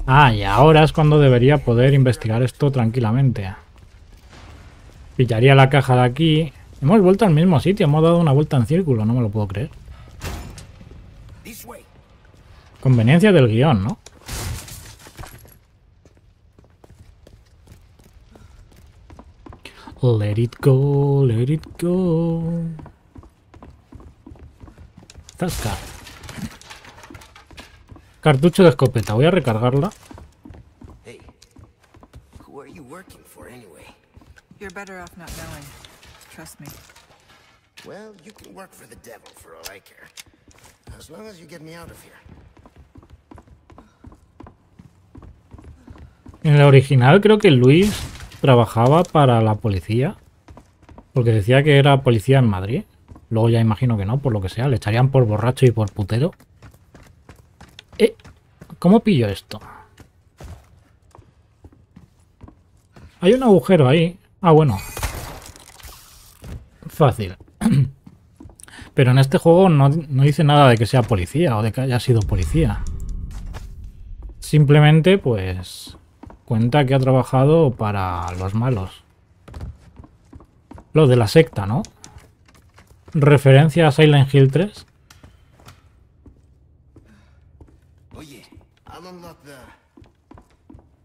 Ah, y ahora es cuando debería poder investigar esto tranquilamente. Pillaría la caja de aquí. Hemos vuelto al mismo sitio, hemos dado una vuelta en círculo, no me lo puedo creer. Conveniencia del guion, ¿no? Let it go, let it go. Zasca. Cartucho de escopeta, voy a recargarla. Hey, who are you working for anyway? You're better off not knowing. Trust me. Well, you can work for the devil for all I care. As long as you get me out of here. En el original creo que Luis trabajaba para la policía. Porque decía que era policía en Madrid. Luego ya imagino que no, por lo que sea. Le echarían por borracho y por putero. Eh, ¿Cómo pillo esto? Hay un agujero ahí. Ah, bueno. Fácil. (clears throat) Pero en este juego no, no dice nada de que sea policía o de que haya sido policía. Simplemente, pues, cuenta que ha trabajado para los malos. Lo de la secta, ¿no? Referencia a Silent Hill 3. Oye, I'll unlock the...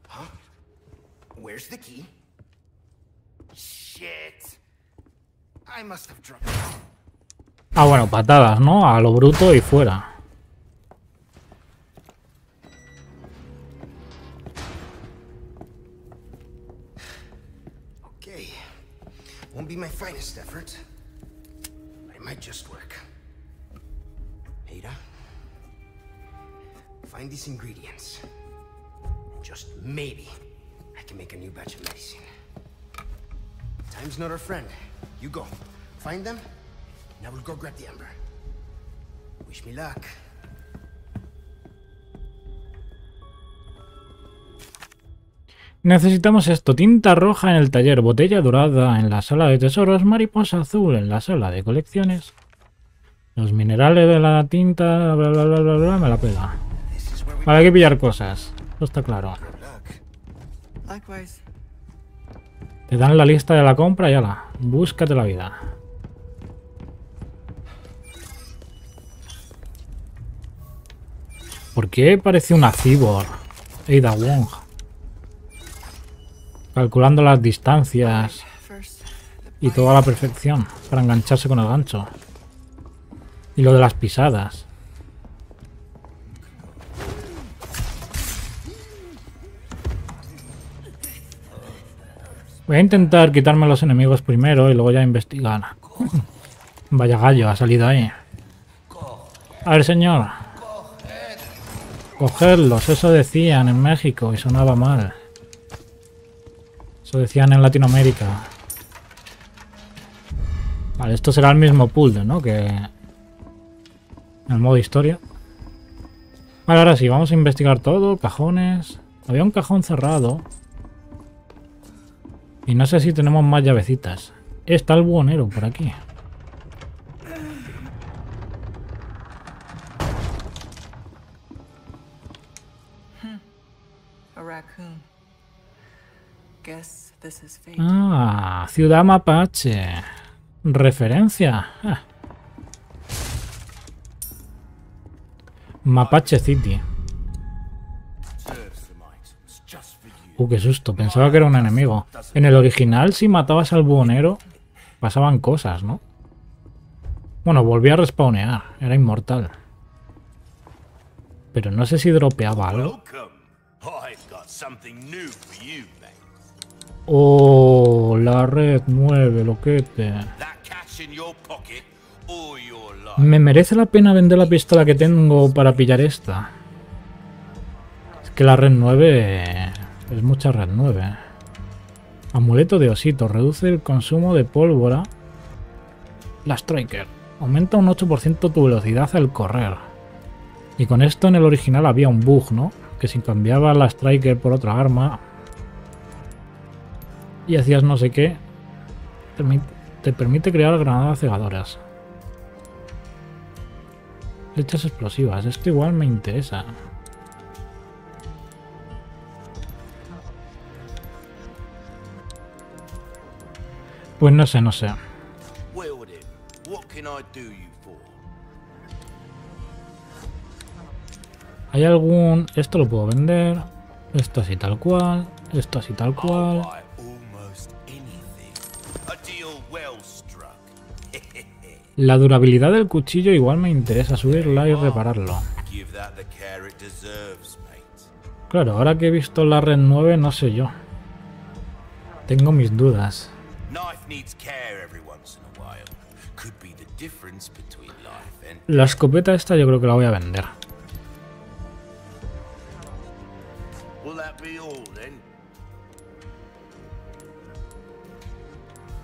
Huh? Where's the key? Shit. I must have dropped it. Ah, bueno, patadas, ¿no? A lo bruto y fuera. Be my finest effort. But it might just work. Ada? Find these ingredients. And just maybe I can make a new batch of medicine. Time's not our friend. You go. Find them, and I will go grab the ember. Wish me luck. Necesitamos esto. Tinta roja en el taller, botella dorada en la sala de tesoros, mariposa azul en la sala de colecciones. Los minerales de la tinta, bla bla bla bla, bla me la pela. Vale, hay que pillar cosas. Esto está claro. Te dan la lista de la compra y ala, búscate la vida. ¿Por qué parece una cyborg? Ada Wong. Calculando las distancias y toda la perfección para engancharse con el gancho. Y lo de las pisadas. Voy a intentar quitarme a los enemigos primero y luego ya investigar. (laughs) Vaya gallo, ha salido ahí. A ver, señor. Cogerlos, eso decían en México y sonaba mal. Eso decían en Latinoamérica. Vale, esto será el mismo puzzle, ¿no? Que en el modo historia. Vale, ahora sí, vamos a investigar todo. Cajones. Había un cajón cerrado. Y no sé si tenemos más llavecitas. Está el buhonero por aquí. a raccoon. Guess. Ah, Ciudad Mapache. Referencia. Ah. Mapache City. Uh, qué susto. Pensaba que era un enemigo. En el original, si matabas al buhonero, pasaban cosas, ¿no? Bueno, volvía a respawnear. Era inmortal. Pero no sé si dropeaba algo. Oh, la red 9, loquete. ¿Me merece la pena vender la pistola que tengo para pillar esta? Es que la red 9 es mucha red 9. Amuleto de osito. Reduce el consumo de pólvora. La Striker. Aumenta un 8% tu velocidad al correr. Y con esto en el original había un bug, ¿no? Que si cambiaba la Striker por otra arma y hacías no sé qué, te permite crear granadas cegadoras. Flechas explosivas. Esto igual me interesa. Pues no sé, no sé. ¿Hay algún...? Esto lo puedo vender. Esto así tal cual. Esto así tal cual. La durabilidad del cuchillo igual me interesa subirla y repararlo. Claro, ahora que he visto la red 9 no sé yo. Tengo mis dudas. La escopeta esta yo creo que la voy a vender. Will that be all then?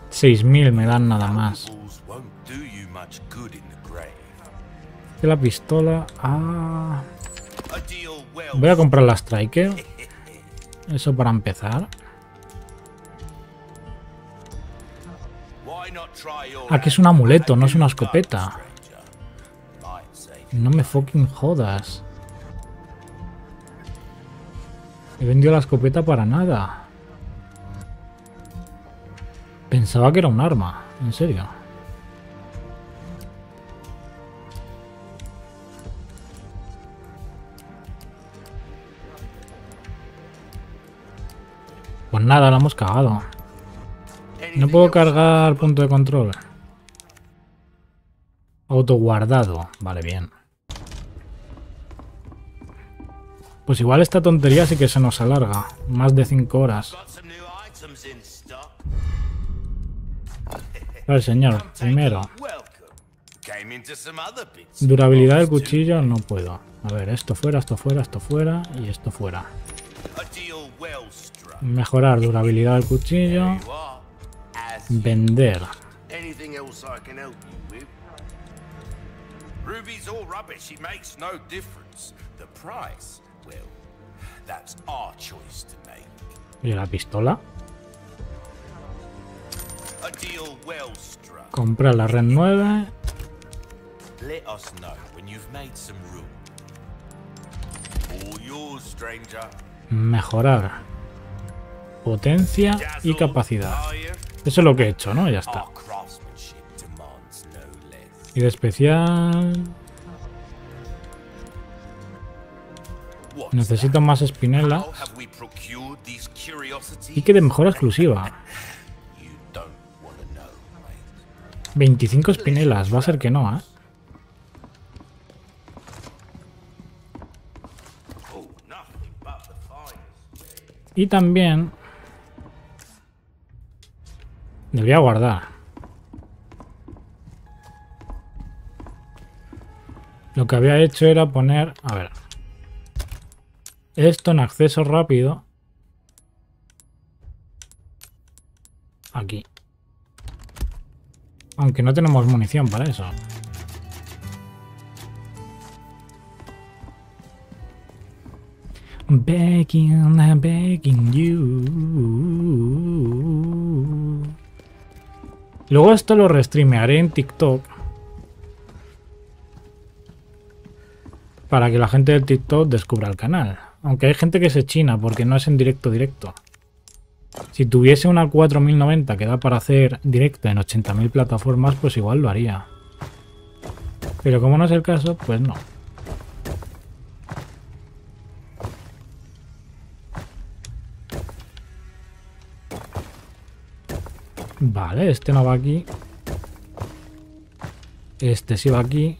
6.000 me dan nada más. La pistola... Ah... Voy a comprar la Striker. Eso para empezar. Ah, que es un amuleto, no es una escopeta. No me fucking jodas. He vendido la escopeta para nada. Pensaba que era un arma, en serio. Pues nada, la hemos cagado. No puedo cargar punto de control. Autoguardado. Vale, bien. Pues igual esta tontería sí que se nos alarga. Más de 5 horas. Ver, señor. Primero, durabilidad del cuchillo no puedo. A ver, esto fuera, esto fuera, esto fuera y esto fuera. Mejorar durabilidad del cuchillo. Vender. Ruby's all rubbish. It makes no difference. The price, well, that's our choice to make. Y la pistola. A deal well struck. Comprar la red 9. Let us know when you've made some room. All yours, stranger. Mejorar potencia y capacidad. Eso es lo que he hecho, ¿no? Ya está. Y de especial... Necesito más espinelas. Y que de mejora exclusiva. You don't want to know, mate. 25 espinelas. Va a ser que no, ¿eh? Y también... Me voy a guardar. Lo que había hecho era poner... A ver. Esto en acceso rápido. Aquí. Aunque no tenemos munición para eso. You. Luego esto lo restreamearé en TikTok. Para que la gente del TikTok descubra el canal. Aunque hay gente que se china porque no es en directo directo. Si tuviese una 4090 que da para hacer directo en 80.000 plataformas, pues igual lo haría. Pero como no es el caso, pues no. Vale, este no va aquí. Este sí va aquí.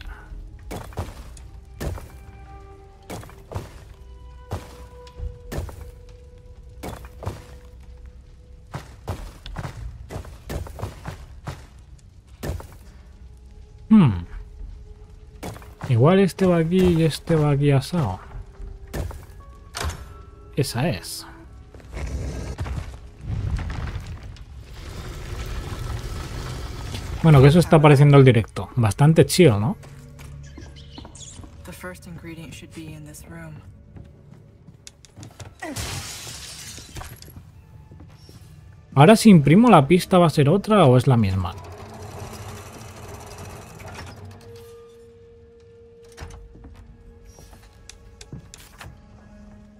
Hmm. Igual este va aquí y este va aquí asado. Esa es. Bueno, que eso está apareciendo el directo. Bastante chido, ¿no? Ahora si imprimo la pista va a ser otra o es la misma.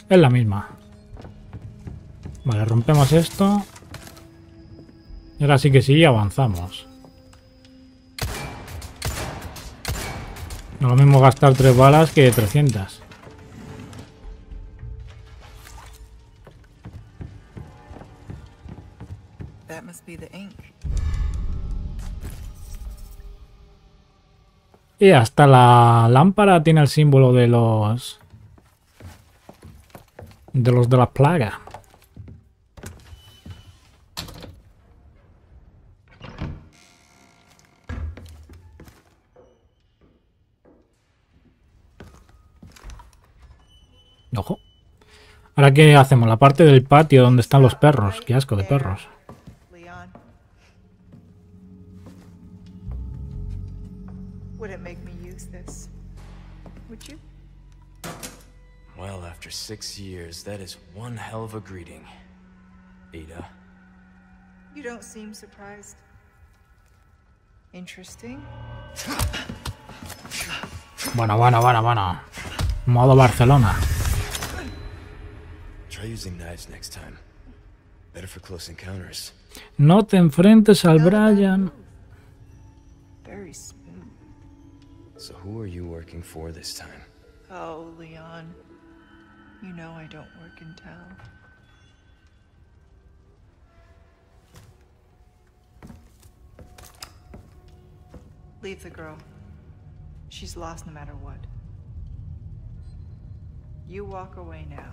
Es la misma. Vale, rompemos esto. Y ahora sí que sí, avanzamos. No lo mismo gastar tres balas que 300. That must be the ink. Y hasta la lámpara tiene el símbolo de los... De los de la plaga. Ojo. Ahora, ¿qué hacemos? La parte del patio donde están los perros. Qué asco de perros. Leon. Wouldn't make me use this. Would you? Well, after six years, that is one hell of a greeting. Ada. You don't seem surprised. Interesting. Bueno, bueno, bueno, bueno. Modo Barcelona. Try using knives next time. Better for close encounters. No te enfrentes al Brian. Very smooth. So who are you working for this time? Oh, Leon. You know I don't work in town. Leave the girl. She's lost no matter what. You walk away now,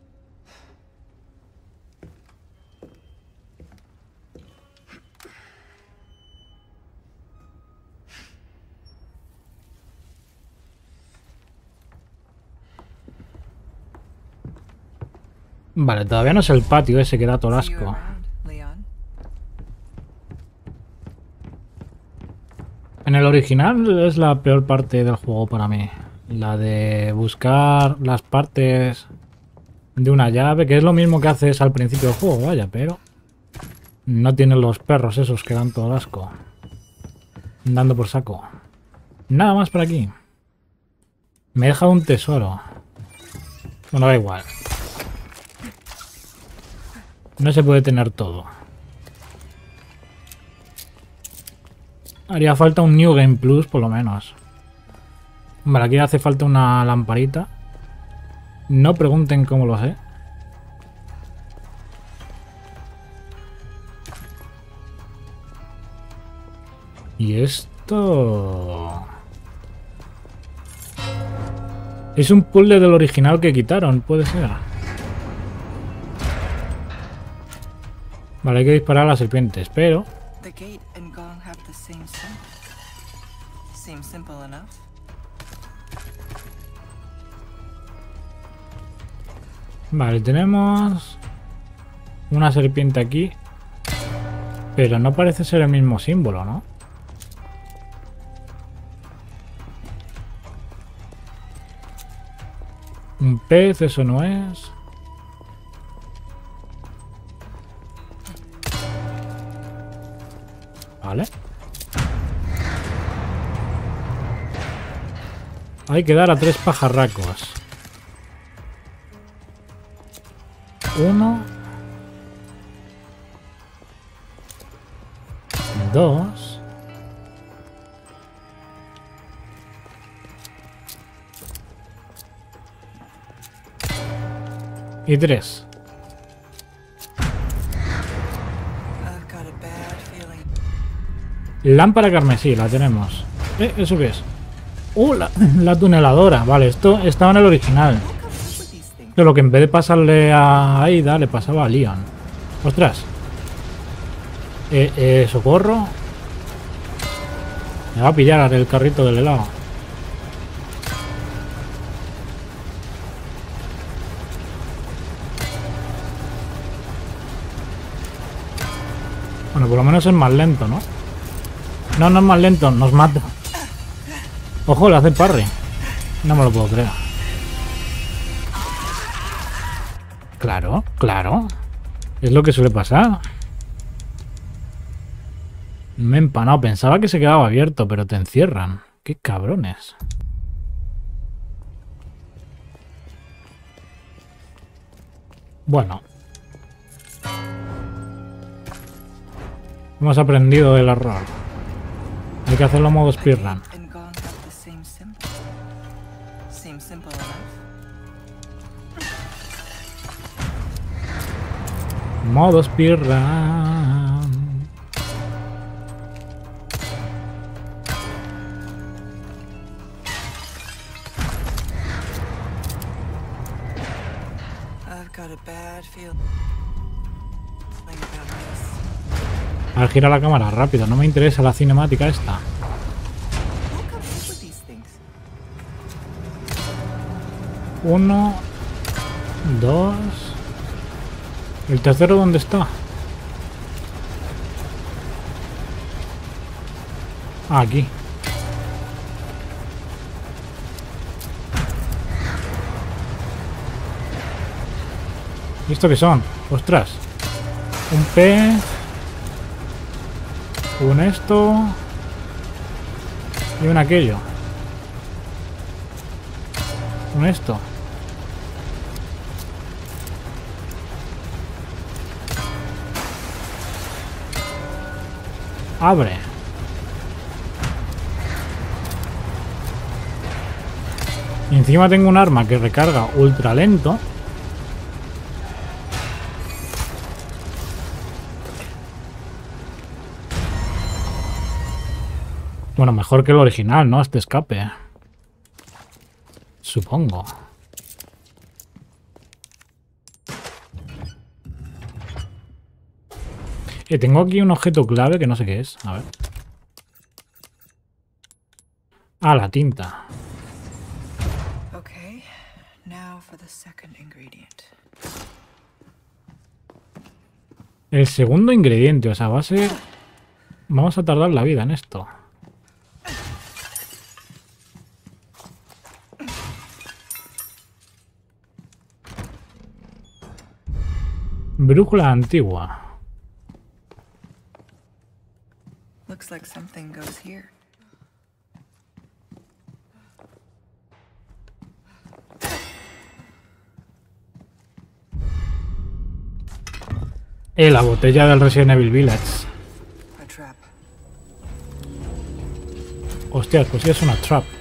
Vale, todavía no es el patio ese que da todo See you asco. around, Leon. En el original es la peor parte del juego para mí. La de buscar las partes de una llave, que es lo mismo que haces al principio del juego, vaya, pero no tienen los perros esos que dan todo asco. Dando por saco. Nada más por aquí. Me he dejado un tesoro. Bueno, da igual. No se puede tener todo. Haría falta un New Game Plus, por lo menos. Vale, aquí hace falta una lamparita. No pregunten cómo lo sé. Y esto... Es un puzzle del original que quitaron, puede ser. Vale, hay que disparar a las serpientes, pero... Vale, tenemos una serpiente aquí. Pero no parece ser el mismo símbolo, ¿no? Un pez, eso no es. Vale. Hay que dar a tres pajarracos. Uno. Dos. Y tres. Lámpara carmesí, la tenemos. Eh, ¿Eso qué es? ¡Uh! La, (clears throat) la tuneladora. Vale, esto estaba en el original. Pero que en vez de pasarle a Aida, le pasaba a Leon. ¡Ostras! Eh, eh, socorro. Me va a pillar el carrito del helado. Bueno, por lo menos es más lento, ¿no? No, no es más lento, nos mata. Ojo, le hace parry. No me lo puedo creer. Claro, claro. Es lo que suele pasar. Me he empanado. Pensaba que se quedaba abierto, pero te encierran. Qué cabrones. Bueno. Hemos aprendido del error. Que hacerlo modo speedrun. Modo. I've got a bad feeling A gira la cámara rápido. No me interesa la cinemática esta. Uno. Dos. ¿El tercero dónde está? Ah, aquí. ¿Y esto qué son? ¡Ostras! Un pez. Un esto. Y un aquello. Un esto. Abre. Y encima tengo un arma que recarga ultra lento. Bueno, mejor que el original, ¿no? Este escape. Supongo. Eh, tengo aquí un objeto clave que no sé qué es. A ver. Ah, la tinta. Okay, now for the second ingredient. El segundo ingrediente, o sea, va a ser... Vamos a tardar la vida en esto. Brújula antigua. Looks like something goes here. Eh, la botella del Resident Evil Village. Hostia, pues sí es una trap.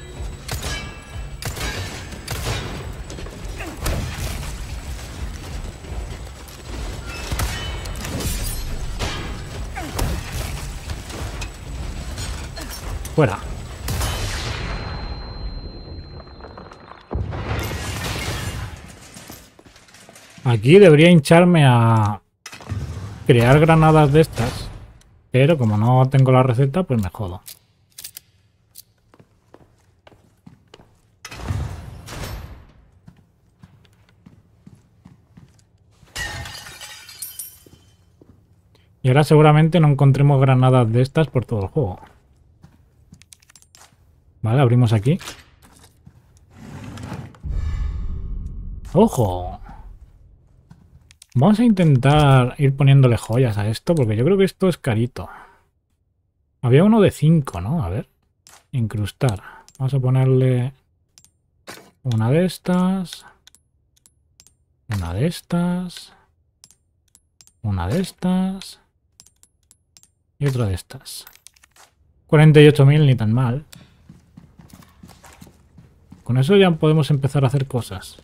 Aquí debería hincharme a crear granadas de estas. Pero como no tengo la receta, pues me jodo. Y ahora seguramente no encontremos granadas de estas por todo el juego. Vale, abrimos aquí. ¡Ojo! Vamos a intentar ir poniéndole joyas a esto, porque yo creo que esto es carito. Había uno de 5, ¿no? A ver. Incrustar. Vamos a ponerle una de estas. Una de estas. Una de estas. Y otra de estas. 48.000 ni tan mal. Con eso ya podemos empezar a hacer cosas.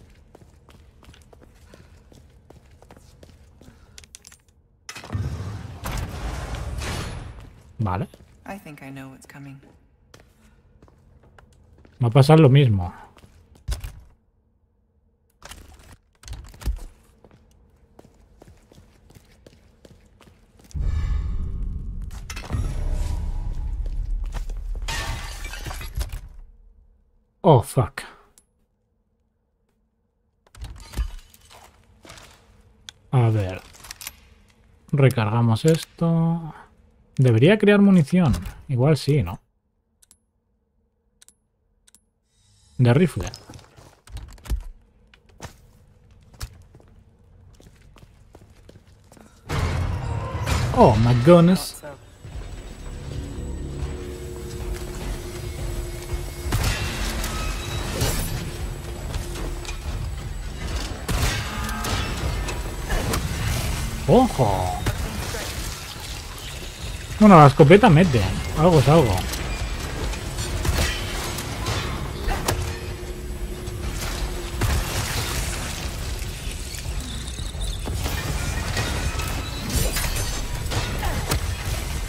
Vale. Va a pasar lo mismo. Oh, fuck. A ver. Recargamos esto. Debería crear munición. Igual sí, ¿no? De rifle. Oh, my goodness. ¡Ojo! Bueno, la escopeta mete. Algo es algo.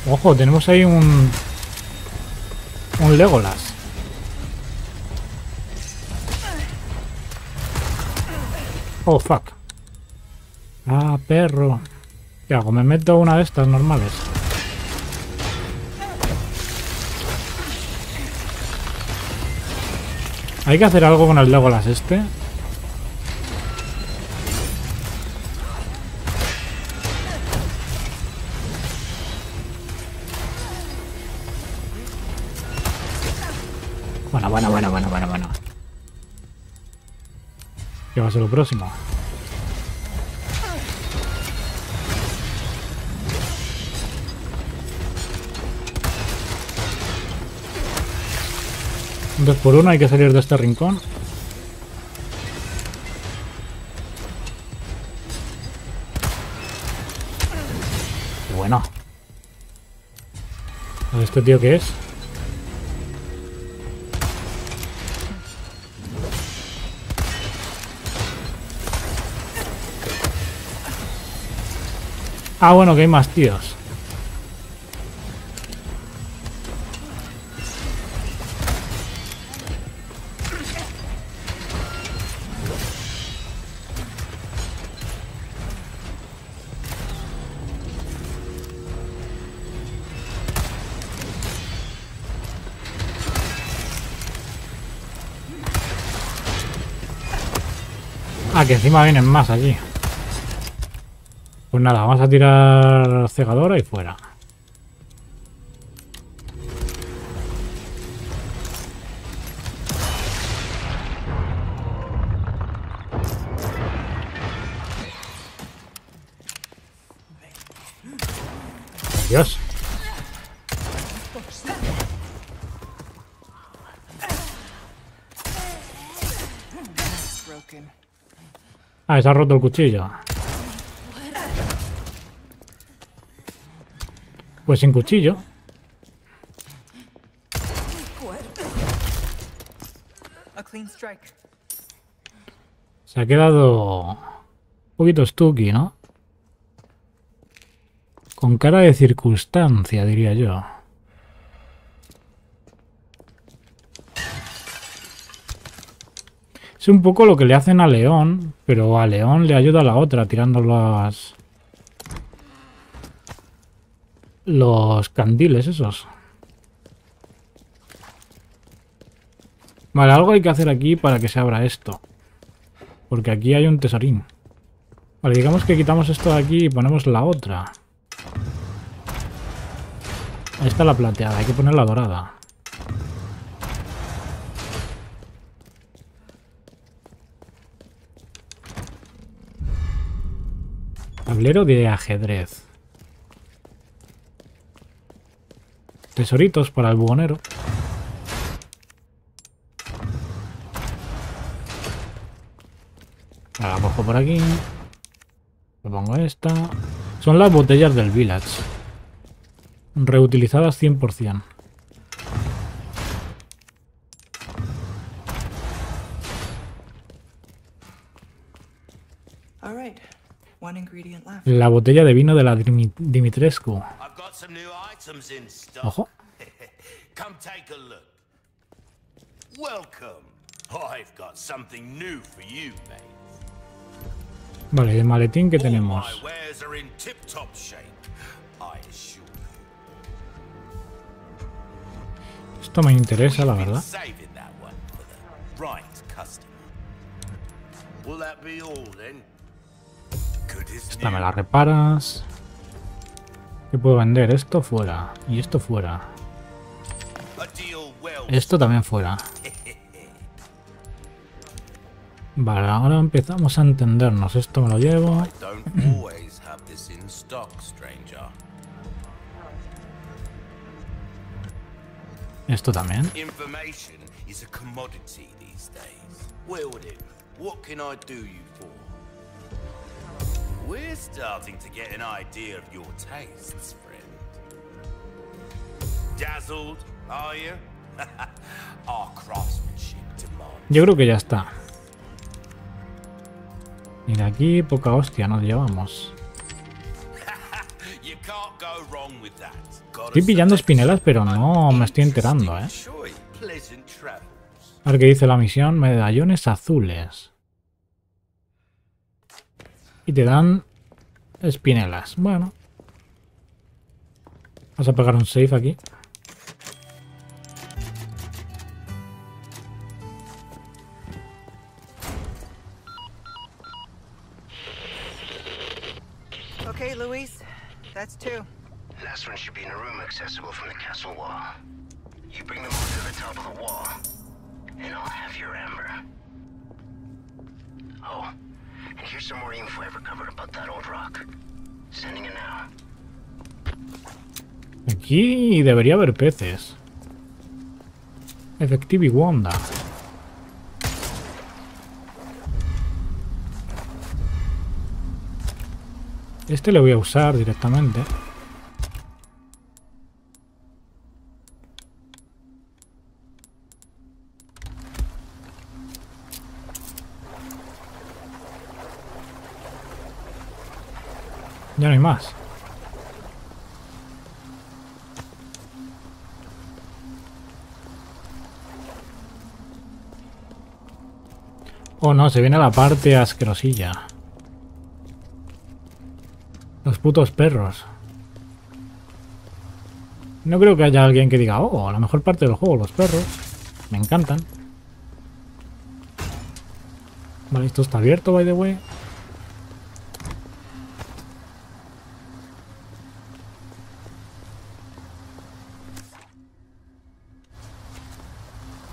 Ojo, tenemos ahí un... Un Legolas. Oh, fuck. Ah, perro. ¿Qué hago? Me meto una de estas normales. Hay que hacer algo con el Legolas este. Bueno, bueno, bueno, bueno, bueno, bueno. ¿Qué va a ser lo próximo? Dos por uno, hay que salir de este rincón. Bueno. ¿Este tío qué es? Ah, bueno, que hay más tíos. Que encima vienen más allí. Pues nada, vamos a tirar cegadora y fuera. Ah, se ha roto el cuchillo. Pues sin cuchillo. Se ha quedado un poquito stucky, ¿no? Con cara de circunstancia, diría yo. Un poco lo que le hacen a León, pero a León le ayuda la otra tirando las... Los candiles esos. Vale, algo hay que hacer aquí para que se abra esto. Porque aquí hay un tesorín. Vale, digamos que quitamos esto de aquí y ponemos la otra. Ahí está la plateada, hay que poner la dorada. Tablero de ajedrez. Tesoritos para el buhonero. La cojo por aquí. Le pongo esta. Son las botellas del village. Reutilizadas 100%. All right. One ingredient left. La botella de vino de la Dimi- Dimitrescu. Ojo. (laughs) Come take a look. Welcome. I've got something new for you, mate. Vale, el maletín que tenemos. Esto me interesa, la verdad. Will that be all then? Esta me la reparas. ¿Qué puedo vender? Esto fuera. Y esto fuera. Esto también fuera. Vale, ahora empezamos a entendernos. Esto me lo llevo. (clears throat) Esto también. Information is a commodity these days. Wielding, what can I do? We're starting to get an idea of your tastes, friend. Dazzled, are you? (laughs) Our craftsmanship demands. Yo creo que ya está. Y de aquí poca hostia nos llevamos. (laughs) Estoy pillando espinelas, pero no me estoy enterando, ¿eh? A ver qué dice la misión. Medallones azules. Y te dan espinelas. Bueno. Vas a pegar un save aquí. Okay, Luis. That's two. Last one should be in a room accessible from the castle wall. You bring them all to the top of the wall, and I'll have your amber. Oh, and here's some more info about that old rock. Sending it now. Aquí debería haber peces. Effective Wanda. Este lo voy a usar directamente. Ya no hay más. Oh no, se viene la parte asquerosilla. Los putos perros. No creo que haya alguien que diga, oh, la mejor parte del juego, los perros. Me encantan. Vale, esto está abierto, by the way.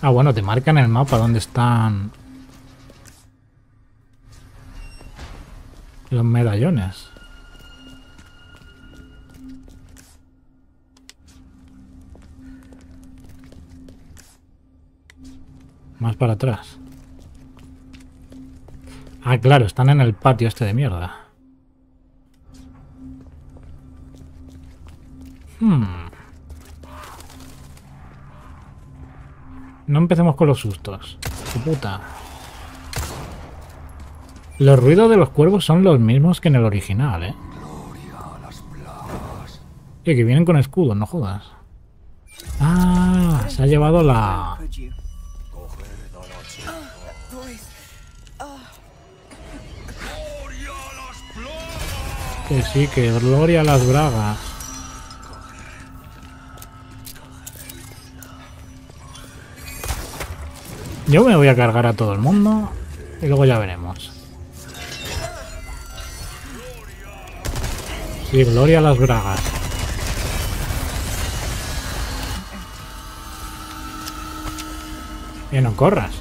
Ah, bueno, te marcan el mapa donde están los medallones. Más para atrás. Ah, claro, están en el patio este de mierda. Hmm. No empecemos con los sustos. Su puta. Los ruidos de los cuervos son los mismos que en el original, ¿eh? Eh, que vienen con escudo, no jodas. Ah, se ha llevado la... Que sí, que gloria a las bragas. Yo me voy a cargar a todo el mundo y luego ya veremos. Sí, gloria a las bragas. Que no corras.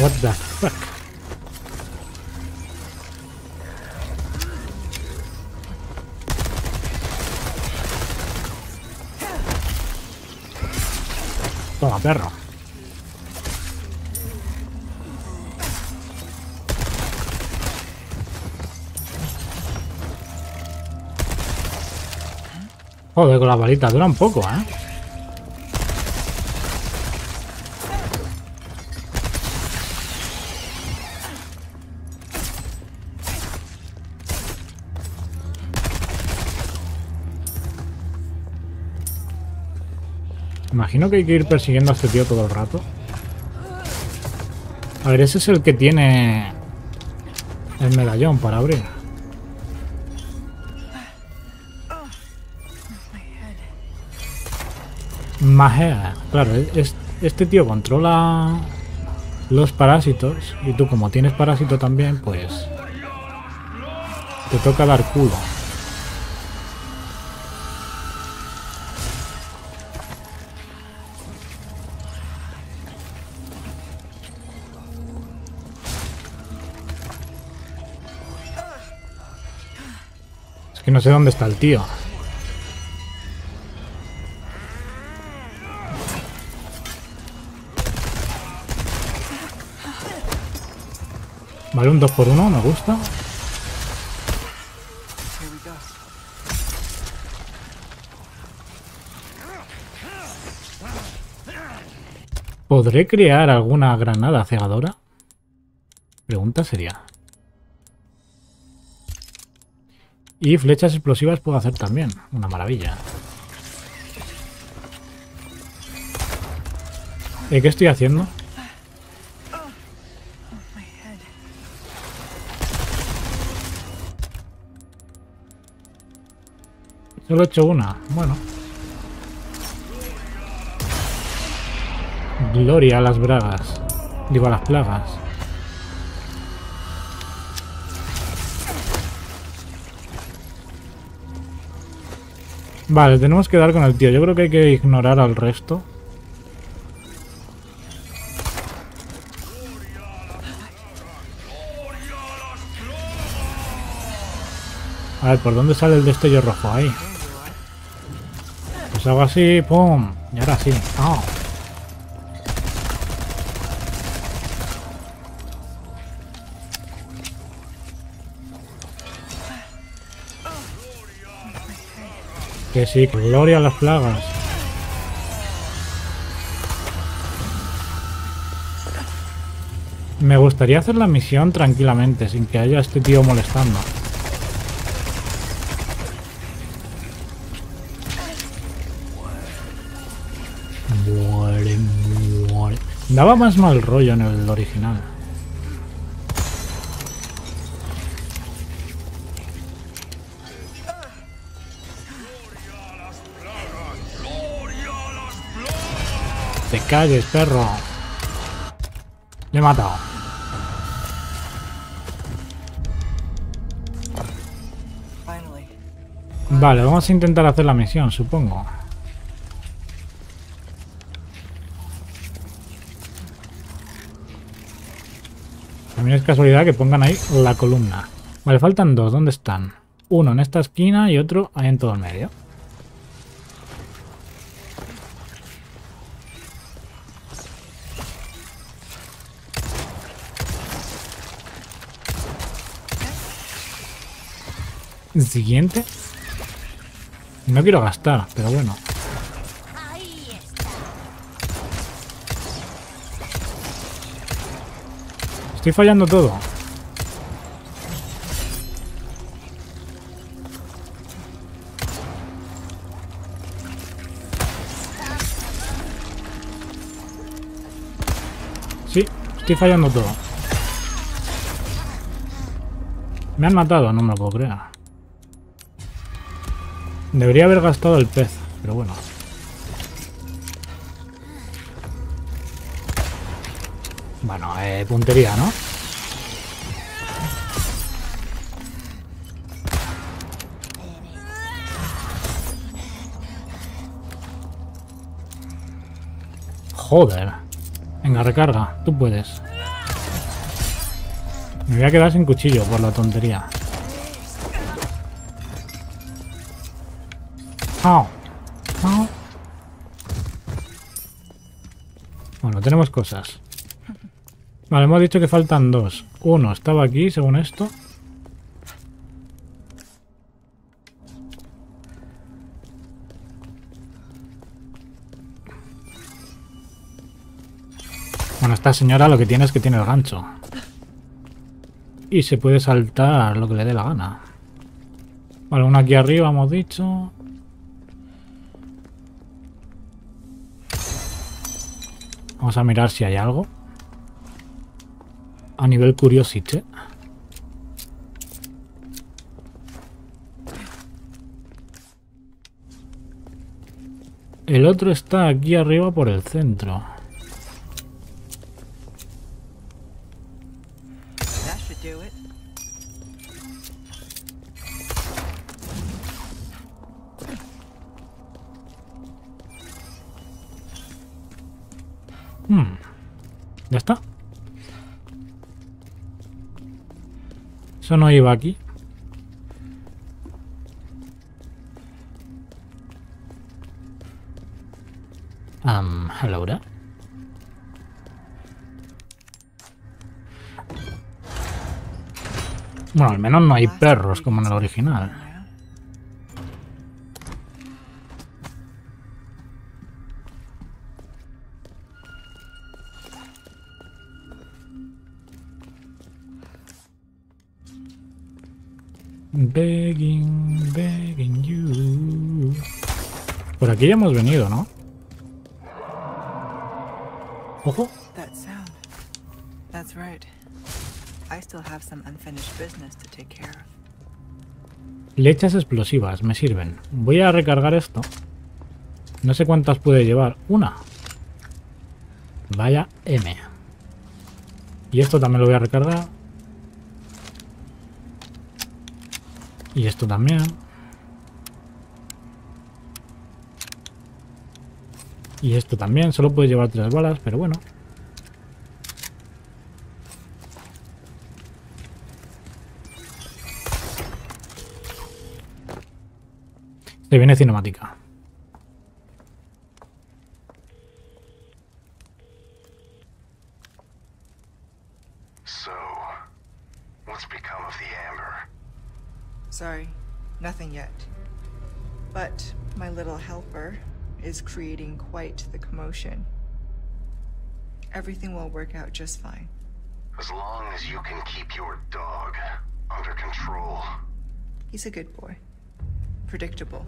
What the fuck? Toma, perro. Joder, con las balitas dura un poco, ¿eh? Imagino que hay que ir persiguiendo a este tío todo el rato. A ver, ese es el que tiene el medallón para abrir. Magia, claro, es- este tío controla los parásitos y tú como tienes parásito también, pues te toca dar culo. No sé dónde está el tío. Vale, un 2 por 1 me gusta. ¿Podré crear alguna granada cegadora? Pregunta sería. Y flechas explosivas puedo hacer también. Una maravilla. ¿Eh, ¿Qué estoy haciendo? Solo he hecho una. Bueno. Gloria a las bragas. Digo a las plagas. Vale, tenemos que dar con el tío. Yo creo que hay que ignorar al resto. A ver, ¿por dónde sale el destello rojo? Ahí. Pues hago así, ¡pum! Y ahora sí. ¡Ah! Que sí, gloria a las plagas. Me gustaría hacer la misión tranquilamente, sin que haya este tío molestando. Muere, muere. Daba más mal rollo en el original. Calles, perro. Le he matado. Vale, vamos a intentar hacer la misión, supongo. También es casualidad que pongan ahí la columna. Vale, faltan dos. ¿Dónde están? Uno en esta esquina y otro ahí en todo el medio. Siguiente. No quiero gastar, pero bueno. Estoy fallando todo. Sí, estoy fallando todo. Me han matado, no me lo puedo creer. Debería haber gastado el pez, pero bueno. Bueno, eh, puntería, ¿no? Joder. Venga, recarga. Tú puedes. Me voy a quedar sin cuchillo por la tontería. Bueno, tenemos cosas. Vale, hemos dicho que faltan dos. Uno estaba aquí, según esto. Bueno, esta señora lo que tiene es que tiene el gancho. Y se puede saltar lo que le dé la gana. Vale, una aquí arriba hemos dicho. Vamos a mirar si hay algo. A nivel curiosity. El otro está aquí arriba por el centro. Eso no iba aquí. Um, there. Bueno, al menos no hay perros como en el original. Aquí ya hemos venido, ¿no? Ojo. That sound. That's right. I still have some unfinished business to take care of. Lechas explosivas, me sirven. Voy a recargar esto. No sé cuántas puede llevar. Una. Vaya M. Y esto también lo voy a recargar. Y esto también. Y esto también. Solo puede llevar tres balas, pero bueno. Se viene cinemática. Commotion. Everything will work out just fine. As long as you can keep your dog under control. He's a good boy. Predictable.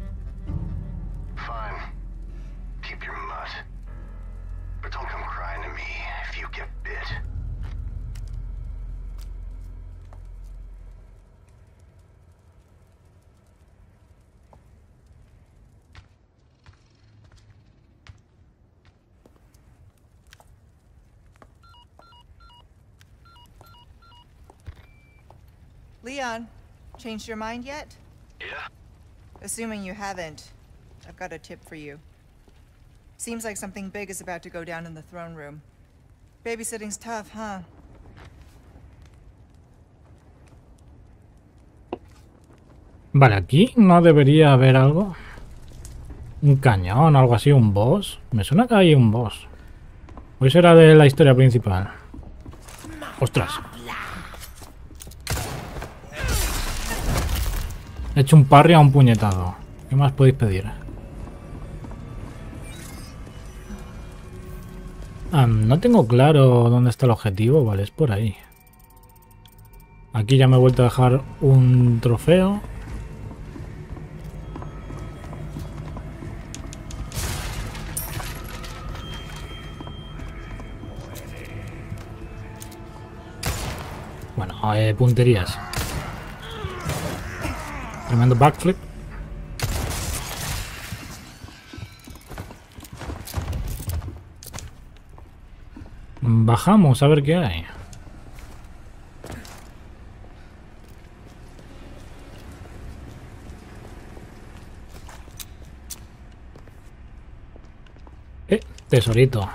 Changed your mind yet? Yeah? Assuming you haven't, I've got a tip for you. Seems like something big is about to go down in the throne room. Babysitting's tough, huh? Vale, aquí no debería haber algo. Un cañón, algo así, un boss. Me suena que hay un boss. Eso era de la historia principal. Ostras. He hecho un parry a un puñetado. ¿Qué más podéis pedir? No tengo claro dónde está el objetivo. Vale, es por ahí. Aquí ya me he vuelto a dejar un trofeo. Bueno, eh, punterías. Tremendo backflip. Bajamos a ver qué hay. Eh, tesorito.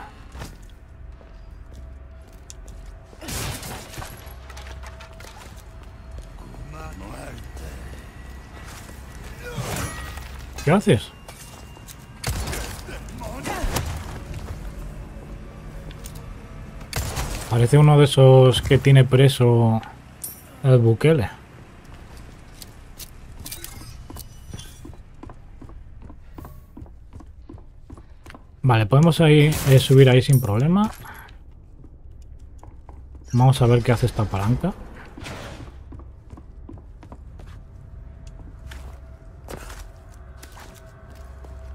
¿Qué haces? Parece uno de esos que tiene preso el Bukele. Vale, podemos eh, subir ahí sin problema. Vamos a ver qué hace esta palanca.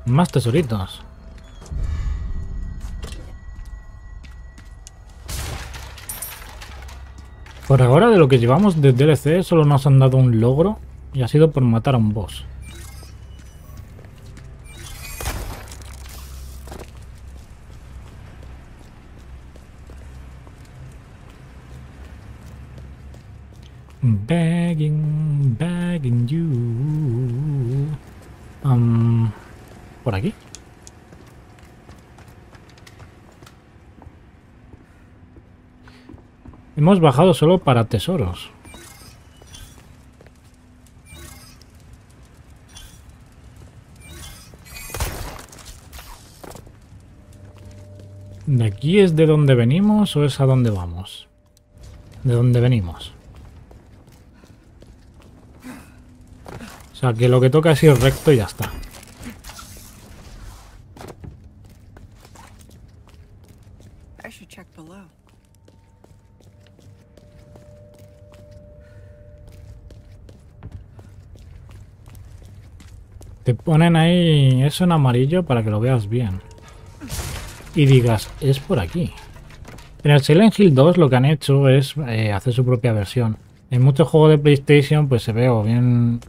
Más tesoritos. Por ahora de lo que llevamos de DLC solo nos han dado un logro y ha sido por matar a un boss. Hemos bajado solo para tesoros. ¿De aquí es de donde venimos o es a dónde vamos? De dónde venimos. O sea, que lo que toca es ir recto y ya está. I should check below. Te ponen ahí eso en amarillo para que lo veas bien. Y digas, es por aquí. En el Silent Hill 2 lo que han hecho es eh, hacer su propia versión. En muchos juegos de PlayStation pues se ve o bien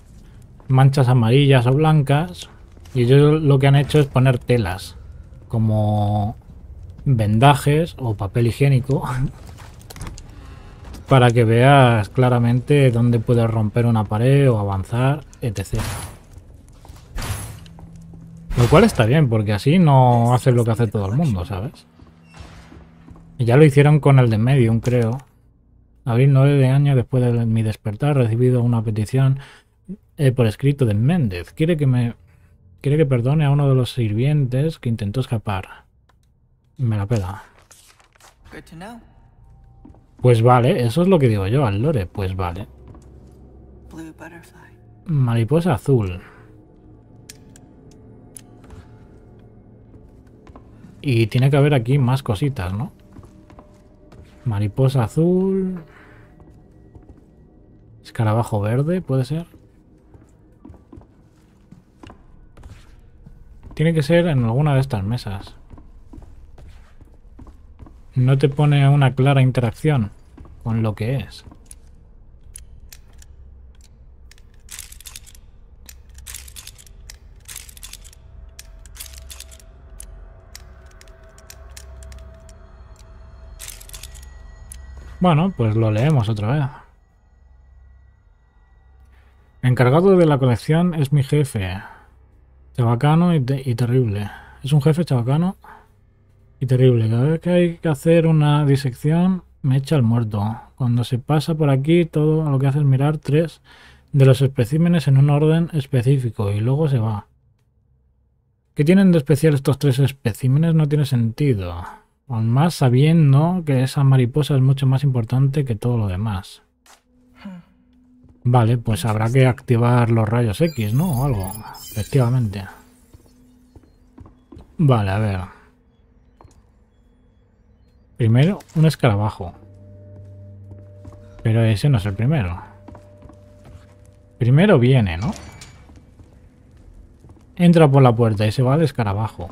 manchas amarillas o blancas. Y ellos lo que han hecho es poner telas. Como vendajes o papel higiénico. (laughs) para que veas claramente dónde puedes romper una pared o avanzar, etc. Lo cual está bien, porque así no haces lo que hace todo el mundo, ¿sabes? Y ya lo hicieron con el de Medium, creo. Abril 9 de año después de mi despertar, he recibido una petición eh, por escrito de Méndez. Quiere que me quiere que perdone a uno de los sirvientes que intentó escapar. Me la pela. Pues vale, eso es lo que digo yo al lore. Pues vale. Mariposa azul. Y tiene que haber aquí más cositas, ¿no? Mariposa azul. Escarabajo verde, puede ser. Tiene que ser en alguna de estas mesas. No te pone una clara interacción con lo que es. Bueno, pues lo leemos otra vez. Encargado de la colección es mi jefe. Chabacano y, te- y terrible. Es un jefe chabacano y terrible. Cada vez que hay que hacer una disección, me echa el muerto. Cuando se pasa por aquí, todo lo que hace es mirar tres de los especímenes en un orden específico y luego se va. ¿Qué tienen de especial estos tres especímenes? No tiene sentido. Aún más sabiendo que esa mariposa es mucho más importante que todo lo demás. Vale, pues habrá que activar los rayos X, ¿no? O algo. Efectivamente. Vale, a ver. Primero, un escarabajo. Pero ese no es el primero. Primero viene, ¿no? Entra por la puerta y se va al escarabajo.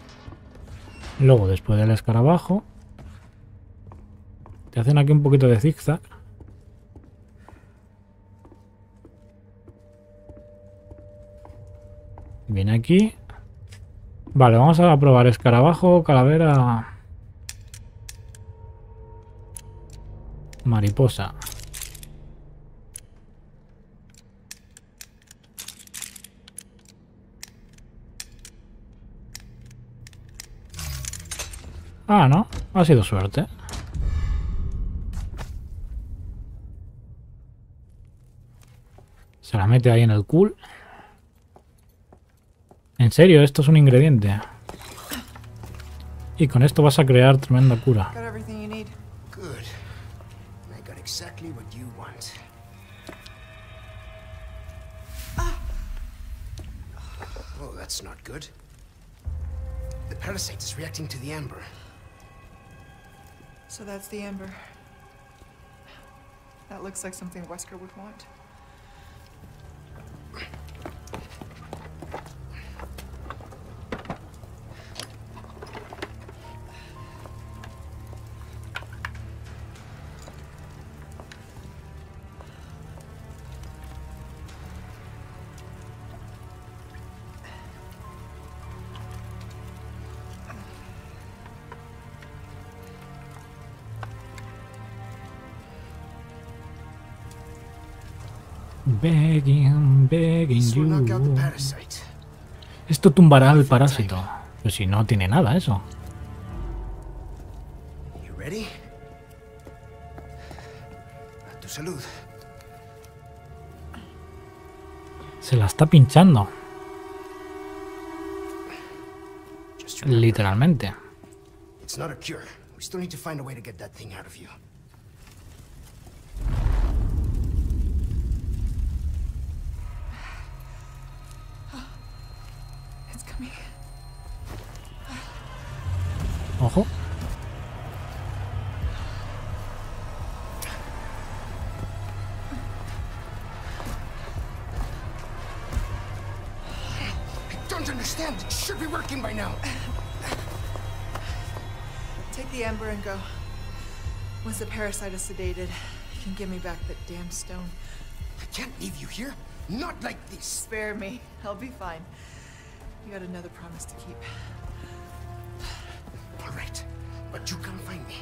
Luego, después del escarabajo, te hacen aquí un poquito de zigzag. Viene aquí. Vale, vamos a probar escarabajo, calavera... Mariposa. Ah, no. Ha sido suerte. Se la mete ahí en el cool. En serio, esto es un ingrediente. Y con esto vas a crear tremenda cura. Got everything you need. Good. I got exactly what you want. Oh, that's not good. The parasite is reacting to the amber. So that's the Ember. That looks like something Wesker would want. Begging, begging out the you. Esto tumbará al parásito. Pero si no tiene nada eso. A tu salud. Se la está pinchando. Literalmente. it's not a cure. We still need to find a way to get that thing out of you. It's coming. Ojo. I don't understand. It should be working by now. Take the ember and go. Once the parasite is sedated, you can give me back that damn stone. I can't leave you here. Not like this. Spare me. I'll be fine. You got another promise to keep. All right. But you come find me.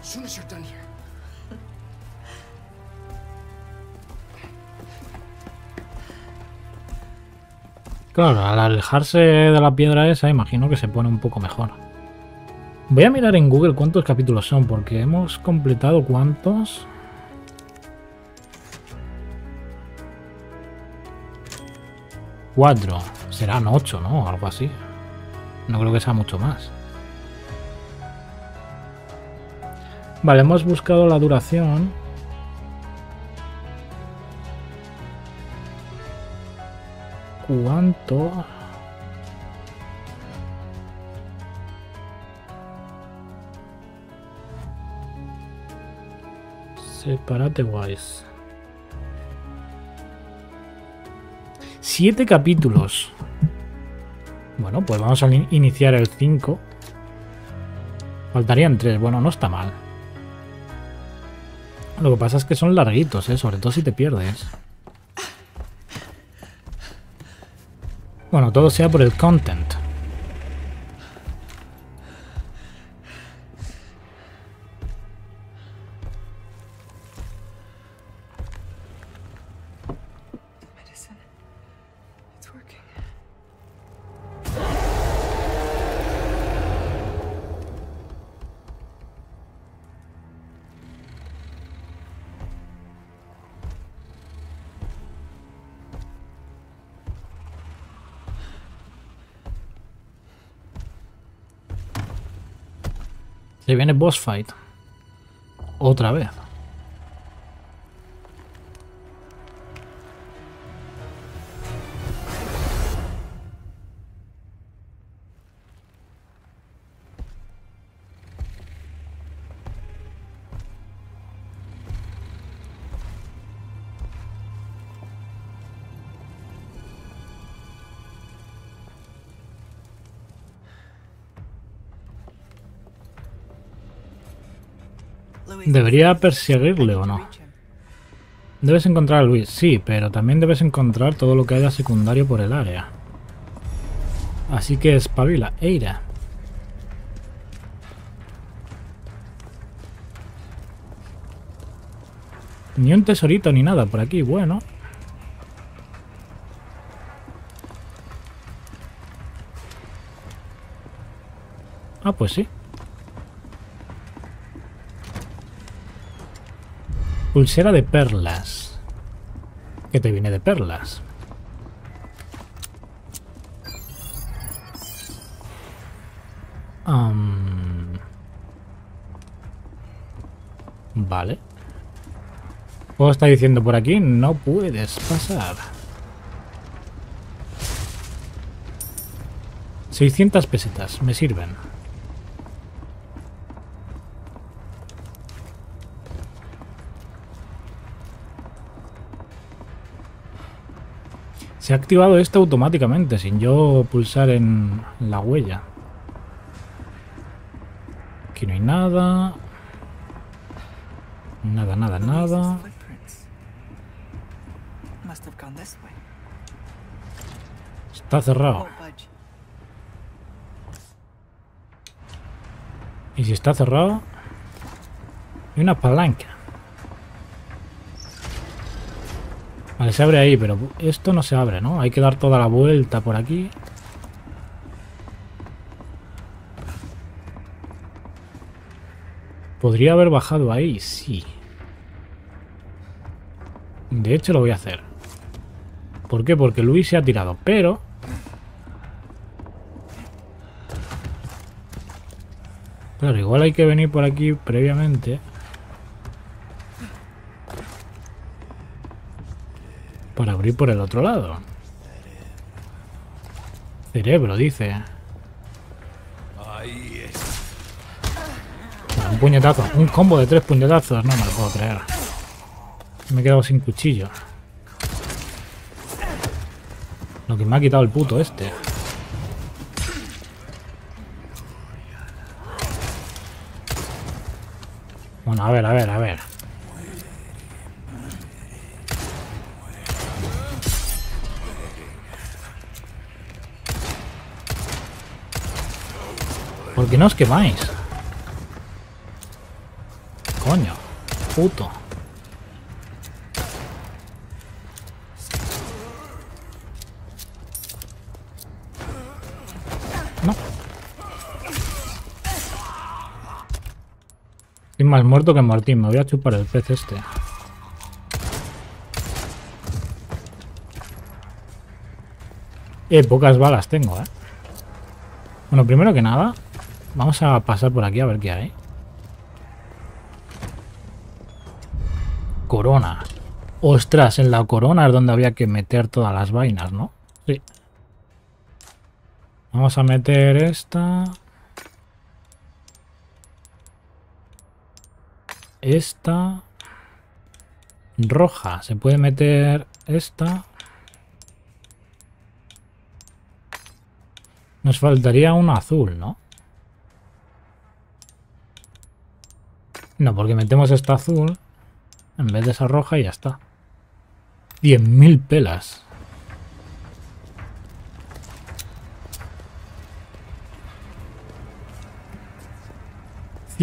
As soon as you're done here. Claro, al alejarse de la piedra esa, imagino que se pone un poco mejor. Voy a mirar en Google cuántos capítulos son, porque hemos completado cuántos. Cuatro. Serán ocho, ¿no? Algo así. No creo que sea mucho más. Vale, hemos buscado la duración. ¿Cuánto? Separate Wise. Siete capítulos. Bueno, pues vamos a in- iniciar el 5. Faltarían tres. Bueno, no está mal. Lo que pasa es que son larguitos, ¿eh? Sobre todo si te pierdes. Bueno, todo sea por el content. Fight. Otra vez. ¿Debería perseguirle o no? Debes encontrar a Luis, sí, pero también debes encontrar todo lo que haya secundario por el área. Así que espabila, Eira. Ni un tesorito ni nada por aquí, bueno. Ah, pues sí. Pulsera de perlas. Que te viene de perlas. Vale. O está diciendo por aquí, no puedes pasar. 600 pesetas, me sirven. Se ha activado esto automáticamente, sin yo pulsar en la huella. Aquí no hay nada. Nada, nada, nada. Está cerrado. Y si está cerrado, hay una palanca. Vale, se abre ahí, pero esto no se abre, ¿no? Hay que dar toda la vuelta por aquí. ¿Podría haber bajado ahí? Sí. De hecho, lo voy a hacer. ¿Por qué? Porque Luis se ha tirado, pero... Claro, igual hay que venir por aquí previamente. Abrir por el otro lado. Cerebro, dice. Un puñetazo. Un combo de tres puñetazos. No me lo puedo creer. Me he quedado sin cuchillo. Lo que me ha quitado el puto este. Bueno, a ver, a ver, a ver. Qué no os quemáis? Coño, puto. No. Estoy más muerto que Martín. Me voy a chupar el pez este. Eh, pocas balas tengo, eh. Bueno, primero que nada, vamos a pasar por aquí a ver qué hay. Corona. Ostras, en la corona es donde había que meter todas las vainas, ¿no? Sí. Vamos a meter esta. Esta. Roja. Se puede meter esta. Nos faltaría una azul, ¿no? No, porque metemos esta azul en vez de esa roja y ya está. 10.000 pelas.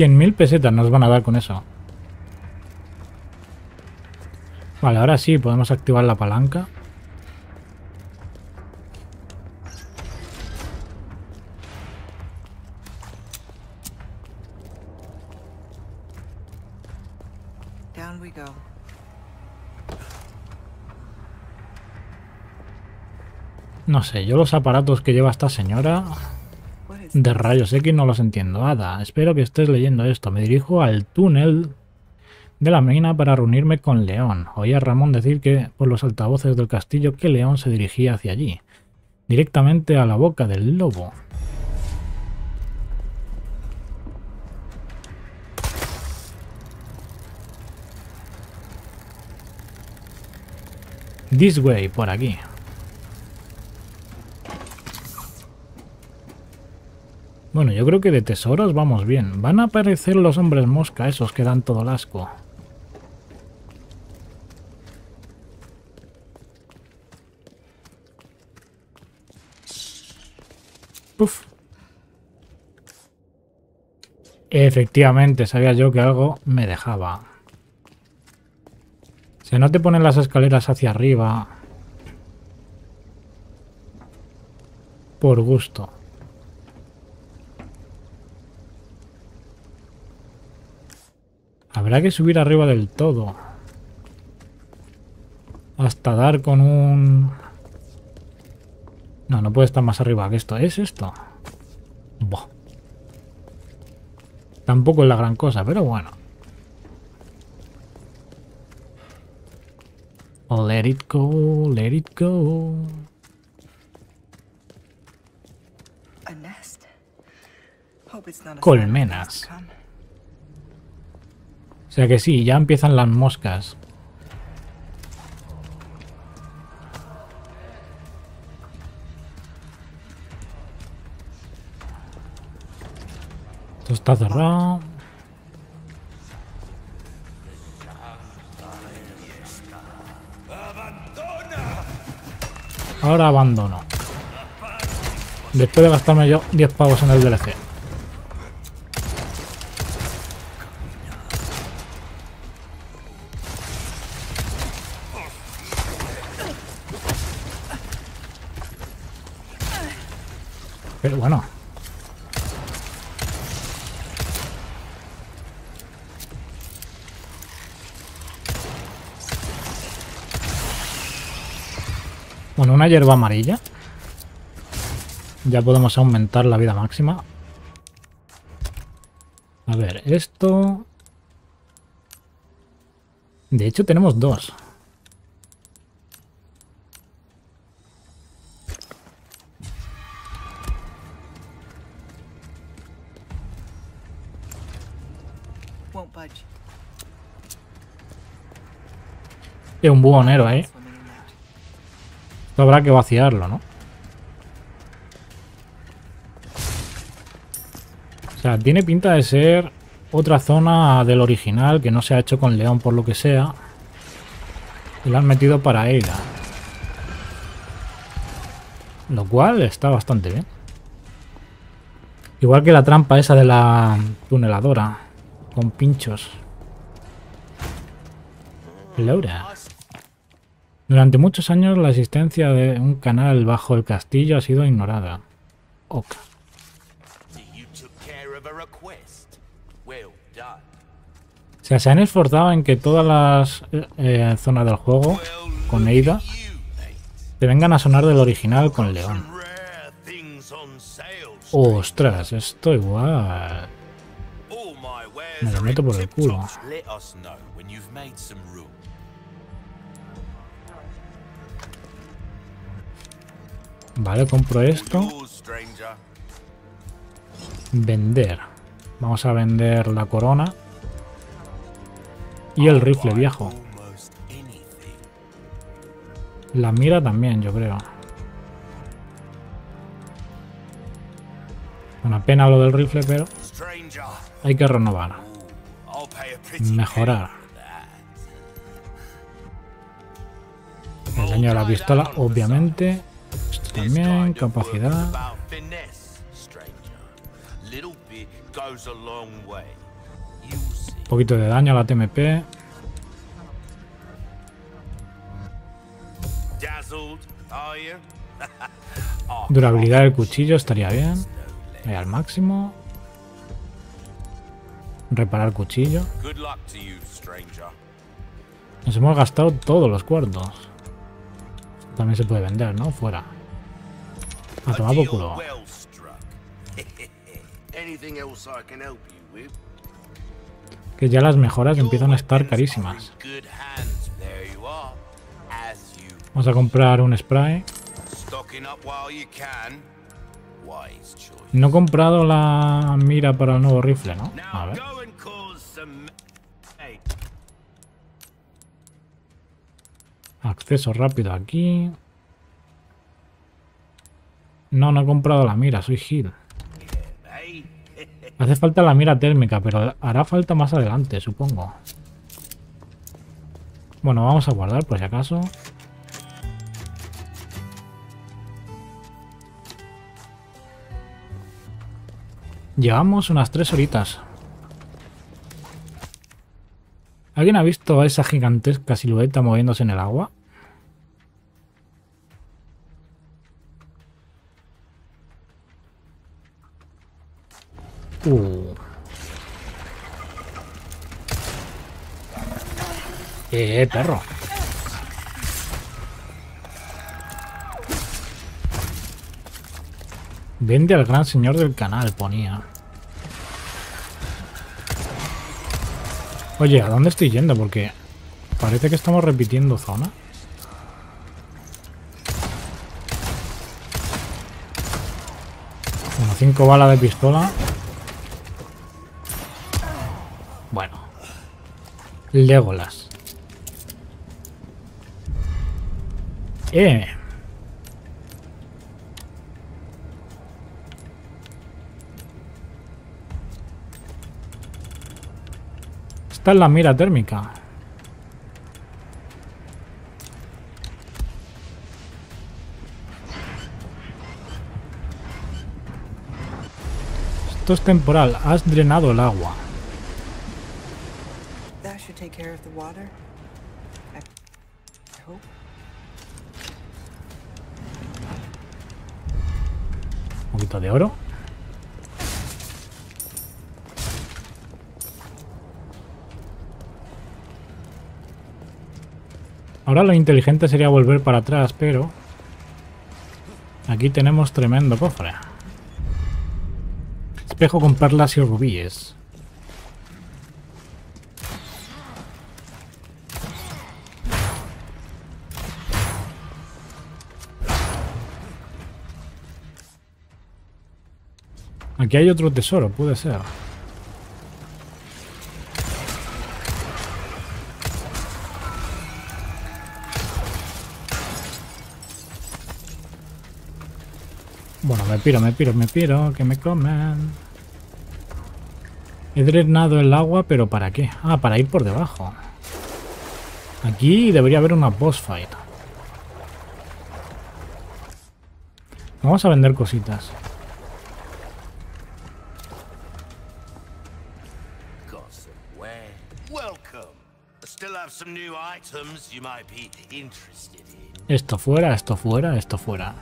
mil pesetas nos van a dar con eso. Vale, ahora sí, podemos activar la palanca. Down we go. No sé, yo los aparatos que lleva esta señora de rayos X no los entiendo. Ada, espero que estés leyendo esto. Me dirijo al túnel de la mina para reunirme con León. Oí a Ramón decir que por los altavoces del castillo que León se dirigía hacia allí, directamente a la boca del lobo. This way, por aquí. Bueno, yo creo que de tesoros vamos bien. Van a aparecer los hombres mosca, esos que dan todo el asco. Uf. Efectivamente, sabía yo que algo me dejaba. Si no te ponen las escaleras hacia arriba... Por gusto. Habrá que subir arriba del todo. Hasta dar con un... No, no puede estar más arriba que esto. ¿Es esto? Buah. Tampoco es la gran cosa, pero bueno. Let it go, let it go. Colmenas. O sea que sí, ya empiezan las moscas. Esto está cerrado. Ahora abandono. Después de gastarme yo 10 pavos en el DLC. Pero bueno. Bueno, una hierba amarilla. Ya podemos aumentar la vida máxima. A ver, esto... De hecho tenemos dos. Un buhonero that. Esto habrá que vaciarlo, ¿no? O sea, tiene pinta de ser otra zona del original que no se ha hecho con León por lo que sea. Y la han metido para Ada. Lo cual está bastante bien. Igual que la trampa esa de la tuneladora. Con pinchos. Laura. Durante muchos años la existencia de un canal bajo el castillo ha sido ignorada. Ok. So you took care of a request. Well done. O sea, se han esforzado en que todas las eh, eh, zonas del juego con mate. te vengan a sonar del original con León. Ostras, esto igual. Me lo meto por el culo. Vale, compro esto. Vender. Vamos a vender la corona. Y el rifle viejo. La mira también, yo creo. Una pena lo del rifle, pero hay que renovar. Mejorar. El la pistola, obviamente. También, capacidad. Un poquito de daño a la TMP. (laughs) Oh, Durabilidad del cuchillo estaría bien. Ahí al máximo. Reparar cuchillo. Nos hemos gastado todos los cuartos. También se puede vender, ¿no? Fuera. A tomar por culo. (laughs) Que ya las mejoras empiezan a estar carísimas. Vamos a comprar un spray. No he comprado la mira para el nuevo rifle, ¿no? A ver. Acceso rápido aquí. No, no he comprado la mira, soy Gil. Hace falta la mira térmica, pero hará falta más adelante, supongo. Bueno, vamos a guardar por si acaso. Llevamos unas tres horitas. ¿Alguien ha visto a esa gigantesca silueta moviéndose en el agua? Uh. Eh, perro. Vende al gran señor del canal, ponía. Oye, ¿a dónde estoy yendo? Porque parece que estamos repitiendo zona. Bueno, cinco balas de pistola. Legolas. Eh. La mira térmica. Esto es temporal. Has drenado el agua. Take care of the water. I. Un poquito de oro. Ahora lo inteligente sería volver para atrás, pero... Aquí tenemos tremendo cofre. Espejo con perlas y rubíes. Aquí hay otro tesoro, puede ser. Bueno, me piro, me piro, me piro, que me comen. He drenado el agua, pero ¿para qué? Ah, para ir por debajo. Aquí debería haber una boss fight. Vamos a vender cositas. Esto fuera, esto fuera, esto fuera.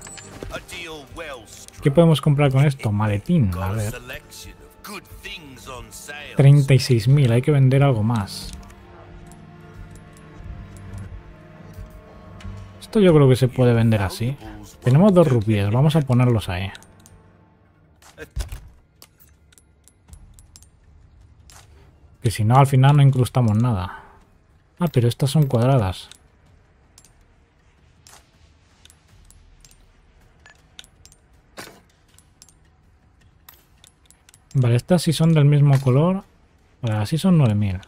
¿Qué podemos comprar con esto? Maletín, a ver. selection of good things on sale. 36.000, hay que vender algo más. Esto yo creo que se puede vender así. Tenemos dos rupias, vamos a ponerlos ahí. Que si no, al final no incrustamos nada. Ah, pero estas son cuadradas. Vale, estas sí son del mismo color. Vale, así son 9000.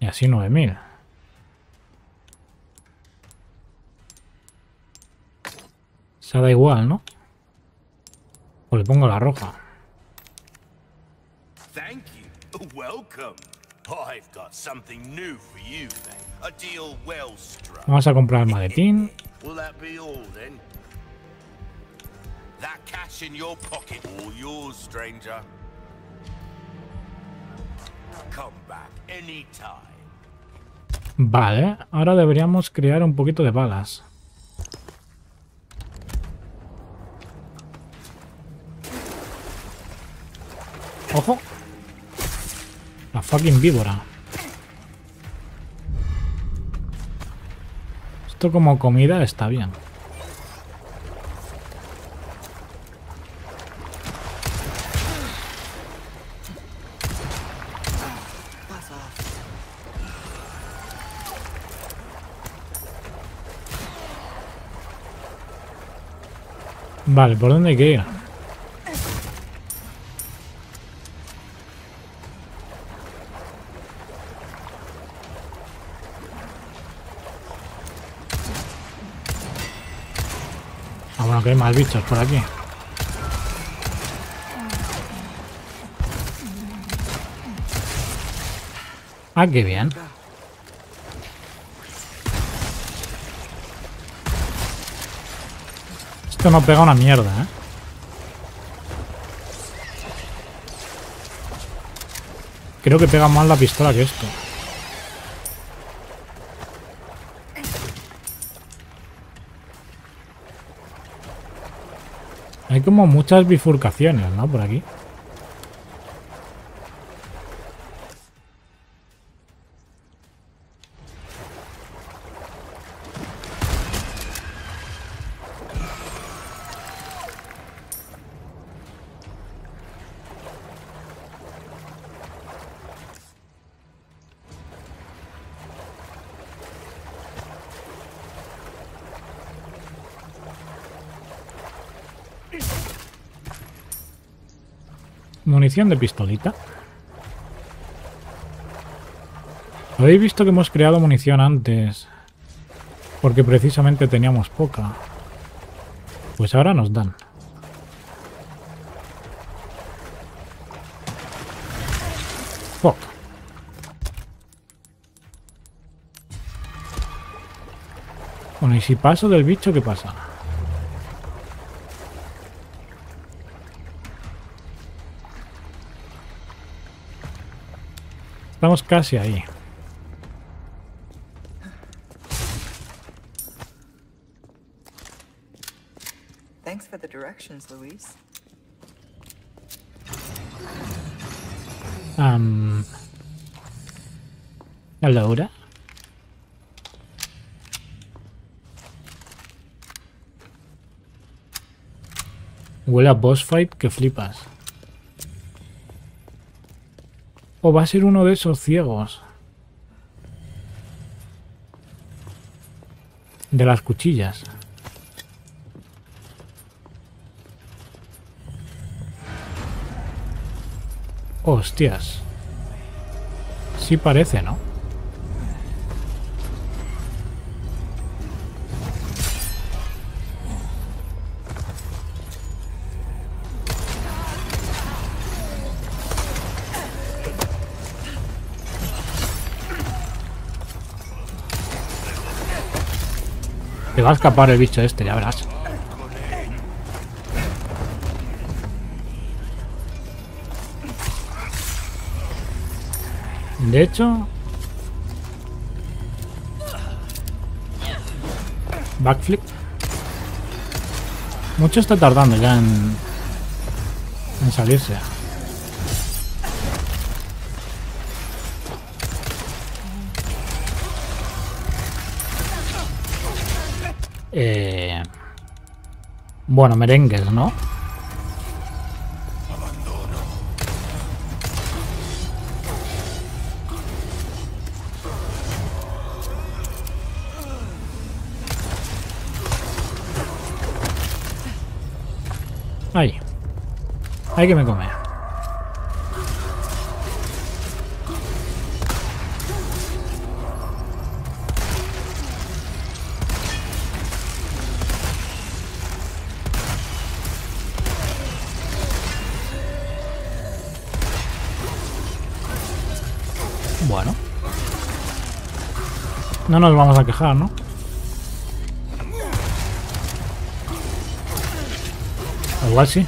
Y así 9000. Se da igual, ¿no? O le pongo la roja. Thank you. Welcome. I've got something new for you. A deal well struck. Vamos a comprar el maletín. Will that be all then? That cash in your pocket, all yours, stranger. Come back anytime. Vale, ahora deberíamos crear un poquito de balas. ¡Ojo! La fucking víbora. Esto como comida está bien. Vale, ¿por dónde hay que ir? Más bichos por aquí. Ah, qué bien. Esto no pega una mierda, ¿eh? Creo que pega más la pistola que esto. Hay como muchas bifurcaciones, ¿no? Por aquí. Munición de pistolita. Habéis visto que hemos creado munición antes. Porque precisamente teníamos poca. Pues ahora nos dan. Fuck. Bueno, y si paso del bicho, ¿qué pasa? Estamos casi ahí. Thanks for the directions, Luis. Um, there. Huele a boss fight que flipas. O va a ser uno de esos ciegos. De las cuchillas. Hostias. Sí parece, ¿no? Te va a escapar el bicho este, ya verás. De hecho... Backflip. Mucho está tardando ya en... En salirse. Eh... Bueno, merengues, ¿no? Ahí. Ahí que me come. No nos vamos a quejar, ¿no? Igual sí.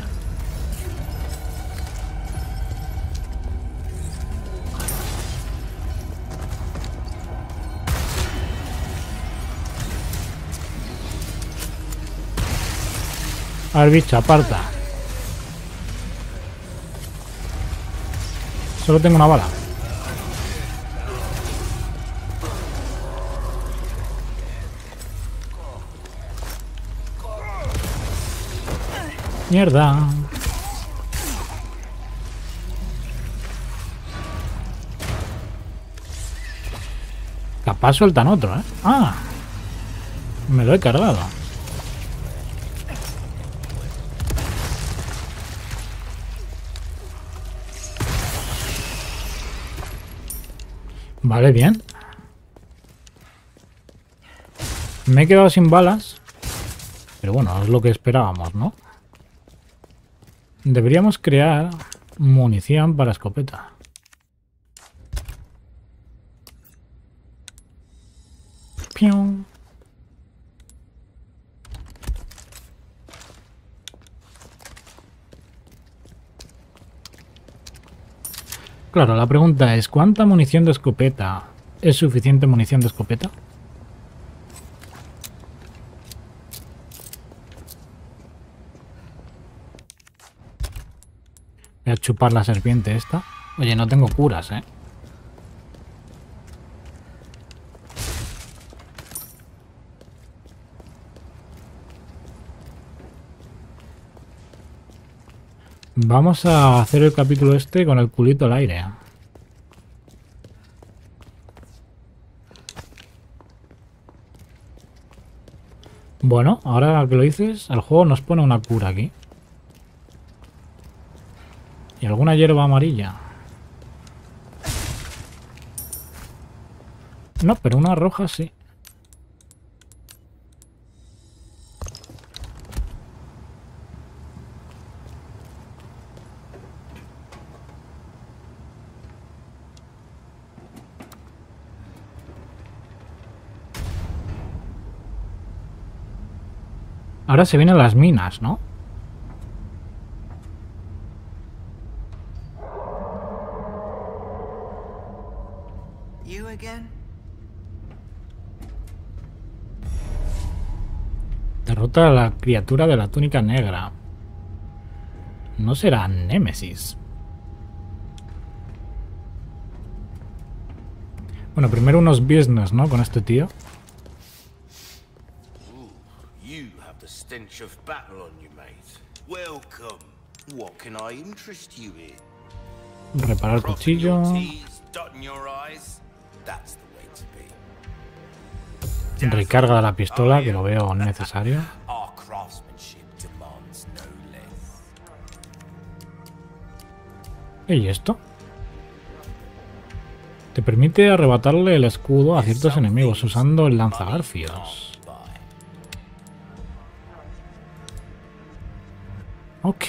A aparta. Solo tengo una bala. Mierda. Capaz sueltan otro, ¿eh? Ah. Me lo he cargado. Vale, bien. Me he quedado sin balas. Pero bueno, es lo que esperábamos, ¿no? Deberíamos crear munición para escopeta. Pium. Claro, la pregunta es, ¿cuánta munición de escopeta es suficiente munición de escopeta? A chupar la serpiente esta. Oye, no tengo curas, ¿eh? Vamos a hacer el capítulo este con el culito al aire. Bueno, ahora que lo dices, el juego nos pone una cura aquí alguna hierba amarilla. No, pero una roja sí. Ahora se vienen las minas, ¿no? Derrota a la criatura de la túnica negra. No será Némesis. Bueno, primero unos business, ¿no? Con este tío. Reparar cuchillo. Recarga de la pistola, que lo veo necesario. ¿Y esto? Te permite arrebatarle el escudo a ciertos enemigos usando el lanzagarfios. Ok.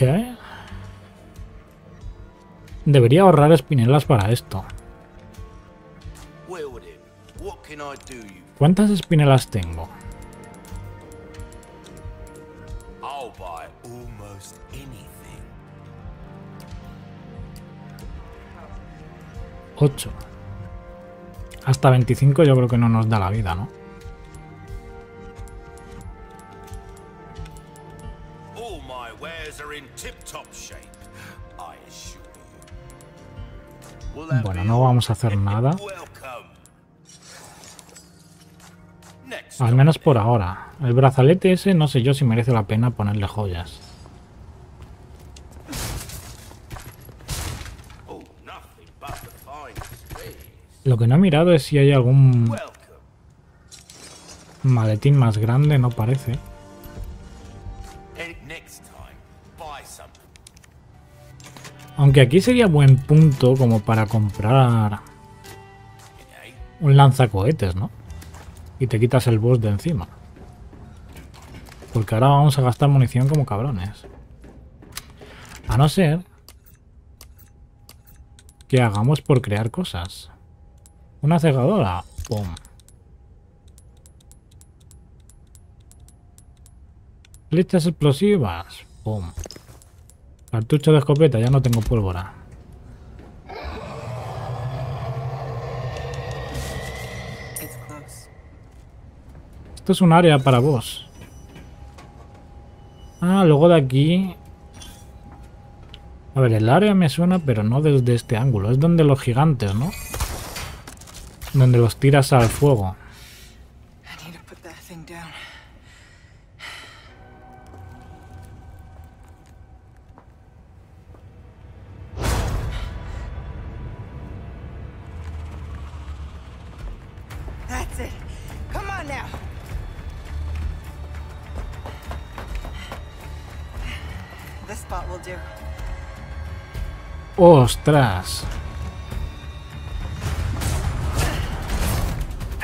Debería ahorrar espinelas para esto. ¿Cuántas espinelas tengo? 8. Hasta 25 yo creo que no nos da la vida, ¿no? Bueno, no vamos a hacer nada. Al menos por ahora. El brazalete ese no sé yo si merece la pena ponerle joyas. Oh, nothing but the finest wares. Lo que no he mirado es si hay algún maletín más grande, no parece. Aunque aquí sería buen punto como para comprar un lanzacohetes, ¿no? Y te quitas el boss de encima. Porque ahora vamos a gastar munición como cabrones. A no ser que hagamos por crear cosas. Una cegadora. Pum. Flechas explosivas. Pum. Cartucho de escopeta, ya no tengo pólvora. Esto es un área para vos. Ah, luego de aquí... A ver, el área me suena, pero no desde este ángulo. Es donde los gigantes, ¿no? Donde los tiras al fuego. I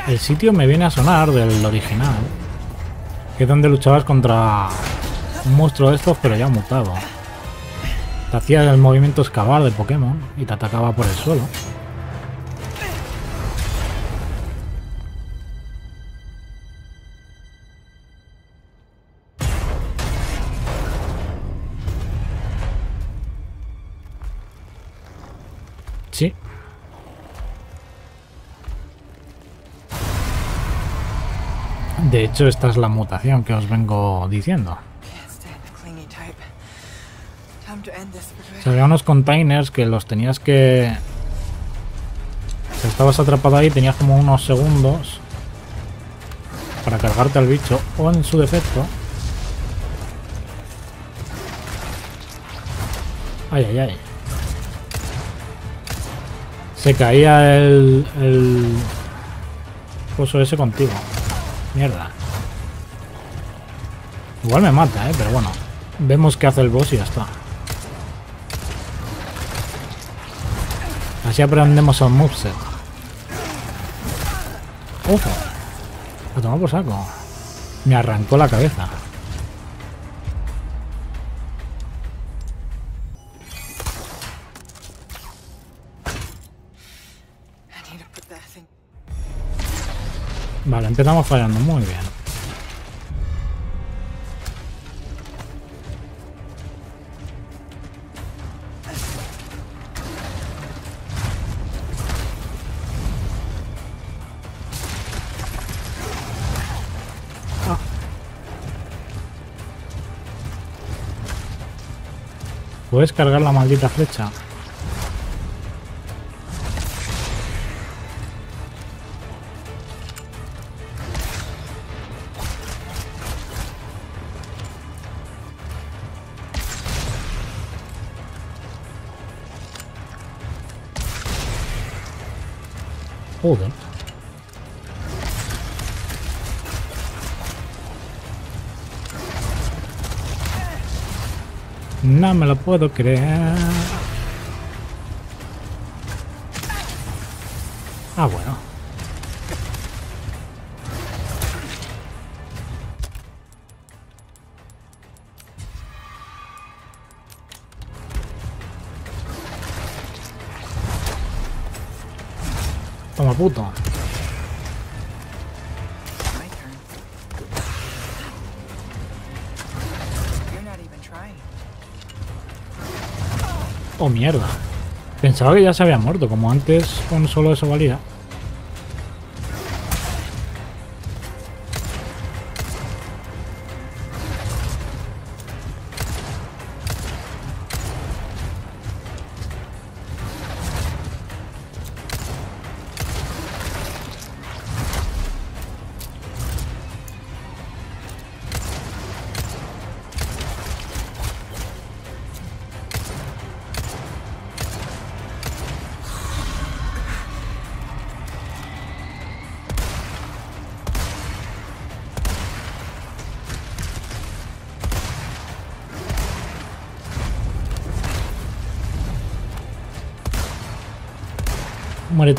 El sitio me viene a sonar del original. Que es donde luchabas contra un monstruo de estos, pero ya mutado. Te hacía el movimiento excavar de Pokémon y te atacaba por el suelo. De hecho, esta es la mutación que os vengo diciendo. O había unos containers que los tenías que... estabas atrapado ahí, tenías como unos segundos para cargarte al bicho, o en su defecto... Ay, ay, ay. Se caía el... el... coso ese contigo. Mierda. Igual me mata, eh, pero bueno. Vemos qué hace el boss y ya está. Así aprendemos el moveset. Ojo. Lo tomó por saco. Me arrancó la cabeza. Vale, empezamos fallando. Muy bien. ¿Puedes cargar la maldita flecha? No me lo puedo creer. Ah, bueno. Oh, mierda. Pensaba que ya se había muerto, como antes con solo eso valía.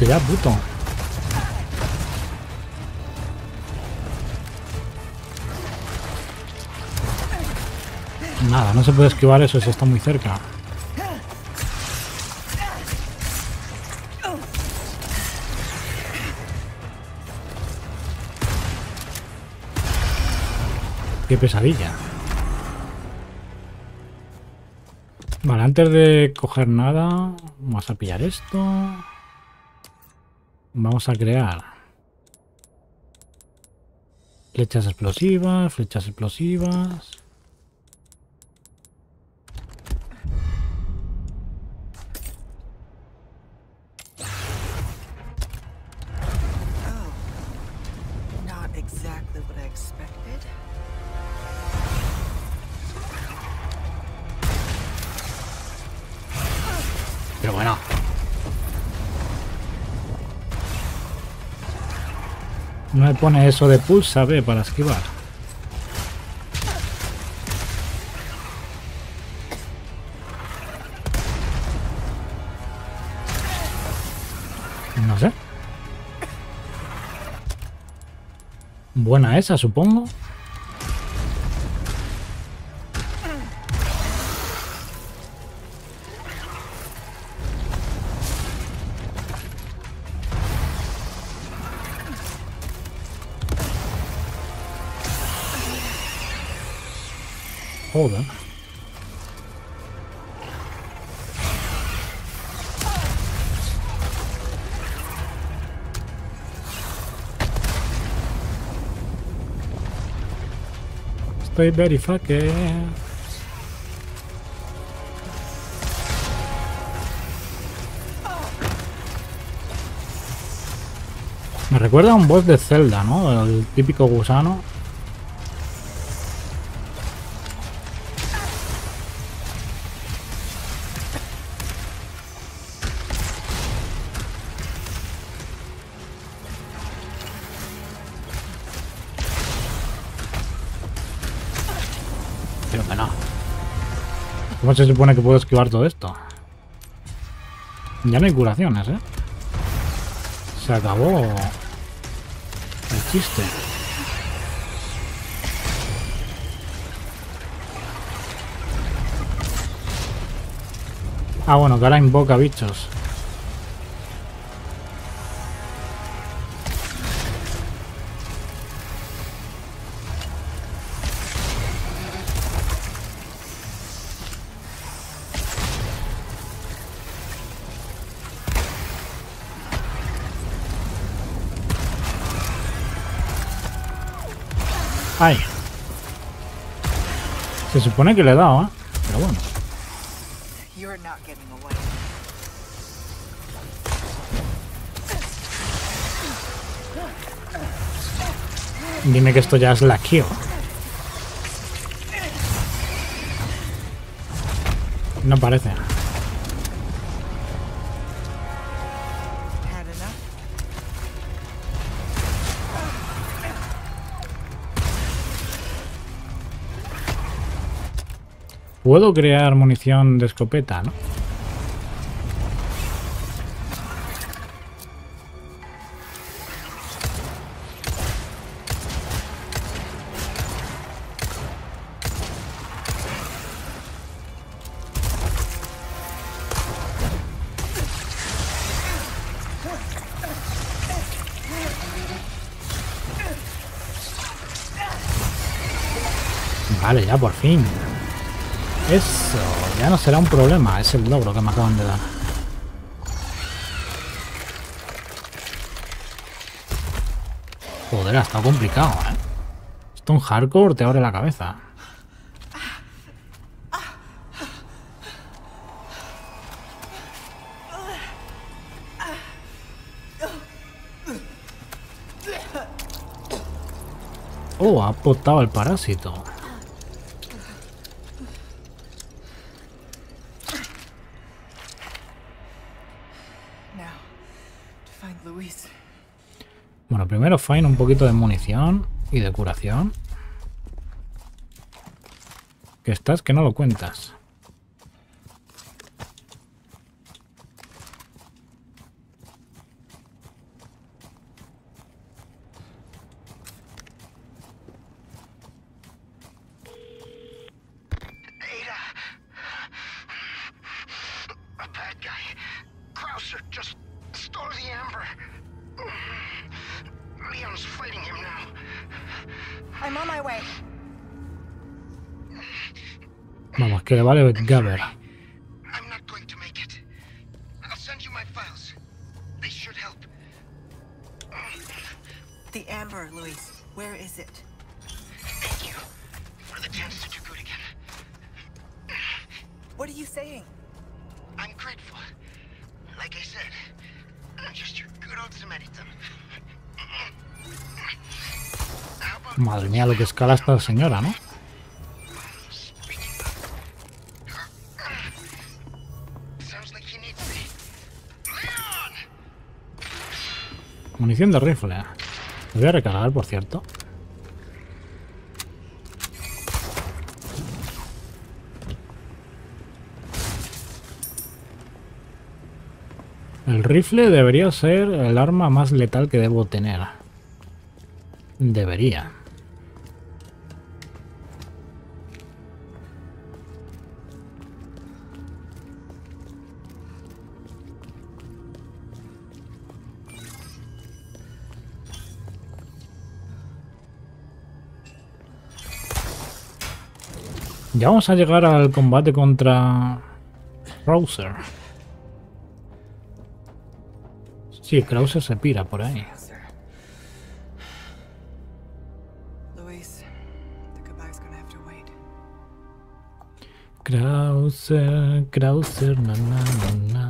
Ya, puto. Nada, no se puede esquivar eso si está muy cerca. Qué pesadilla. Vale, antes de coger nada, vamos a pillar esto. Vamos a crear flechas explosivas, flechas explosivas. Pone eso de pulsa B para esquivar. No sé. Buena esa, supongo. Joder. Estoy very fucking. Me recuerda a un boss de Zelda, ¿no? El típico gusano. ¿Cómo se supone que puedo esquivar todo esto? Ya no hay curaciones, ¿eh? Se acabó el chiste. Ah, bueno, que ahora invoca bichos. Ay. Se supone que le he dado, ¿eh? Pero bueno. Dime que esto ya es la kill. No parece. Puedo crear munición de escopeta, ¿no? Vale, ya por fin. Eso, ya no será un problema, es el logro que me acaban de dar. Joder, ha estado complicado, ¿eh? Esto en hardcore te abre la cabeza. Oh, ha potado el parásito. Now, to find Luis. Bueno, primero Fine un poquito de munición y de curación. Que estás que no lo cuentas. Esta señora, ¿no? Munición de rifle. Voy a recargar, por cierto. El rifle debería ser el arma más letal que debo tener. Debería. Ya vamos a llegar al combate contra Krauser. Sí, Krauser se pira por ahí. Krauser, Krauser, na na na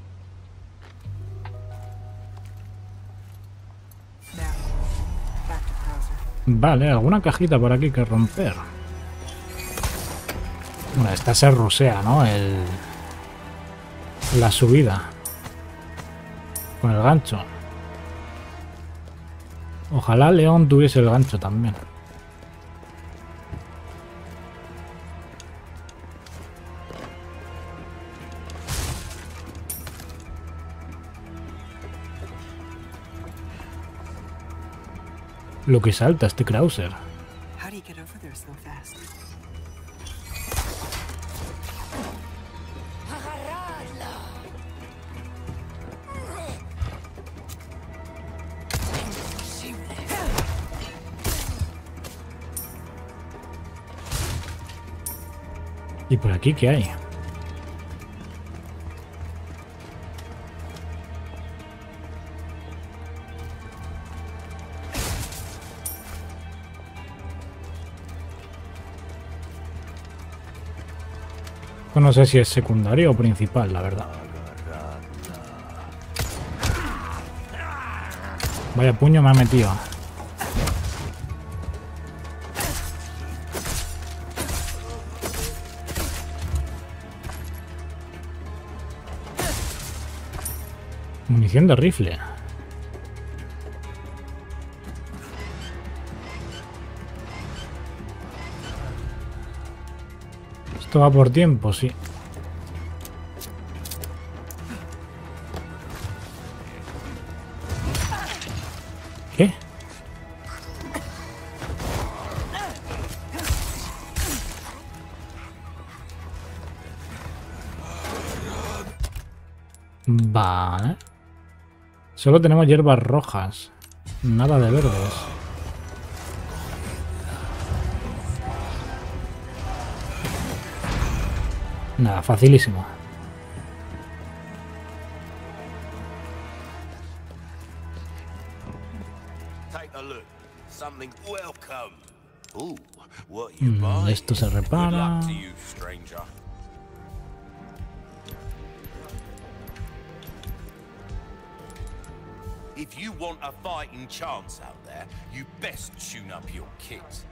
Vale, alguna cajita por aquí que romper. Bueno, esta se rusea, ¿no? El... La subida. Con el gancho. Ojalá León tuviese el gancho también. Lo que salta este Krauser. ¿Y por aquí qué hay? No sé si es secundario o principal, la verdad. Vaya puño me ha metido. Munición de rifle. Esto va por tiempo, sí. ¿Qué? Vale. Solo tenemos hierbas rojas. Nada de verdes. What you Mm, esto se repara. If you want a fighting chance out there, you best tune up your kit.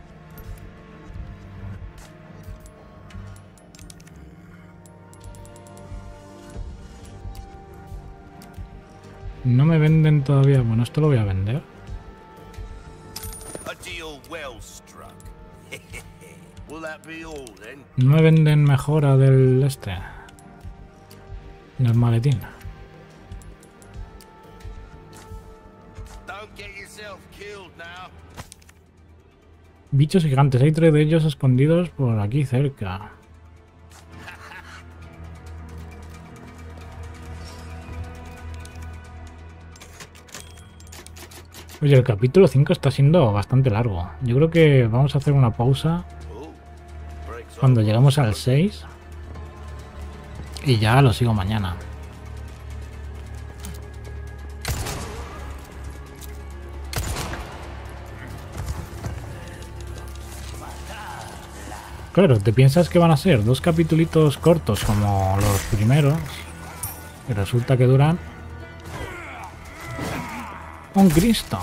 No me venden todavía. Bueno, esto lo voy a vender. (laughs) No me venden mejora del este. Del maletín. Bichos gigantes. Hay tres de ellos escondidos por aquí cerca. Oye, el capítulo 5 está siendo bastante largo. Yo creo que vamos a hacer una pausa cuando llegamos al 6. Y ya lo sigo mañana. Claro, te piensas que van a ser dos capitulitos cortos como los primeros. Y resulta que duran... ¡Un Cristo!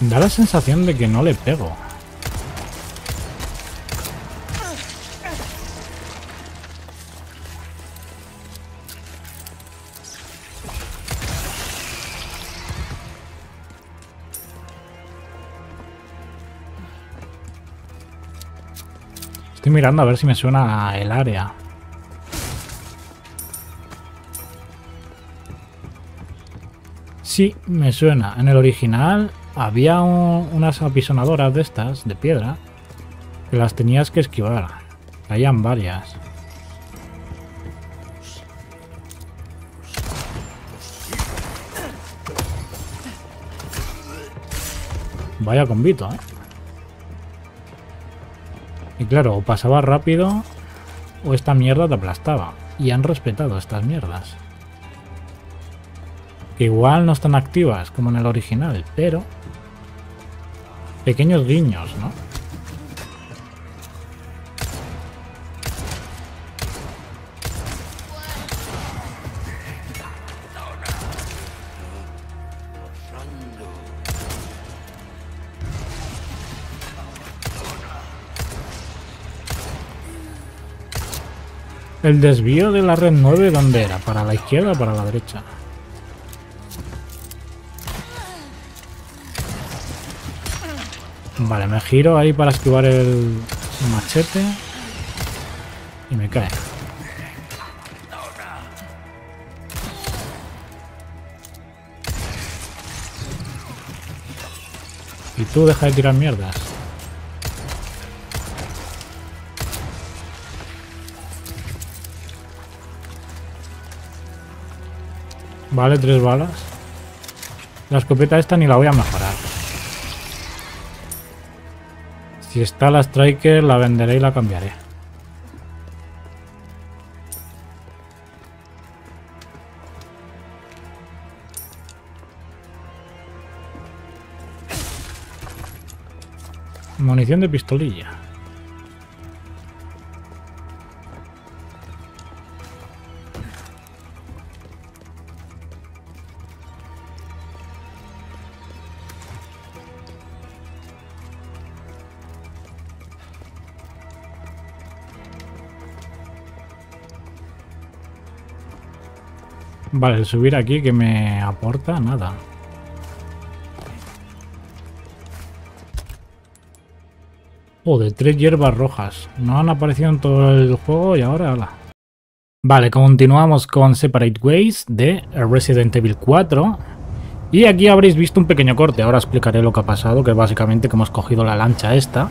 Da la sensación de que no le pego. Mirando a ver si me suena el área. Sí, me suena. En el original había un- unas apisonadoras de estas, de piedra, que las tenías que esquivar. Caían varias. Vaya convito, ¿eh? Claro, o pasaba rápido o esta mierda te aplastaba. Y han respetado estas mierdas. Que igual no están activas como en el original, pero... Pequeños guiños, ¿no? El desvío de la red 9, ¿dónde era? ¿Para la izquierda o para la derecha? Vale, me giro ahí para esquivar el machete. Y me cae. Y tú deja de tirar mierdas. Vale, tres balas. La escopeta esta ni la voy a mejorar. Si está la Striker, la venderé y la cambiaré. Munición de pistolilla. Vale, el subir aquí que me aporta nada. Oh, de tres hierbas rojas. No han aparecido en todo el juego y ahora... ala. Vale, continuamos con Separate Ways de Resident Evil 4. Y aquí habréis visto un pequeño corte. Ahora explicaré lo que ha pasado, que básicamente que hemos cogido la lancha esta.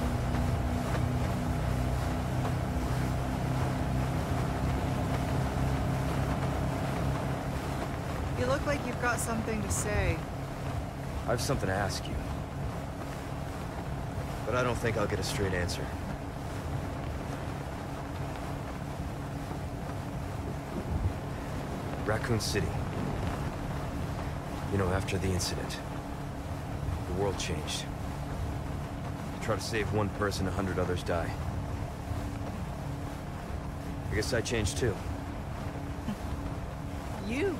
Think I'll get a straight answer. Raccoon City. You know, after the incident, the world changed. You Try to save one person, a hundred others die. I guess I changed too. (laughs) You?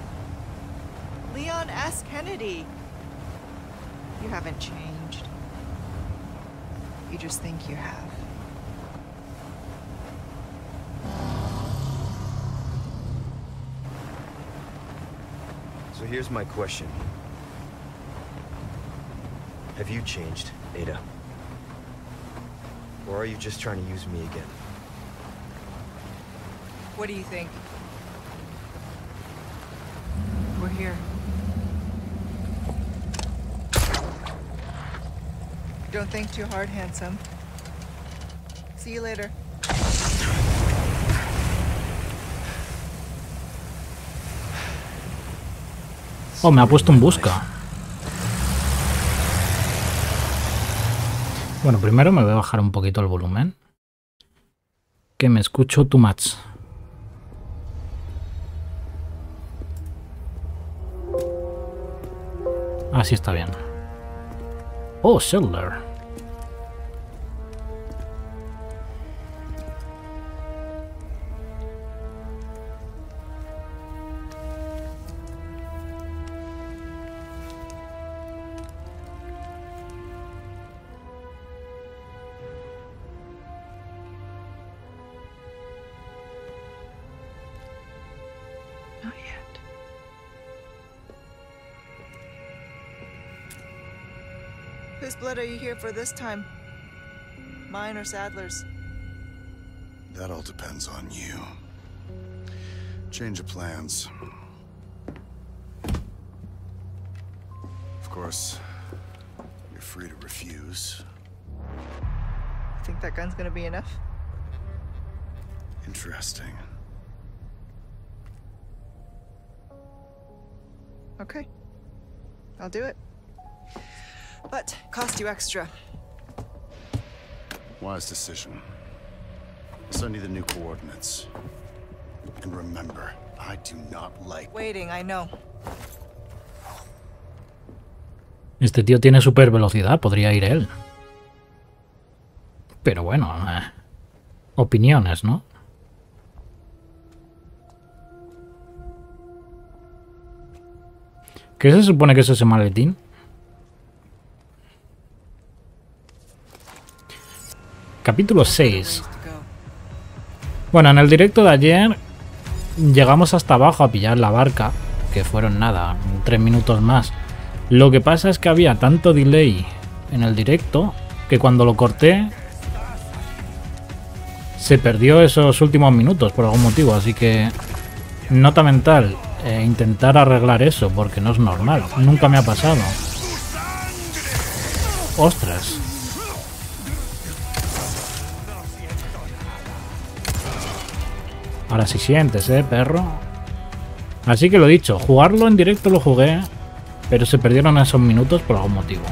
Leon S. Kennedy. You haven't changed. You just think you have. So here's my question. Have you changed, Ada? Or are you just trying to use me again? What do you think? We're here. Don't think too hard, handsome. See you later. Oh, me ha puesto en busca. Bueno, primero me voy a bajar un poquito el volumen. Que me escucho too much. Así está bien. Oh, Settler. For this time? Mine or Sadler's? That all depends on you. Change of plans. Of course, you're free to refuse. Think that gun's gonna be enough? Interesting. Okay. I'll do it. But cost you extra. Wise decision. Send you the new coordinates. And remember, I do not like Waiting, I know. Este tío tiene super velocidad, podría ir él. Pero bueno, eh, opiniones, ¿no? ¿Qué se supone que es ese maletín? Capítulo 6. To go. Bueno, en el directo de ayer llegamos hasta abajo a pillar la barca, que fueron nada, tres minutos más. Lo que pasa es que había tanto delay en el directo que cuando lo corté se perdió esos últimos minutos por algún motivo, así que nota mental, eh, intentar arreglar eso porque no es normal, nunca me ha pasado. Ostras. Ahora sí sientes, eh, perro. Así que lo dicho, jugarlo en directo lo jugué, pero se perdieron esos minutos por algún motivo.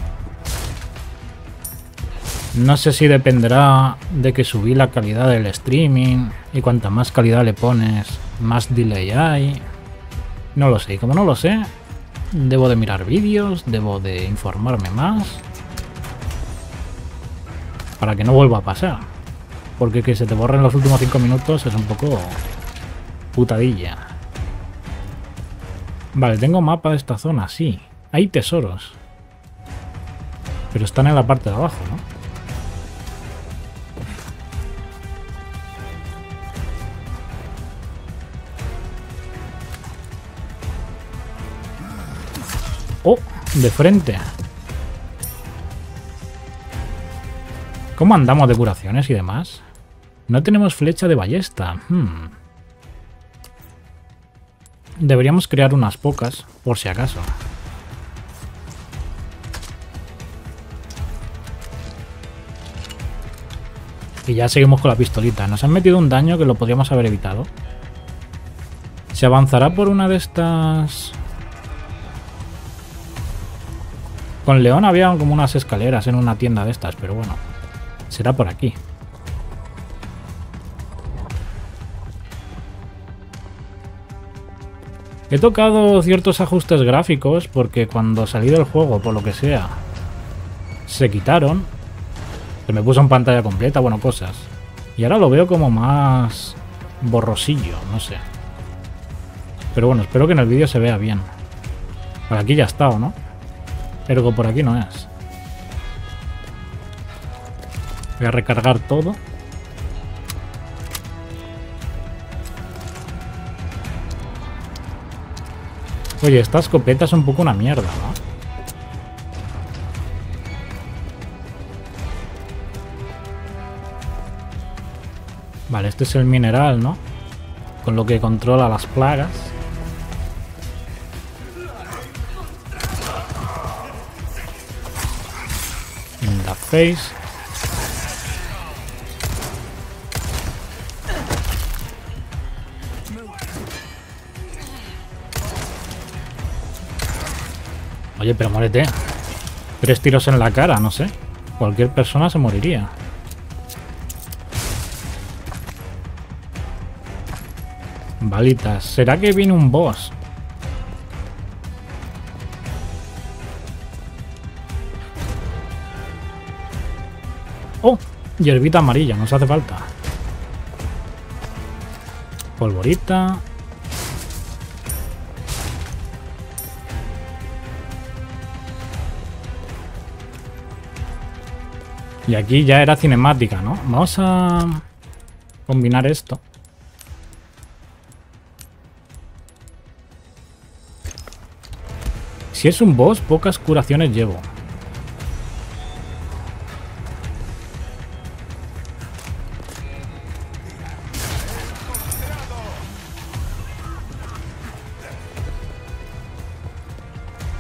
No sé si dependerá de que subí la calidad del streaming y cuanta más calidad le pones, más delay hay. No lo sé, como no lo sé, debo de mirar vídeos, debo de informarme más para que no vuelva a pasar. Porque que se te borren los últimos 5 minutos es un poco putadilla. Vale, tengo mapa de esta zona, sí. Hay tesoros. Pero están en la parte de abajo, ¿no? Oh, de frente. ¿Cómo andamos de curaciones y demás? No tenemos flecha de ballesta. Hmm. Deberíamos crear unas pocas, por si acaso. Y ya seguimos con la pistolita. Nos han metido un daño que lo podríamos haber evitado. ¿Se avanzará por una de estas...? Con León había como unas escaleras en una tienda de estas, pero bueno. Será por aquí. He tocado ciertos ajustes gráficos porque cuando salí del juego, por lo que sea, se quitaron. Se me puso en pantalla completa, bueno, cosas. Y ahora lo veo como más borrosillo, no sé. Pero bueno, espero que en el vídeo se vea bien. Por aquí ya ha estado, ¿no? Ergo por aquí no es. Voy a recargar todo. Oye, esta escopeta es un poco una mierda, ¿no? Vale, este es el mineral, ¿no? Con lo que controla las plagas. In the face. Oye, pero muérete. Tres tiros en la cara, no sé. Cualquier persona se moriría. Balitas. ¿Será que viene un boss? ¡Oh! Hierbita amarilla, nos hace falta. Polvorita. Y aquí ya era cinemática, ¿no? Vamos a combinar esto. Si es un boss, pocas curaciones llevo.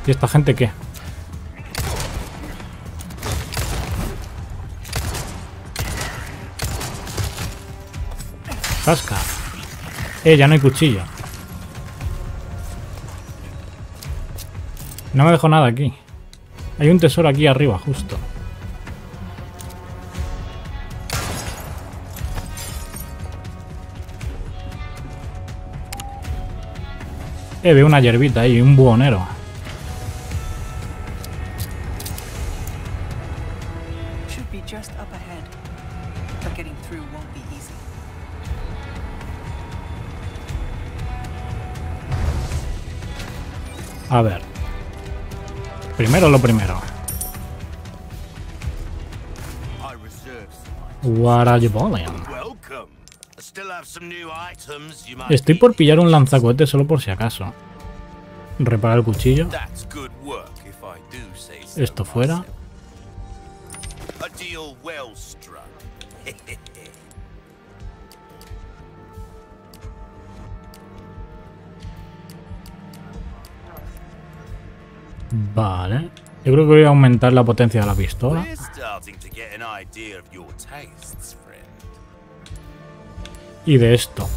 ¿Y esta gente qué? Casca. Eh, ya no hay cuchillo. No me dejo nada aquí. Hay un tesoro aquí arriba, justo. Eh, veo una hierbita ahí, un buhonero. A ver. Primero lo primero. What are you Estoy por pillar un lanzacohete solo por si acaso. Reparar el cuchillo. Esto fuera. Vale. Yo creo que voy a aumentar la potencia de la pistola. Y de esto.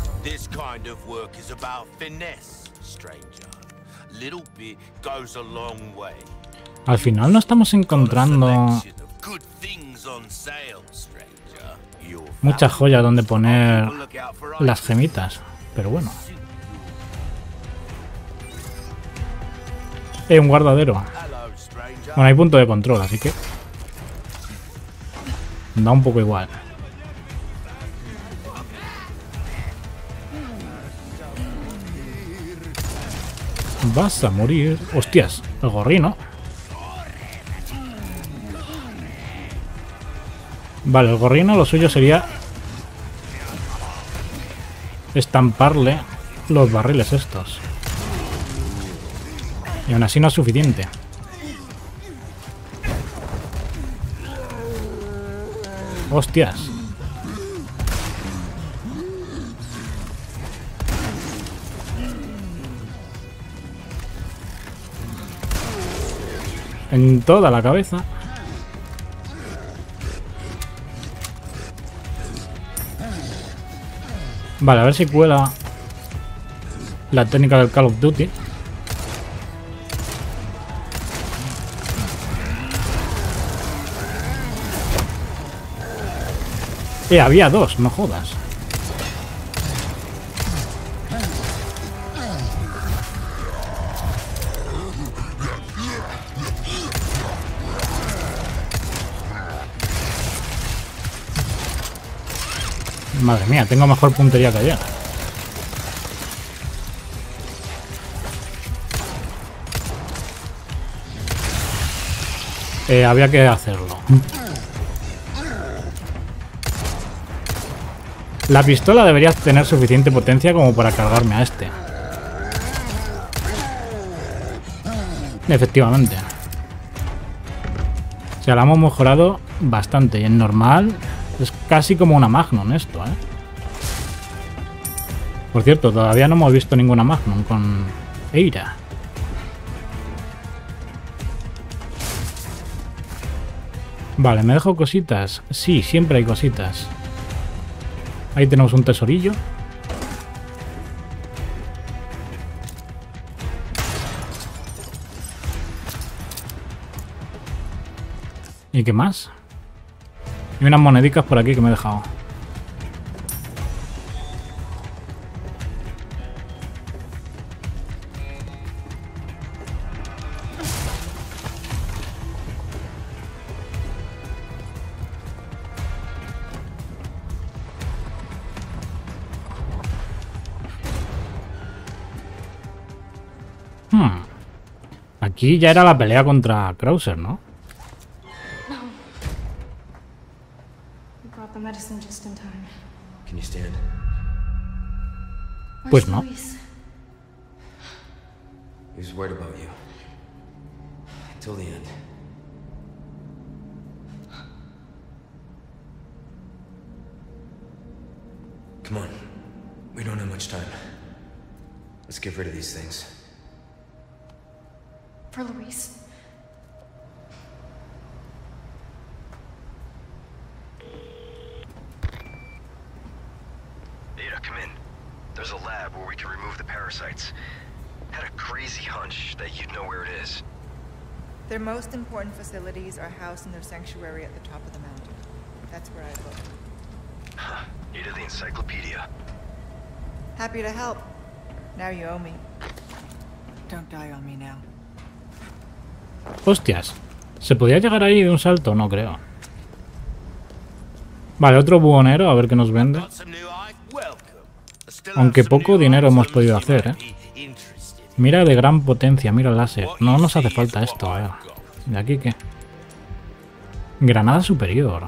Al final no estamos encontrando muchas joyas donde poner las gemitas. Pero bueno. Eh, un guardadero. Bueno, hay punto de control, así que... Da un poco igual. Vas a morir. Hostias, el gorrino. Vale, el gorrino lo suyo sería... Estamparle los barriles estos. Y aún así no es suficiente. Hostias. En toda la cabeza. Vale, a ver si cuela la técnica del Call of Duty. Eh, había dos, no jodas. Madre mía, tengo mejor puntería que ayer. Eh, había que hacerlo. La pistola debería tener suficiente potencia como para cargarme a este. Efectivamente. O sea, la hemos mejorado bastante. Y en normal es casi como una Magnum esto, ¿eh? Por cierto, todavía no hemos visto ninguna Magnum con Eira. Vale, ¿me dejo cositas? Sí, siempre hay cositas. Ahí tenemos un tesorillo. ¿Y qué más? Y unas monedicas por aquí que me he dejado. Aquí ya era la pelea contra Krauser, ¿no? You brought the medicine just in time. Can you stand? Pues no. Luis? He was worried about you. Until the end. Come on. We don't have much time. Let's get rid of these things. For Luis. Ada, come in. There's a lab where we can remove the parasites. Had a crazy hunch that you'd know where it is. Their most important facilities are housed in their sanctuary at the top of the mountain. That's where I look. Huh. Ada the encyclopedia. Happy to help. Now you owe me. Don't die on me now. Hostias. ¿Se podía llegar ahí de un salto? No creo. Vale, otro buhonero, a ver qué nos vende. Aunque poco dinero hemos podido hacer, ¿eh? Mira de gran potencia, mira el láser. No nos hace falta esto, a ver. ¿De aquí qué? Granada superior.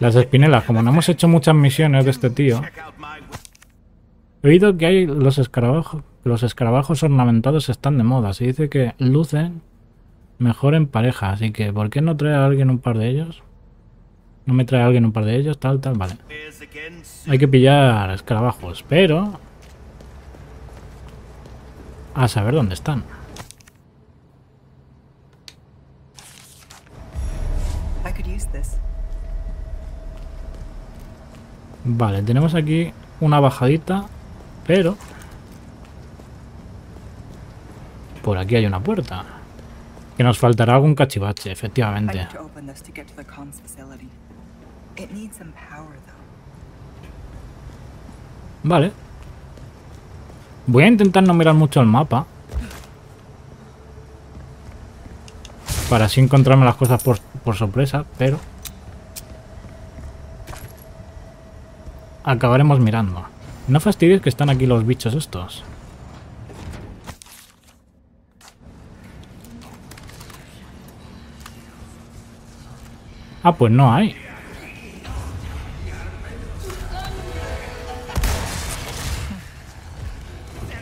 Las espinelas, como no hemos hecho muchas misiones de este tío, He oído que hay los escarabajos, los escarabajos ornamentados están de moda. Se dice que lucen mejor en pareja, así que ¿por qué no trae a alguien un par de ellos? No me trae a alguien un par de ellos, tal, tal, vale. Hay que pillar escarabajos, pero... A saber dónde están. Vale, tenemos aquí una bajadita, pero... Por aquí hay una puerta. Que nos faltará algún cachivache, efectivamente. Vale. Voy a intentar no mirar mucho el mapa. Para así encontrarme las cosas por, por sorpresa, pero... Acabaremos mirando. No fastidies que están aquí los bichos estos. Ah, pues no hay.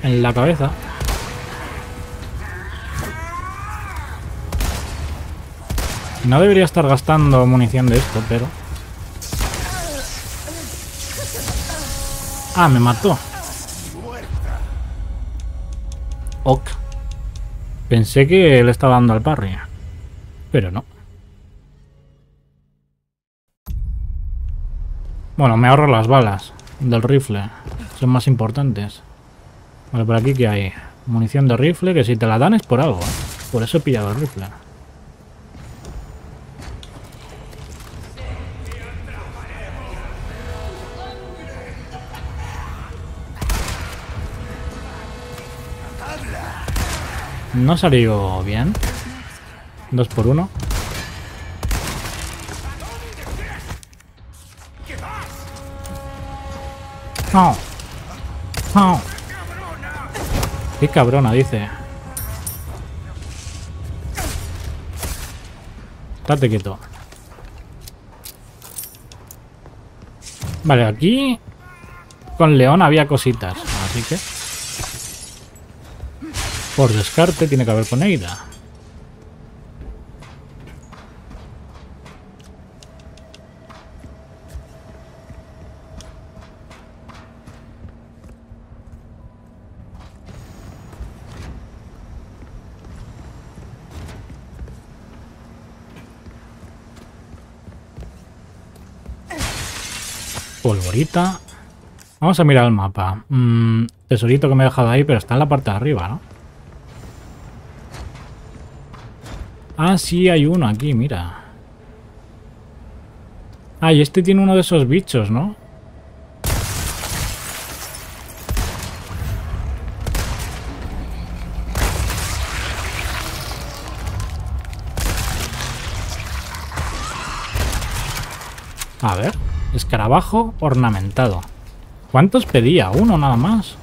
En la cabeza. No debería estar gastando munición de esto, pero... Ah, me mató. Ok. Pensé que le estaba dando al parry. Pero no. Bueno, me ahorro las balas del rifle. Son más importantes. Vale, por aquí que hay munición de rifle, que si te la dan es por algo. Por eso he pillado el rifle. No salió bien. Dos por uno. No. No. Qué cabrona, dice. Estate quieto. Vale, aquí con León había cositas, así que... Por descarte tiene que haber con Eida. Polvorita. Vamos a mirar el mapa. Mm, tesorito que me he dejado ahí, pero está en la parte de arriba, ¿no? Ah, sí, hay uno aquí, mira. Ah, y este tiene uno de esos bichos, ¿no? A ver, escarabajo ornamentado. ¿Cuántos pedía? Uno nada más.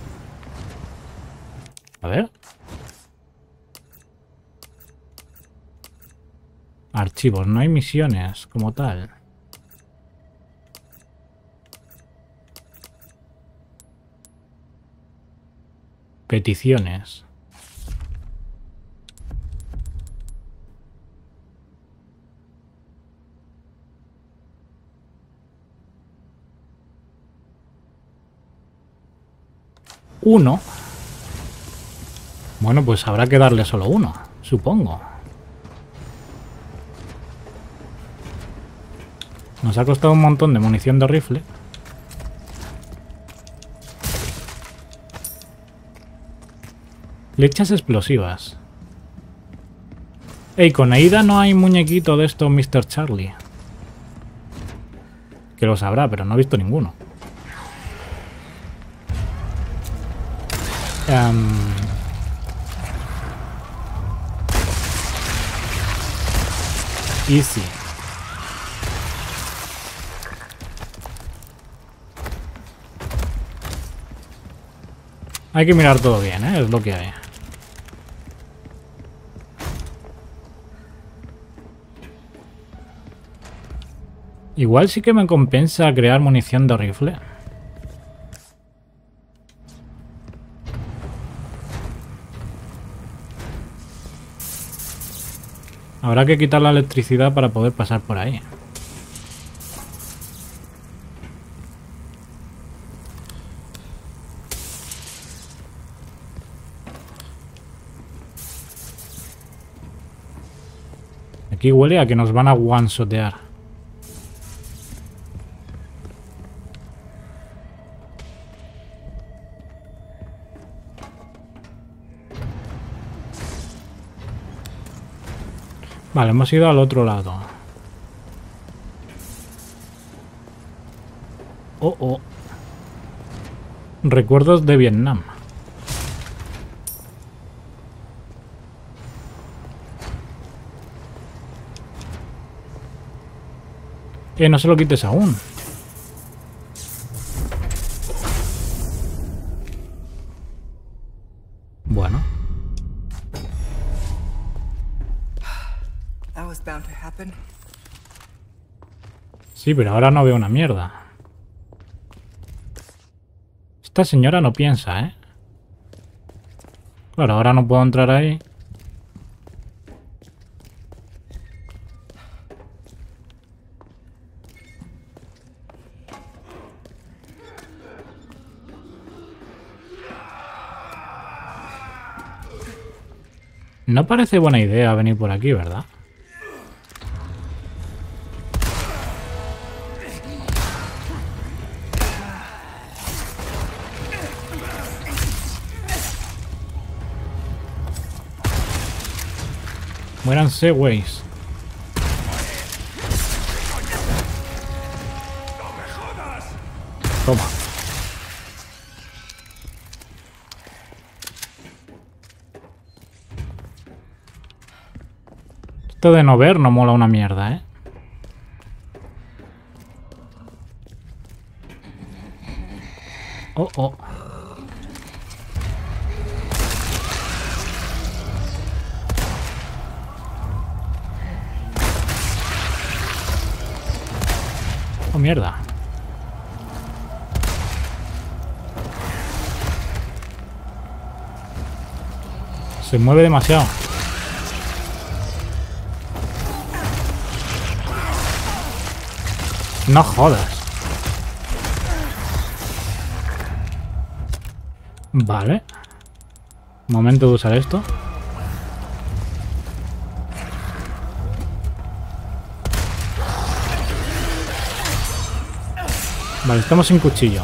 A ver. Archivos, no hay misiones como tal. Peticiones. Uno. Bueno, pues habrá que darle solo uno, supongo. Nos ha costado un montón de munición de rifle. Flechas explosivas. Ey, con Aida no hay muñequito de esto Mr. Charlie. Que lo sabrá, pero no he visto ninguno. Em, Easy. Hay que mirar todo bien, ¿eh? es lo que hay. Igual sí que me compensa crear munición de rifle. Habrá que quitar la electricidad para poder pasar por ahí. Aquí huele a que nos van a one-shotear. Vale, hemos ido al otro lado. Oh, oh. Recuerdos de Vietnam. Que no se lo quites aún. Bueno. Sí, pero ahora no veo una mierda. Esta señora no piensa, ¿eh? Claro, ahora no puedo entrar ahí. No parece buena idea venir por aquí, ¿verdad? Muéranse, güeyes. Toma. Esto de no ver no mola una mierda, ¿eh? Oh, oh. Oh, mierda. Se mueve demasiado. No jodas. Vale. Momento de usar esto. Vale, estamos sin cuchillo.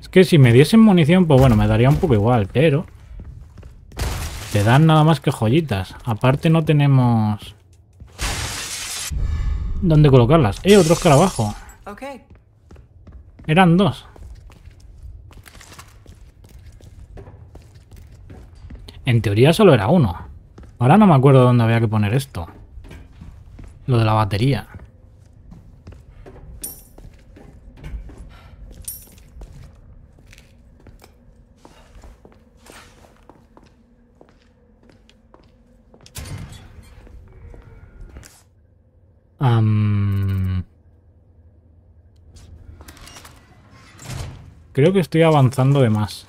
Es que si me diesen munición, pues bueno, me daría un poco igual, pero... Te dan nada más que joyitas. Aparte no tenemos... ¿Dónde colocarlas? ¡Eh, otro escarabajo! Okay. Eran dos. En teoría solo era uno. Ahora no me acuerdo dónde había que poner esto. Lo de la batería. Creo que estoy avanzando de más.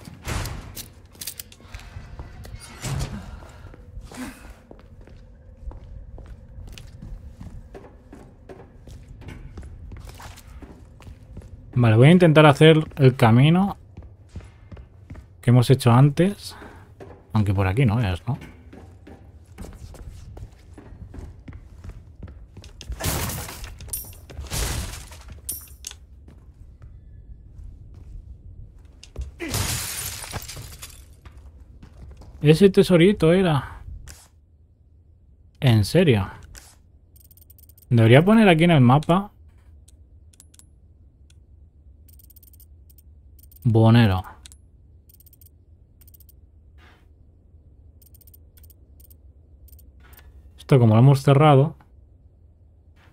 Vale, voy a intentar hacer el camino que hemos hecho antes. Aunque por aquí no es, ¿no? Ese tesorito era. En serio. Debería poner aquí en el mapa. Bonero. Esto como lo hemos cerrado.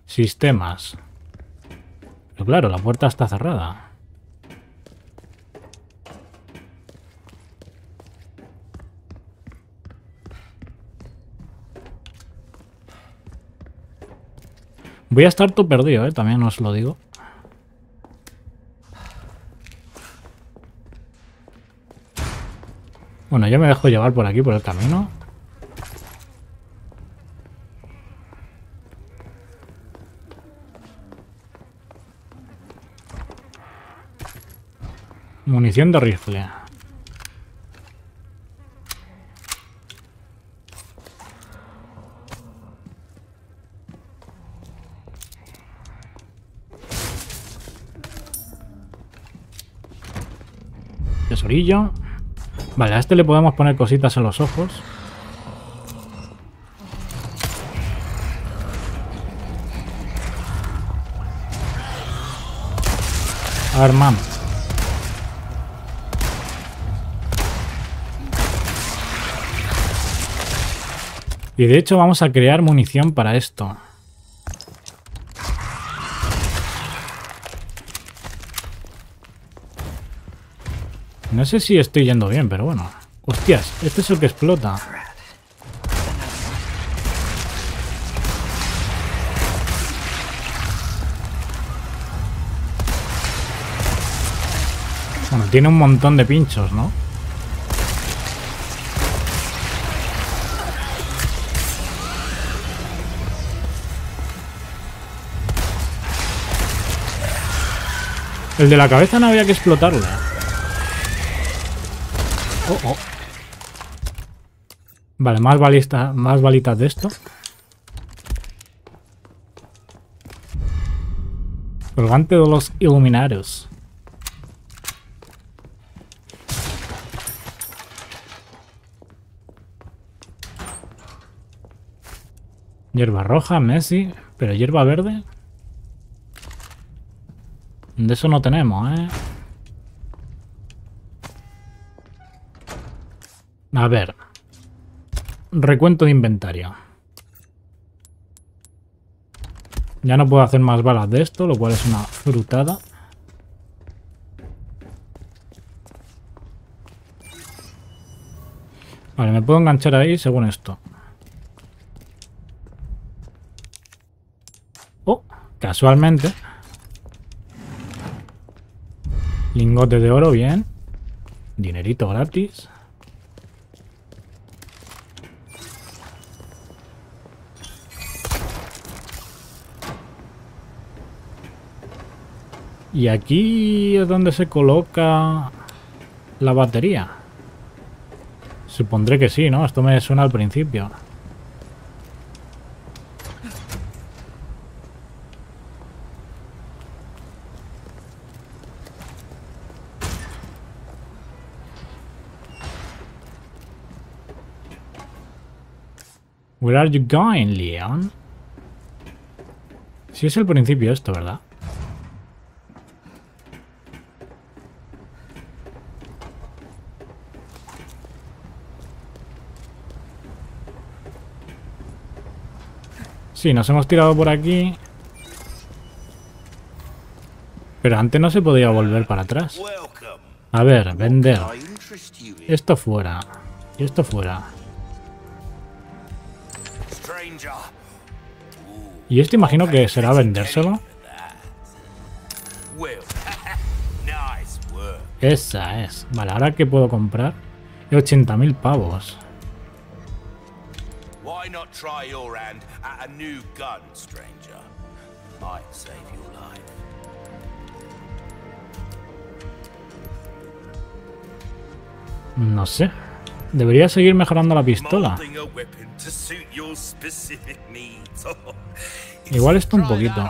Sistemas. Pero claro, la puerta está cerrada. Voy a estar todo perdido, ¿eh? También os lo digo. Bueno, yo me dejo llevar por aquí, por el camino. Munición de rifle. Tesorillo. Vale, a este le podemos poner cositas en los ojos. A ver. Y de hecho vamos a crear munición para esto. No sé si estoy yendo bien, pero bueno. Hostias, este es el que explota. Bueno, tiene un montón de pinchos, ¿no? El de la cabeza no había que explotarle. Oh, oh. Vale, más, balista, más balitas de esto. Colgante de los iluminarios. Hierba roja, Messi. Pero hierba verde. De eso no tenemos, ¿eh? A ver. Recuento de inventario. Ya no puedo hacer más balas de esto, lo cual es una frutada. Vale, me puedo enganchar ahí según esto. Oh, casualmente. Lingote de oro, bien. Dinerito gratis. Y aquí es donde se coloca la batería. Supondré que sí, ¿no? Esto me suena al principio. Where are you going, Leon? Si es el principio esto, ¿verdad? Sí, nos hemos tirado por aquí. Pero antes no se podía volver para atrás. A ver, vender. Esto fuera. Y esto fuera. Y esto imagino que será vendérselo. Esa es. Vale, ahora que puedo comprar. 80.000 pavos. Why not try your hand at a new gun, stranger? Might save your life. No sé. Debería seguir mejorando la pistola. (laughs) Igual esto un poquito.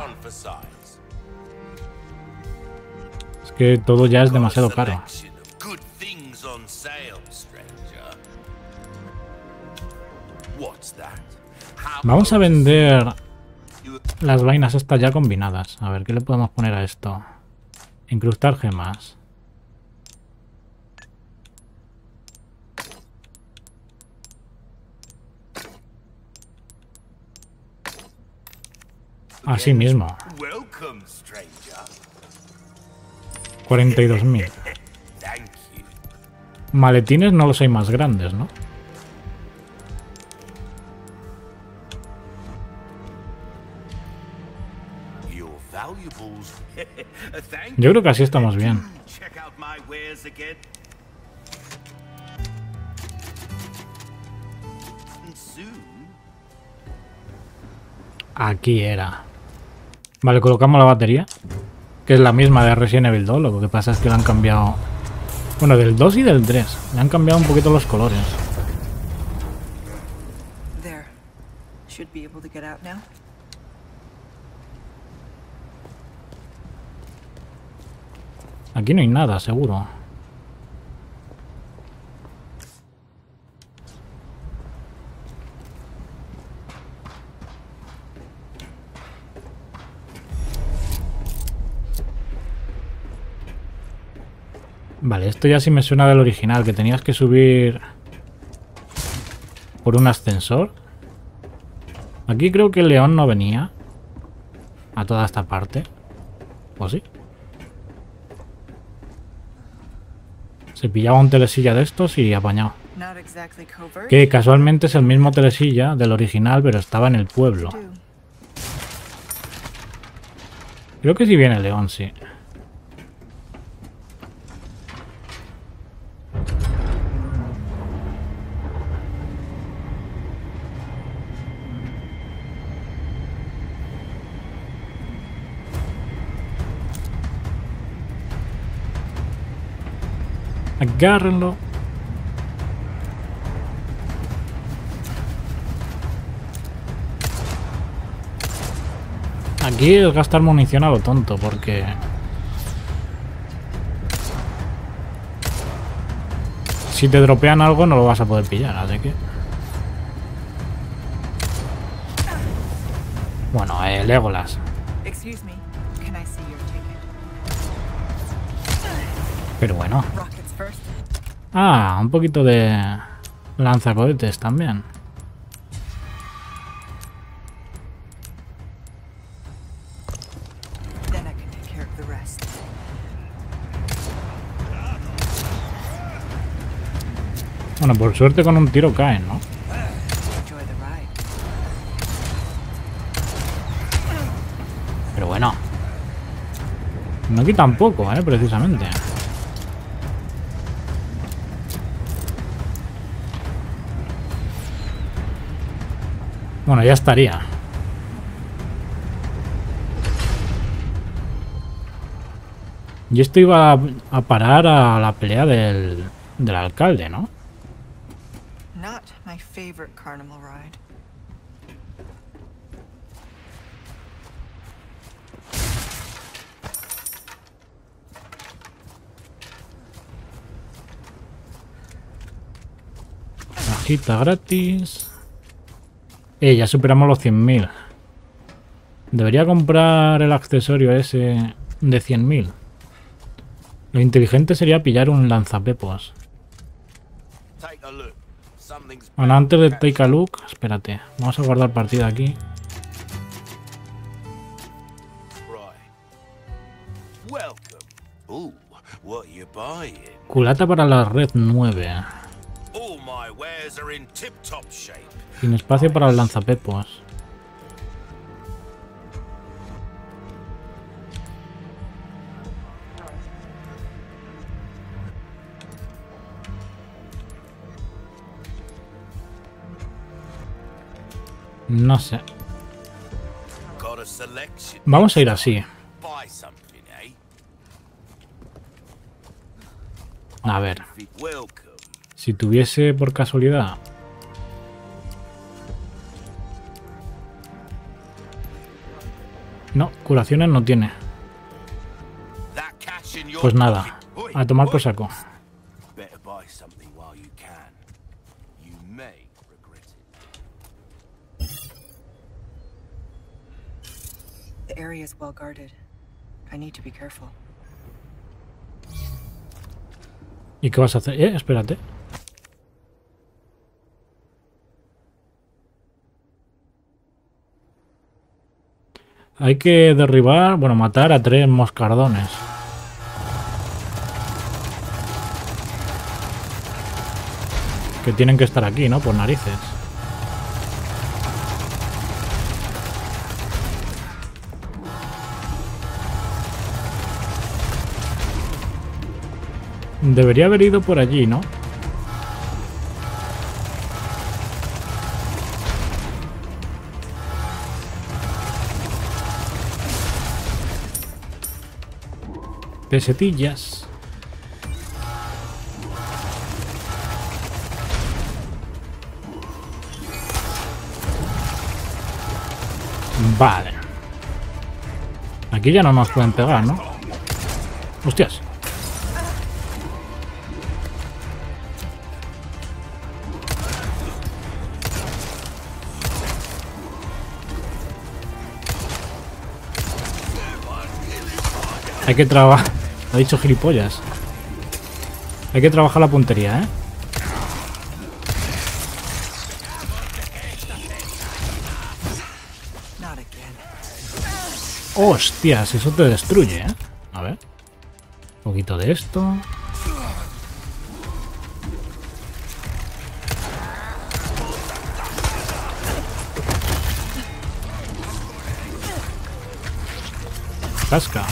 Es que todo ya es demasiado caro. Vamos a vender las vainas estas ya combinadas. A ver, ¿qué le podemos poner a esto? Incrustar gemas. Así mismo. Welcome, stranger. 42.000. Thank you. Maletines no los hay más grandes, ¿no? Yo creo que así estamos bien. Aquí era. Vale, colocamos la batería. Que es la misma de Resident Evil 2. Lo que pasa es que le han cambiado... Bueno, del 2 y del 3. Le han cambiado un poquito los colores. There. Should be able to get out now. Aquí no hay nada, seguro. Vale, esto ya sí me suena del original, que tenías que subir por un ascensor. Aquí creo que el león no venía a toda esta parte. ¿O sí? Se pillaba un telesilla de estos y apañado. Que casualmente es el mismo telesilla del original, pero estaba en el pueblo. Creo que sí viene León, sí. Agárrenlo. Aquí es gastar munición a lo tonto, porque... Si te dropean algo no lo vas a poder pillar, así que... Bueno, eh, Legolas. Pero bueno. Ah, un poquito de lanzacohetes también. Bueno, por suerte con un tiro caen, ¿no? Pero bueno. No aquí tampoco, ¿eh? Precisamente. Bueno, ya estaría. Y esto iba a, a parar a la pelea del, del alcalde, ¿no? Not my favorite carnival ride. Cajita gratis. Eh, ya superamos los 100.000. Debería comprar el accesorio ese de 100.000. Lo inteligente sería pillar un lanzapepos. Bueno, antes de take a look, espérate. Vamos a guardar partida aquí. Culata para la red 9. Sin espacio para el lanzapepos. No sé. Vamos a ir así. Eh? A ver. Si tuviese por casualidad... No, curaciones no tiene. That cash in your Pues nada, a tomar por saco. The area is well guarded. I need to be careful. ¿Y qué vas a hacer? Eh, espérate. Hay que derribar, bueno, matar a tres moscardones. Que tienen que estar aquí, ¿no? Por narices. Debería haber ido por allí, ¿no? Pesetillas. Vale. Aquí ya no nos pueden pegar, ¿no? Hostias. Hay que trabajar. Ha dicho gilipollas. Hay que trabajar la puntería, ¿eh? Hostias, eso te destruye, ¿eh? A ver. Un poquito de esto. Casca.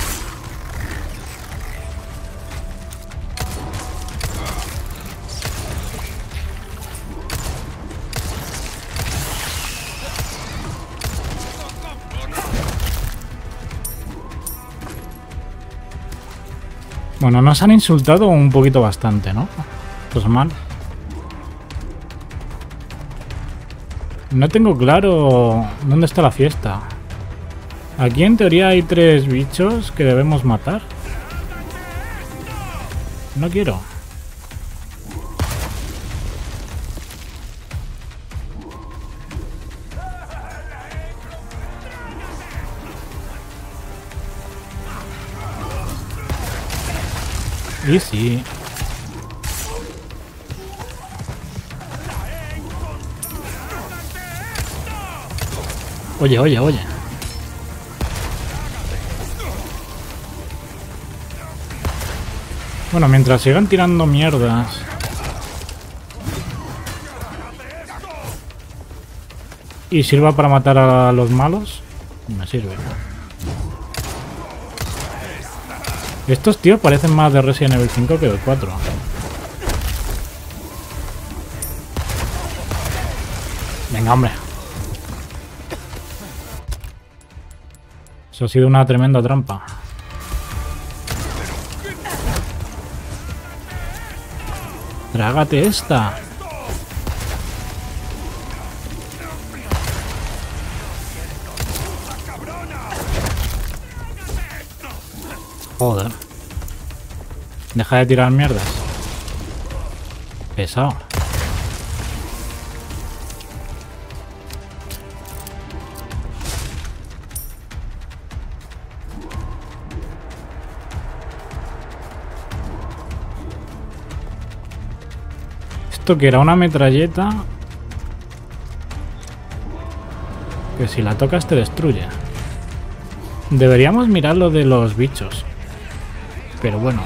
Bueno, nos han insultado un poquito bastante, ¿no? Pues mal. No tengo claro dónde está la fiesta. Aquí en teoría hay tres bichos que debemos matar. No quiero. Sí. Oye, oye, oye. Bueno, mientras sigan tirando mierdas. Y sirva para matar a los malos, me sirve. Estos tíos parecen más de Resident Evil 5 que del 4. Venga, hombre. Eso ha sido una tremenda trampa. Trágate esta. Joder. Deja de tirar mierdas. Pesado. Esto que era una metralleta que si la tocas te destruye. Deberíamos mirar lo de los bichos. Pero bueno.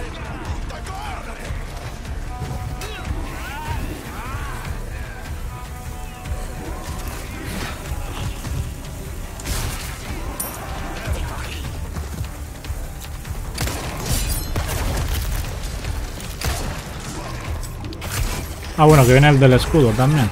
Ah, bueno, que viene el del escudo también.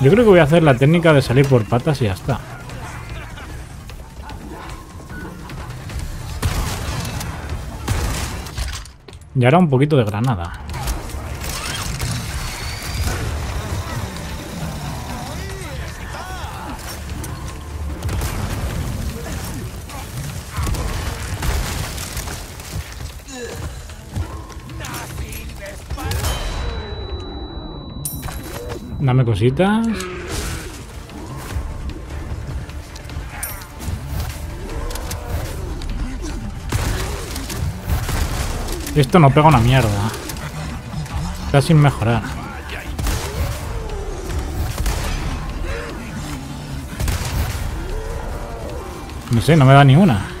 Yo creo que voy a hacer la técnica de salir por patas y ya está. Y ahora un poquito de granada. Dame cositas. Esto no pega una mierda. Está sin mejorar. No sé, no me da ni una.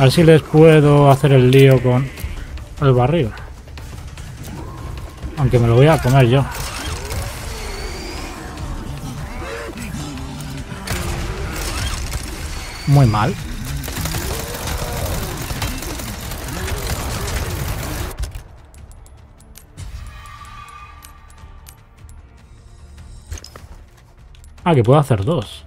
A ver si les puedo hacer el lío con el barril. Aunque me lo voy a comer yo. Muy mal. Ah, que puedo hacer dos.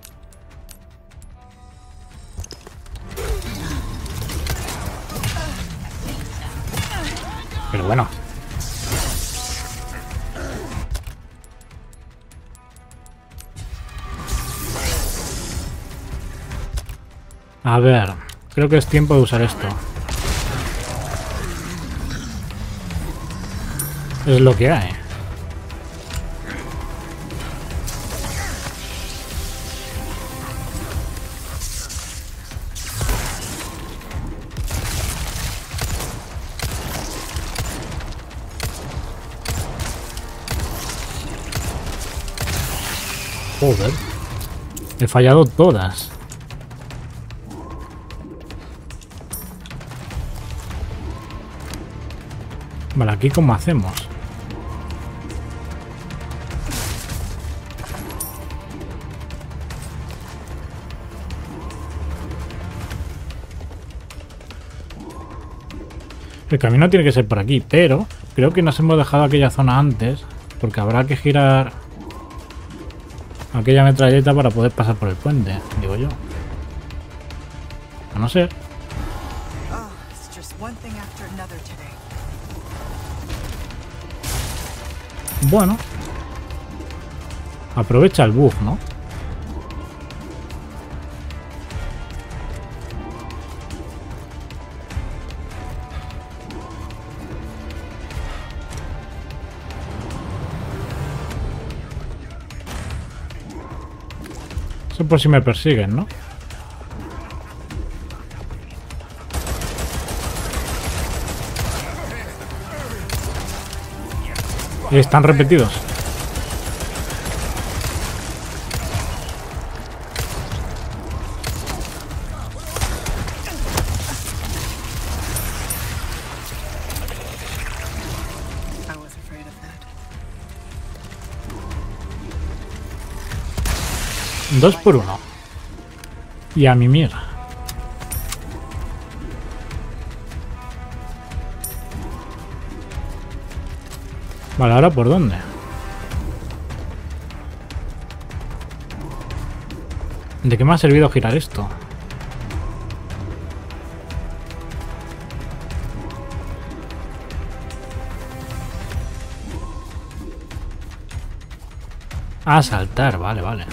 Creo que es tiempo de usar esto. Es lo que hay. Joder. He fallado todas. Vale, aquí cómo hacemos. El camino tiene que ser por aquí, pero creo que nos hemos dejado aquella zona antes, porque habrá que girar aquella metralleta para poder pasar por el puente, digo yo. A no ser. Bueno. Aprovecha el bug, ¿no? Eso por si me persiguen, ¿no? Están repetidos. Dos por uno. Y a mimir. Ahora por dónde. ¿De qué me ha servido girar esto? A saltar, vale, vale.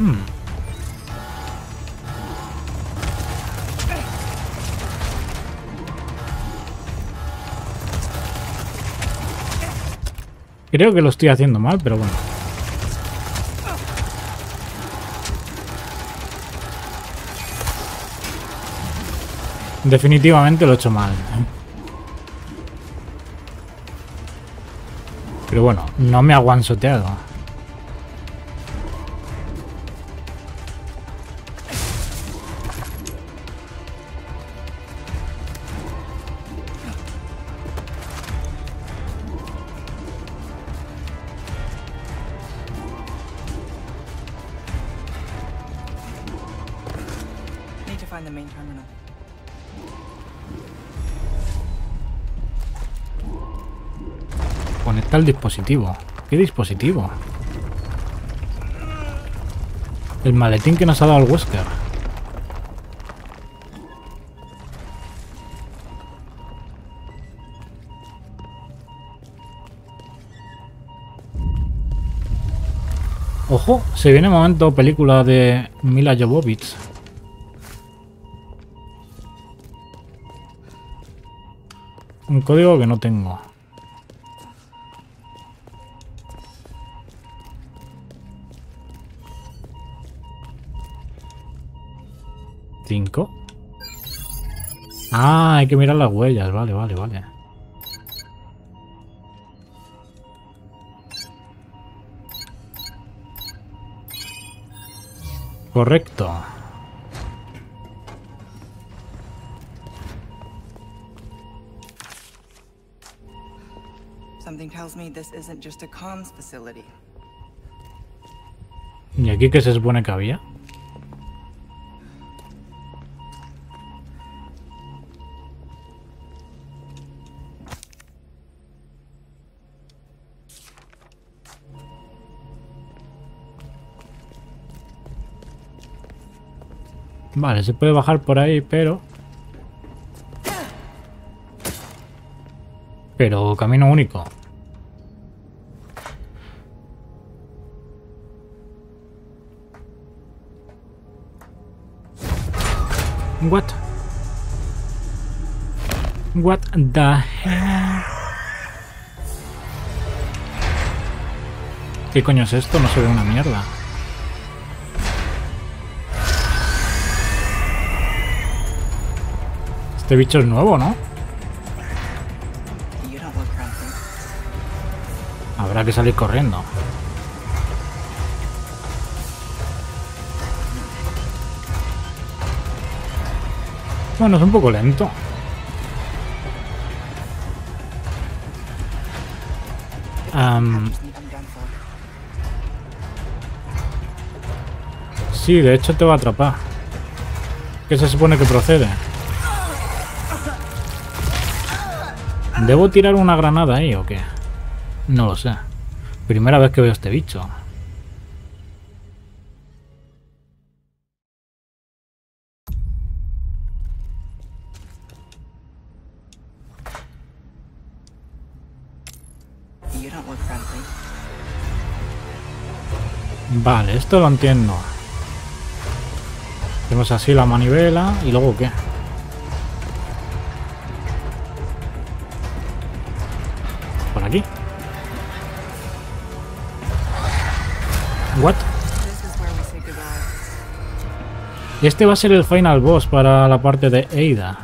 Hmm. Creo que lo estoy haciendo mal, pero bueno. Definitivamente lo he hecho mal. Pero bueno, no me ha. El dispositivo. ¿Qué dispositivo? El maletín que nos ha dado el Wesker. Ojo, se viene momento película de Mila Jovovich. Un código que no tengo. 5. Ah, hay que mirar las huellas. Vale, vale, vale. Correcto. ¿Y aquí qué se supone que había? Vale, se puede bajar por ahí, pero... Pero camino único. What? What the hell? ¿Qué coño es esto? No se ve una mierda. Este bicho es nuevo, ¿no? Habrá que salir corriendo. Bueno, es un poco lento. Sí, de hecho te va a atrapar. ¿Qué se supone que procede? ¿Debo tirar una granada ahí o qué? No lo sé. Primera vez que veo este bicho. Vale, esto lo entiendo. Hacemos así la manivela y luego qué. What? Este va a ser el final boss para la parte de Ada.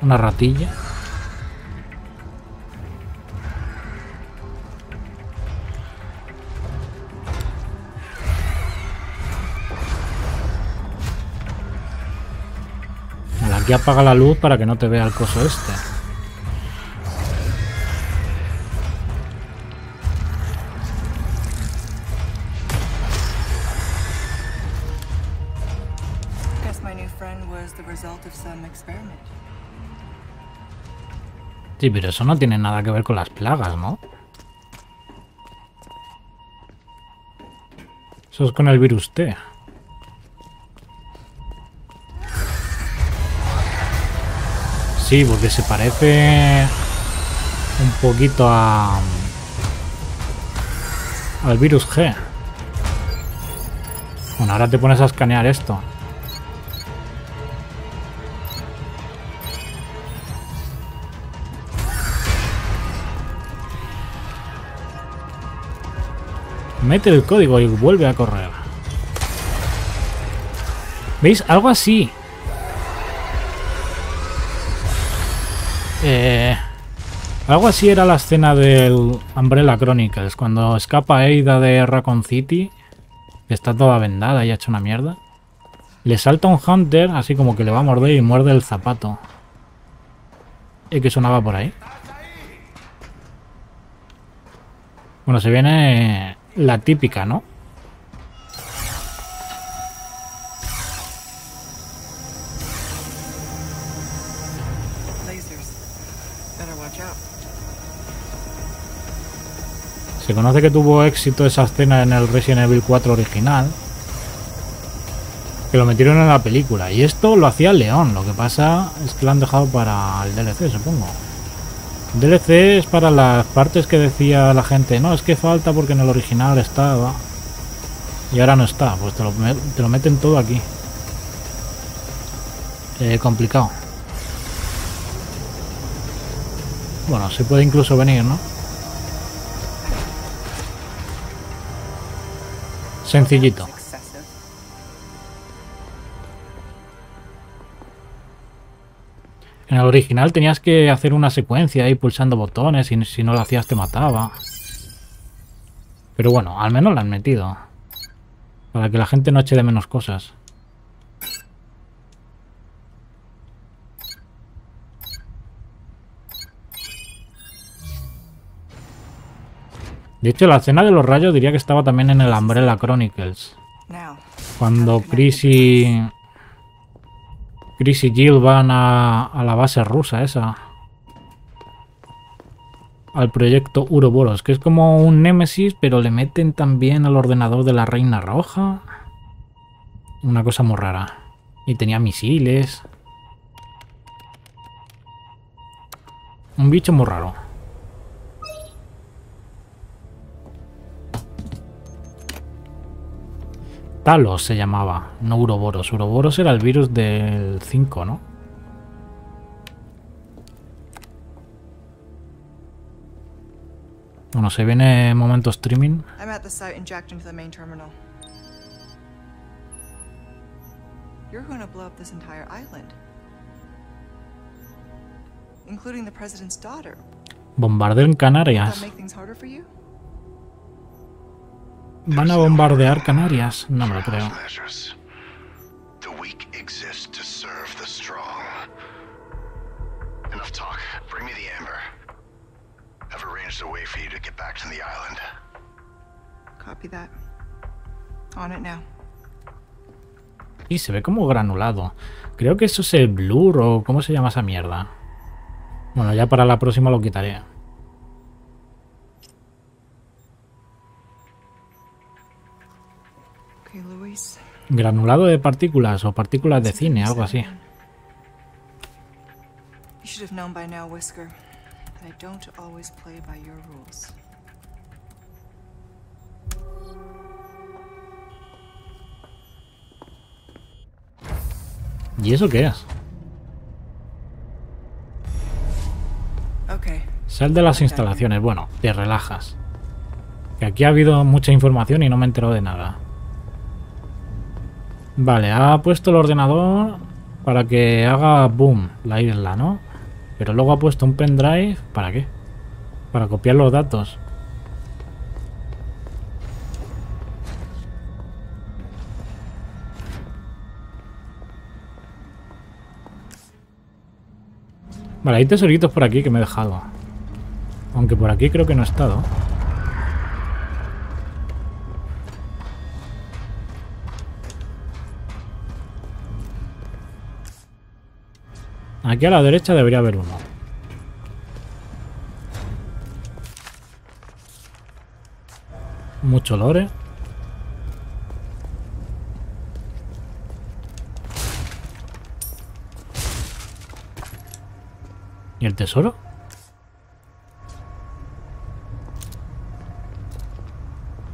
Una ratilla. Aquí apaga la luz para que no te vea el coso este. Sí, pero eso no tiene nada que ver con las plagas, ¿no? Eso es con el virus T. Sí, porque se parece un poquito a al virus G. Bueno, ahora te pones a escanear esto. Mete el código y vuelve a correr. ¿Veis? Algo así. Eh, algo así era la escena del Umbrella Chronicles, cuando escapa Ada de Raccoon City, está toda vendada y ha hecho una mierda. Le salta un Hunter, así como que le va a morder y muerde el zapato. ¿Y que sonaba por ahí? Bueno, se viene la típica, ¿no? Se conoce que tuvo éxito esa escena en el Resident Evil 4 original. Que lo metieron en la película. Y esto lo hacía León. Lo que pasa es que lo han dejado para el DLC, supongo. DLC es para las partes que decía la gente. No, es que falta porque en el original estaba. Y ahora no está. Pues te lo, me- te lo meten todo aquí. Eh, complicado. Bueno, se puede incluso venir, ¿no? Sencillito. En el original tenías que hacer una secuencia ahí pulsando botones y si no lo hacías te mataba. Pero bueno, al menos la han metido. Para que la gente no eche de menos cosas. De hecho, la escena de los rayos diría que estaba también en el Umbrella Chronicles. Cuando Chris y, Chris y Jill van a, a la base rusa esa. Al proyecto Uroboros, que es como un Némesis, pero le meten también al ordenador de la Reina Roja. Una cosa muy rara. Y tenía misiles. Un bicho muy raro. Talos se llamaba, no Uroboros. Uroboros era el virus del 5, ¿no? Bueno, se viene momento streaming. I'm at the site jacked into the main terminal. You're going to blow up this entire island. Including the president's daughter. Bombardeo en that Canarias. make things harder for you? ¿Van a bombardear Canarias? No me lo creo. Y se ve como granulado. Creo que eso es el blur o cómo se llama esa mierda. Bueno, ya para la próxima lo quitaré. Okay, Luis. Granulado de partículas o partículas de cine, algo así. You should have known by now, Whisker, that I don't always play by your rules. ¿Y eso qué es? Okay. Sal de las instalaciones. Bueno, te relajas. Que aquí ha habido mucha información y no me he enterado de nada. Vale, ha puesto el ordenador para que haga boom la isla, ¿no? Pero luego ha puesto un pendrive. ¿Para qué? Para copiar los datos. Vale, hay tesoritos por aquí que me he dejado. Aunque por aquí creo que no he estado. Aquí a la derecha debería haber uno. Mucho lore. ¿Y el tesoro?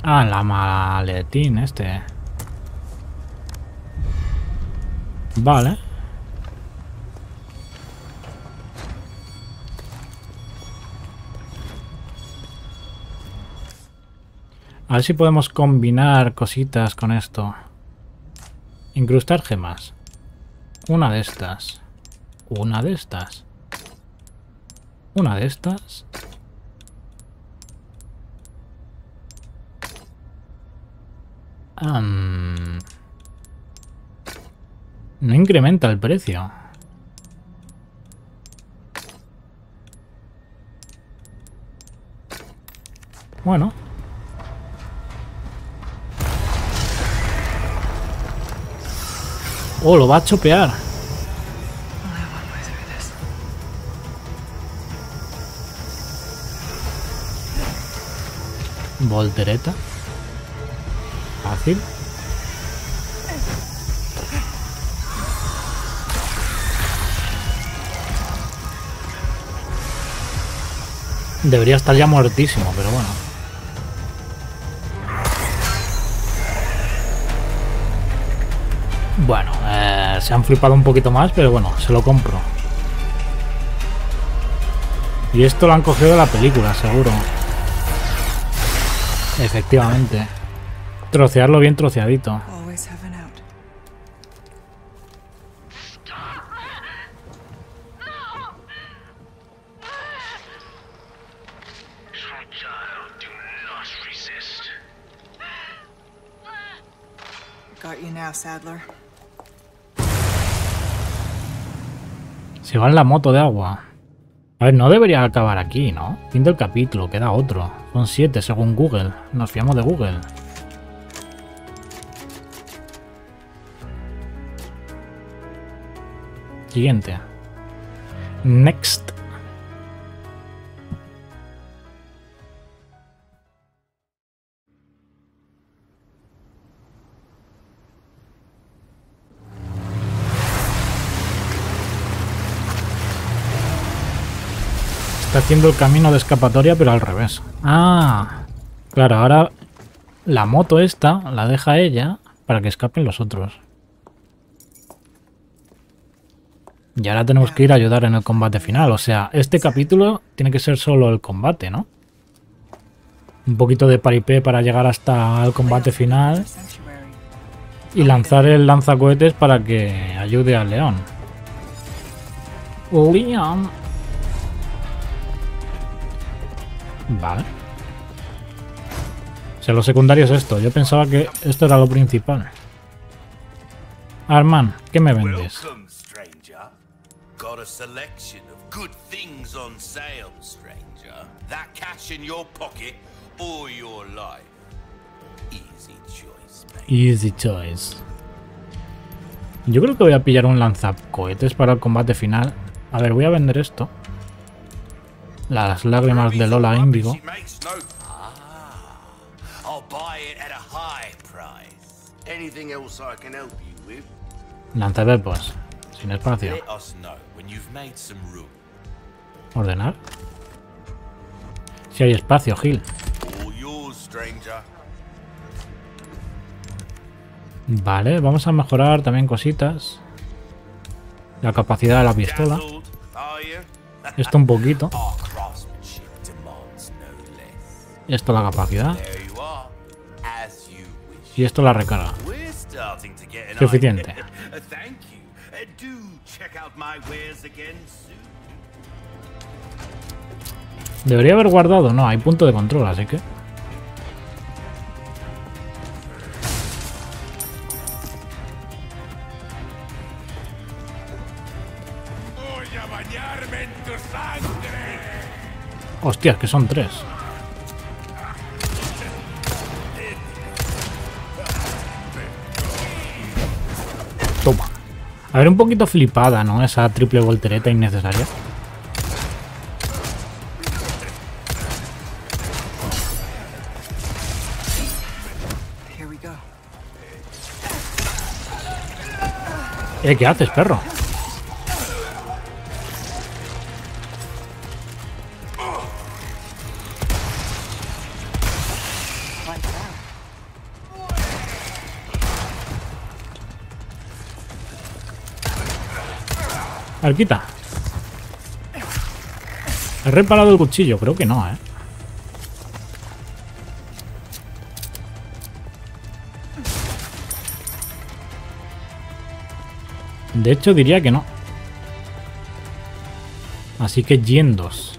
Ah, la maletín este. Vale. A ver si podemos combinar cositas con esto. Incrustar gemas. Una de estas. Una de estas. Una de estas. No incrementa el precio. Bueno. Oh, lo va a chopear. Voltereta. Fácil. Debería estar ya muertísimo, pero bueno. Se han flipado un poquito más, pero bueno, se lo compro. Y esto lo han cogido de la película, seguro. Efectivamente. Trocearlo bien troceadito. Se va en la moto de agua. A ver, no debería acabar aquí, ¿no? Fin del capítulo, queda otro. Son siete según Google. Nos fiamos de Google. Siguiente. Next. Está haciendo el camino de escapatoria, pero al revés. Ah, claro, ahora la moto esta la deja ella para que escapen los otros. Y ahora tenemos que ir a ayudar en el combate final. O sea, este capítulo tiene que ser solo el combate, ¿no? Un poquito de paripé para llegar hasta el combate final. Y lanzar el lanzacohetes para que ayude al león. Leon. Vale. O sea, lo secundario es esto. Yo pensaba que esto era lo principal. Arman, ¿qué me vendes? Easy choice. Yo creo que voy a pillar un lanzacohetes para el combate final. A ver, voy a vender esto. Las lágrimas de Lola Índigo. Ah, with? Lanzapepos. Sin espacio. Ordenar. Si hay espacio, Gil. Vale, vamos a mejorar también cositas. La capacidad de la pistola. Esto un poquito. Esto la capacidad. Y esto la recarga. Suficiente. Debería haber guardado. No, hay punto de control, así que... Hostias, que son tres. Toma. A ver, un poquito flipada, ¿no? Esa triple voltereta innecesaria. Eh, ¿qué haces, perro? A ver, quita. ¿He reparado el cuchillo? Creo que no, ¿eh? De hecho, diría que no. Así que yendos.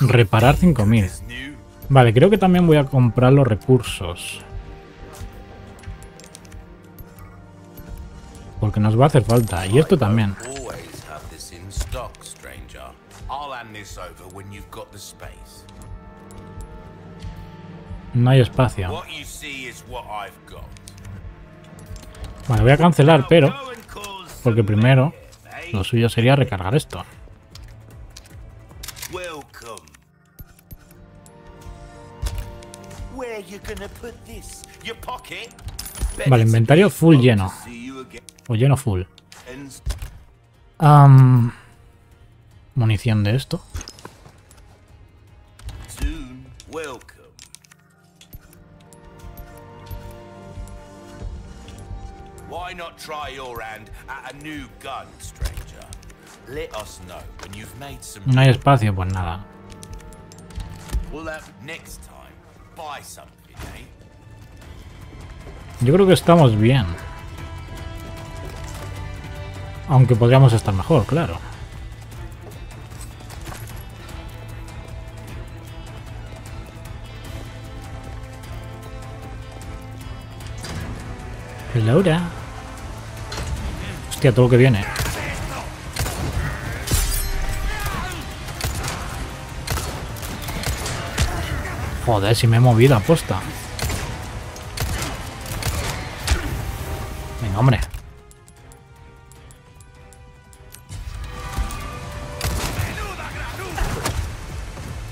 Reparar 5000. Vale, creo que también voy a comprar los recursos. Porque nos va a hacer falta. Y esto también. No hay espacio. Vale, voy a cancelar, pero... Porque primero waves, eh? lo suyo sería recargar esto. Vale, inventario full lleno. O lleno full. Munición de esto. Why not try your hand at a new gun, stranger? Let us know when you've made some. No hay espacio, pues nada. We'll have next time. Buy something? Yo creo que estamos bien. Aunque podríamos estar mejor, claro. Laura. Hostia, todo lo que viene. Joder, si me he movido aposta. Venga, hombre.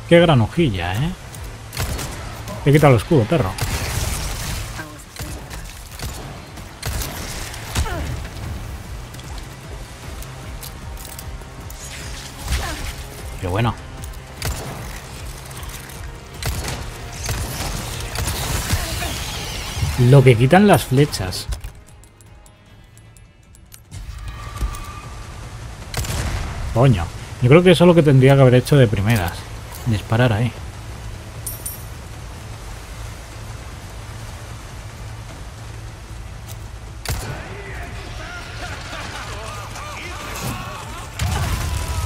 Qué gran hojilla, ¿eh? Te quita el escudo, perro. Qué bueno. Lo que quitan las flechas. Coño. Yo creo que eso es lo que tendría que haber hecho de primeras. Disparar ahí.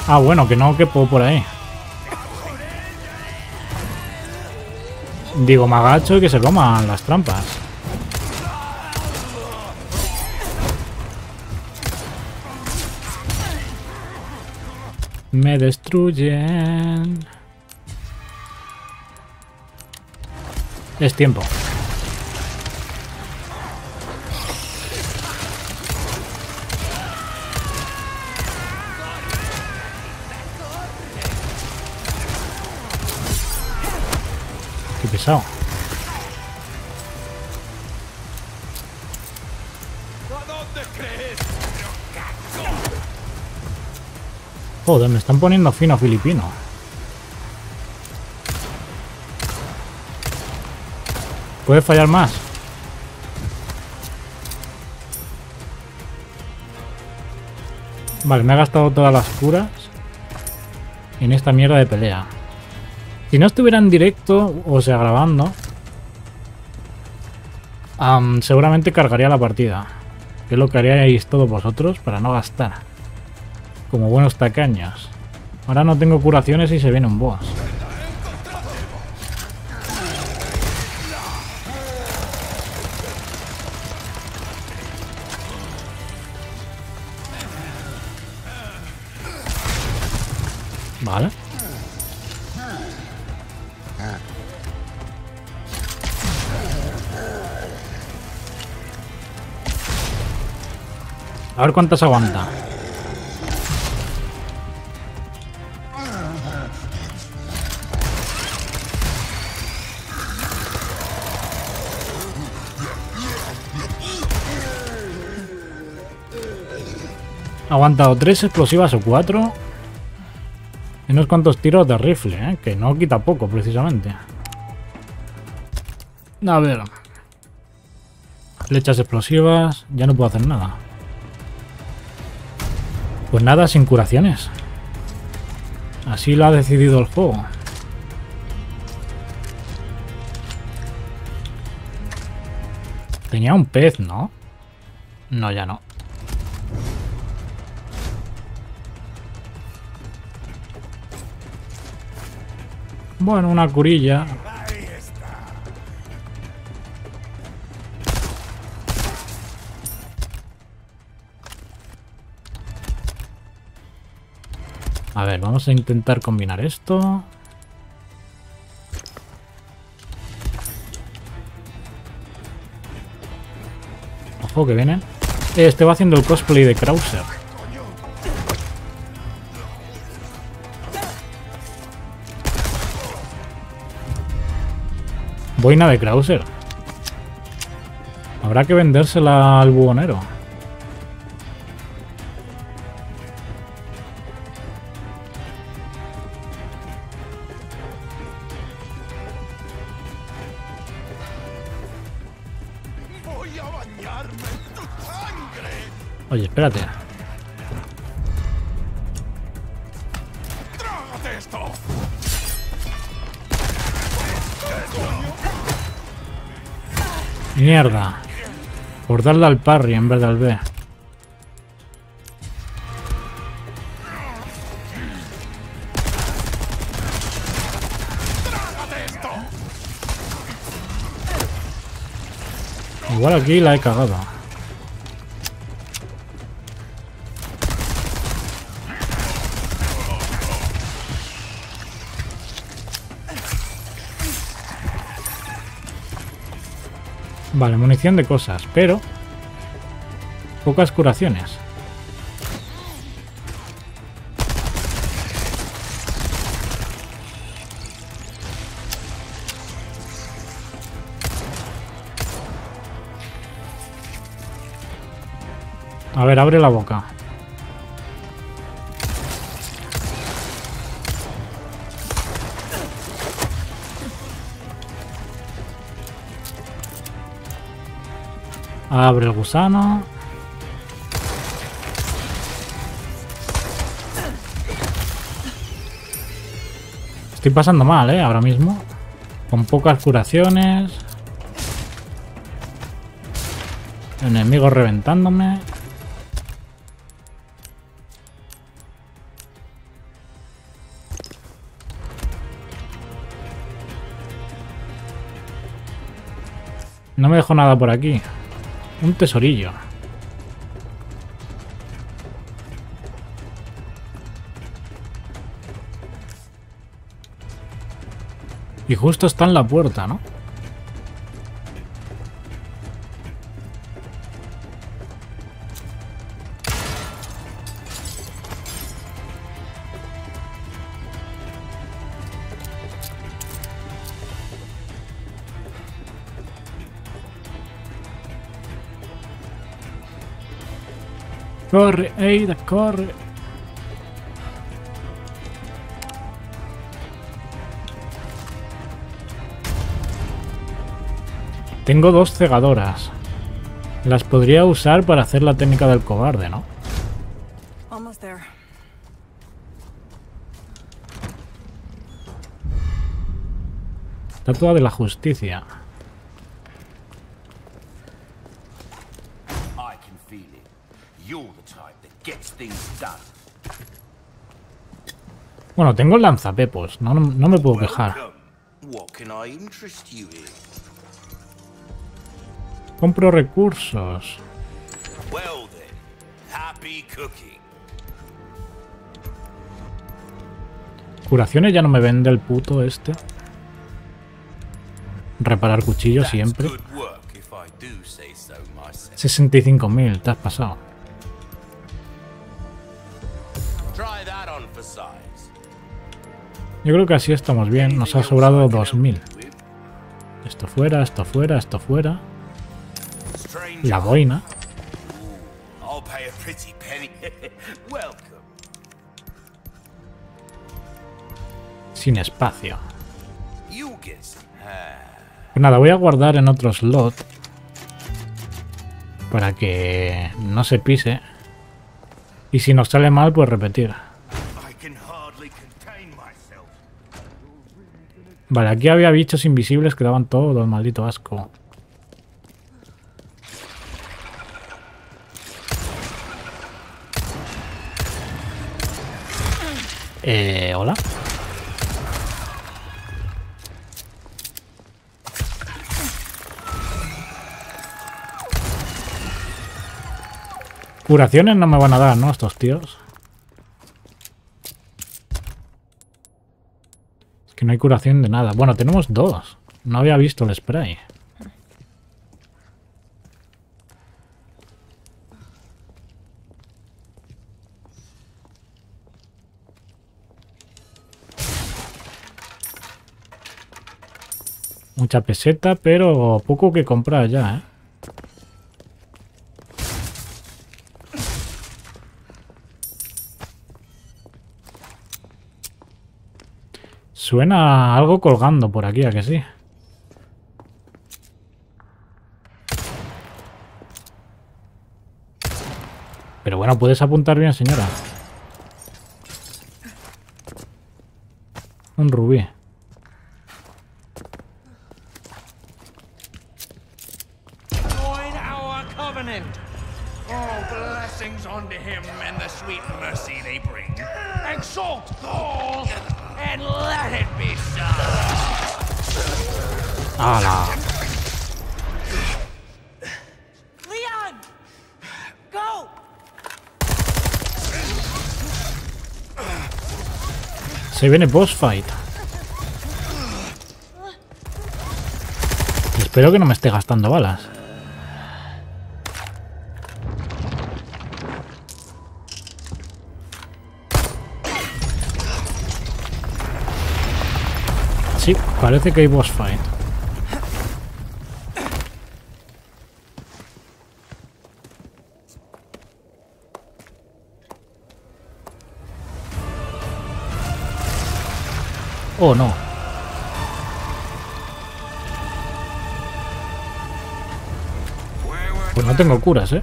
Ah, bueno, que no quepo por ahí. Digo, me agacho y que se coman las trampas. Me destruyen. Es tiempo. Qué pesado. Joder, me están poniendo fino filipino. Puede fallar más. Vale, me ha gastado todas las curas en esta mierda de pelea. Si no estuviera en directo, o sea, grabando, am, seguramente cargaría la partida. Que es lo que haríais todos vosotros para no gastar. Como buenos tacaños. Ahora no tengo curaciones y se viene un boss. Vale. A ver cuántas aguanta. Ha aguantado tres explosivas o cuatro. Y unos cuantos tiros de rifle, ¿eh? que no quita poco precisamente. A ver. Flechas explosivas. Ya no puedo hacer nada. Pues nada, sin curaciones. Así lo ha decidido el juego. Tenía un pez, ¿no? No, ya no. Bueno, una curilla. A ver, vamos a intentar combinar esto. Ojo que vienen. Este va haciendo el cosplay de Krauser. Boina de Krauser. Habrá que vendérsela al buhonero. Oye, espérate. Mierda. Por darle al parry en vez del B. Igual aquí la he cagado. Vale, munición de cosas, pero pocas curaciones. A ver, abre la boca. Abre el gusano. Estoy pasando mal, ¿eh? Ahora mismo. Con pocas curaciones. Enemigos reventándome. No me dejo nada por aquí. Un tesorillo. Y justo está en la puerta, ¿no? Corre, Eida, corre. Tengo dos cegadoras. Las podría usar para hacer la técnica del cobarde, ¿no? Estatua de la justicia. I can feel it. You're the type that gets things done. Bueno, tengo el lanzapepos. No, no, no me puedo quejar. Compro recursos. Curaciones ya no me vende el puto este. Reparar cuchillo That's siempre. good work if I do say so myself. 65.000, te has pasado. Yo creo que así estamos bien. Nos ha sobrado 2.000. Esto fuera, esto fuera, esto fuera. La boina. (laughs) Sin espacio. Nada, voy a guardar en otro slot. Para que no se pise. Y si nos sale mal, pues repetir. Vale, aquí había bichos invisibles que daban todo el maldito asco. Eh, hola. Curaciones no me van a dar, ¿no? Estos tíos. Es que no hay curación de nada. Bueno, tenemos dos. No había visto el spray. Mucha peseta, pero poco que comprar ya, ¿eh? Suena algo colgando por aquí, ¿a que sí? Pero bueno, puedes apuntar bien, señora. Un rubí. Se viene boss fight. Espero que no me esté gastando balas. Sí, parece que hay boss fight. Oh, no. Pues no tengo curas, ¿eh?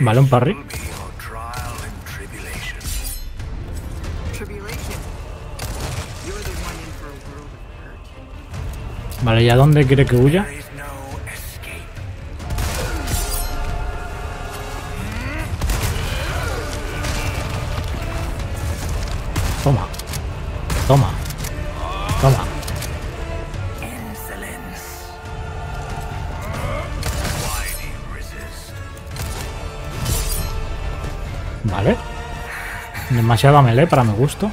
Vale, un parry. Vale, ¿y a dónde quiere que huya? Demasiado melee para mi gusto.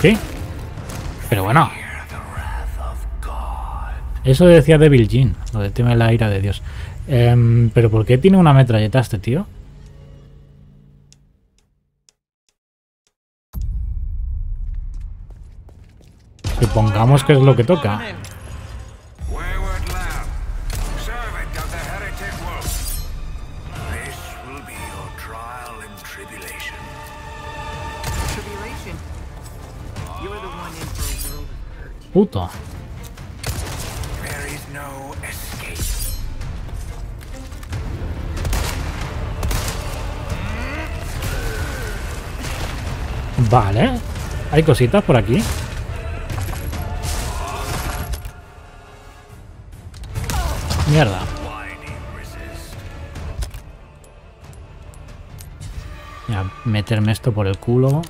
¿Qué? Pero bueno. Eso decía Devil Jean, lo de teme la ira de Dios. Em, pero ¿por qué tiene una metralleta este tío? Supongamos que es lo que toca. Puto. Vale. Hay cositas por aquí. Mierda. Ya, meterme esto por el culo.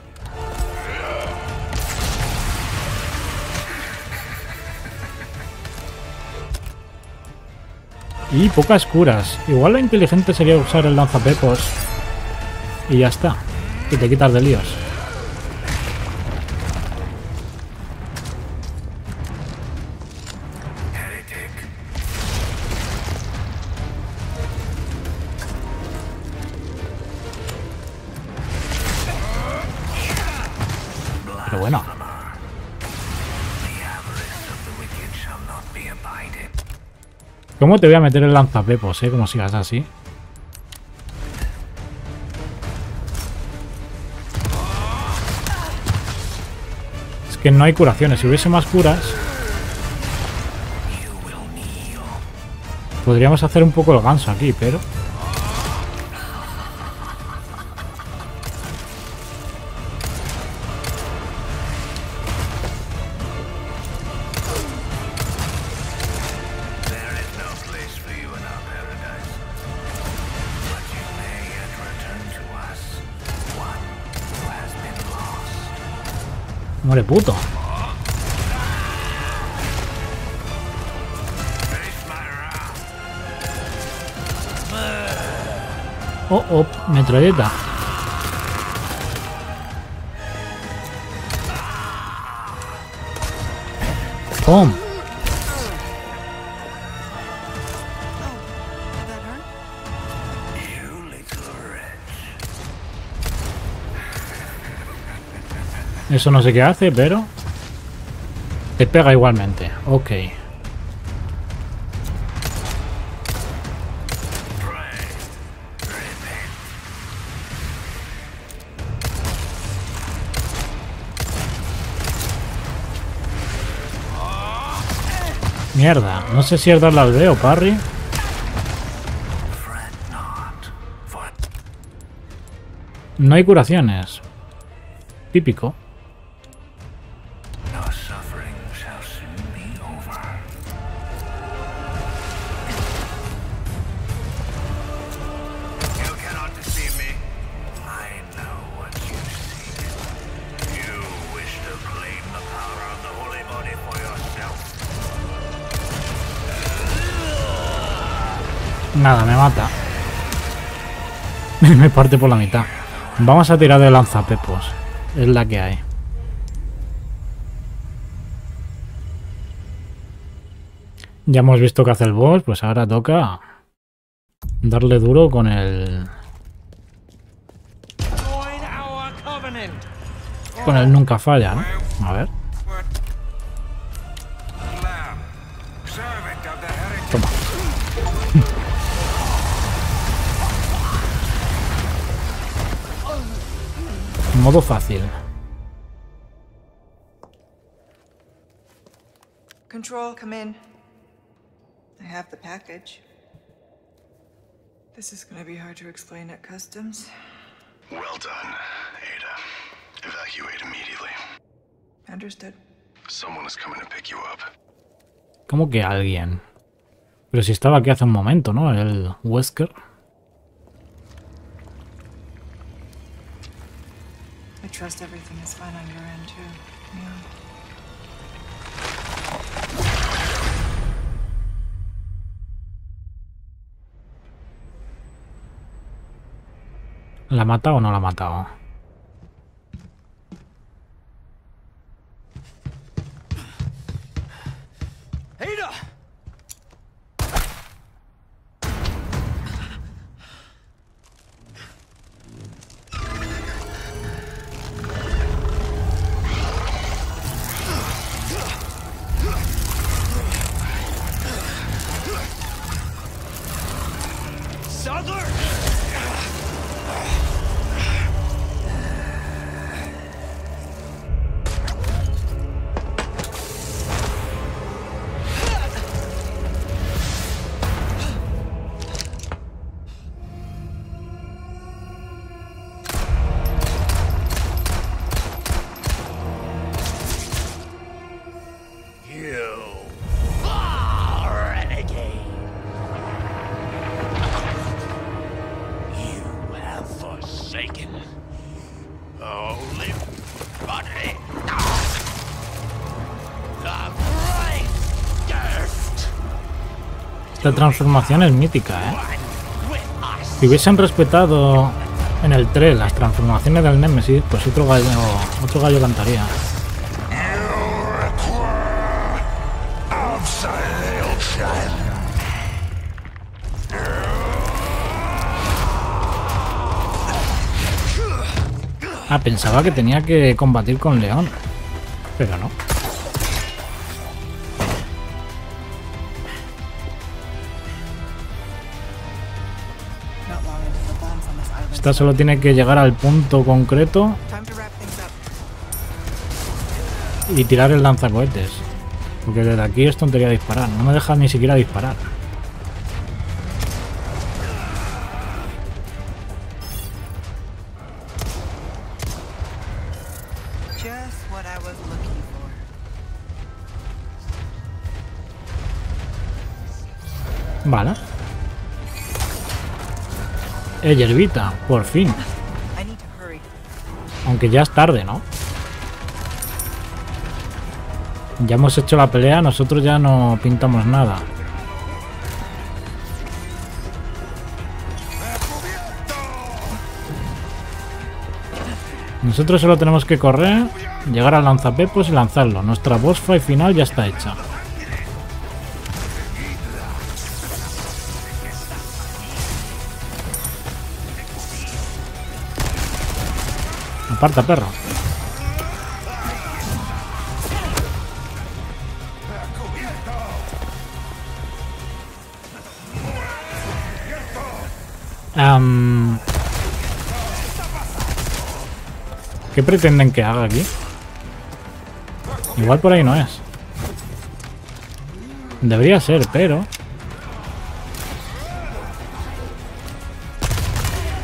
Y pocas curas. Igual lo inteligente sería usar el lanzapepos. Y ya está. Y te quitas de líos. ¿Cómo te voy a meter el lanzapepos, eh? Como sigas así. Es que no hay curaciones. Si hubiese más curas... Podríamos hacer un poco el ganso aquí, pero... puto. Oh, oh, metralleta. ¡Pum! Eso no sé qué hace, pero... Te pega igualmente. Ok. Mierda, no sé si es darle al parry. Fret not, for No hay curaciones. Típico. Nada, me mata. (laughs) me parte por la mitad. Vamos a tirar de lanzapepos. Es la que hay. Ya hemos visto que hace el boss, pues ahora toca darle duro con el... Con el nunca falla, ¿no? A ver. Modo fácil. Control, come in. I have the package. This is gonna be hard to explain at customs. Well done, Ada. Evacuate immediately. Understood. Someone is coming to pick you up. ¿Cómo que alguien? Pero si estaba aquí hace un momento, ¿no? El Wesker. Trust everything is fine on your end too. Yeah. ¿La ha matado o no la ha matado? Esta transformación es mítica, ¿eh? Si hubiesen respetado en el 3 las transformaciones del Nemesis, pues otro gallo, otro gallo cantaría. Ah, pensaba que tenía que combatir con León. Pero no. Esta solo tiene que llegar al punto concreto y tirar el lanzacohetes. Porque desde aquí es tontería disparar. No me deja ni siquiera disparar. Vale. Eh, hierbita, por fin. Aunque ya es tarde, ¿no? Ya hemos hecho la pelea, nosotros ya no pintamos nada. Nosotros solo tenemos que correr, llegar al lanzapepos y lanzarlo. Nuestra boss fight final ya está hecha. Aparta, perro. Am, ¿Qué pretenden que haga aquí? Igual por ahí no es. Debería ser, pero...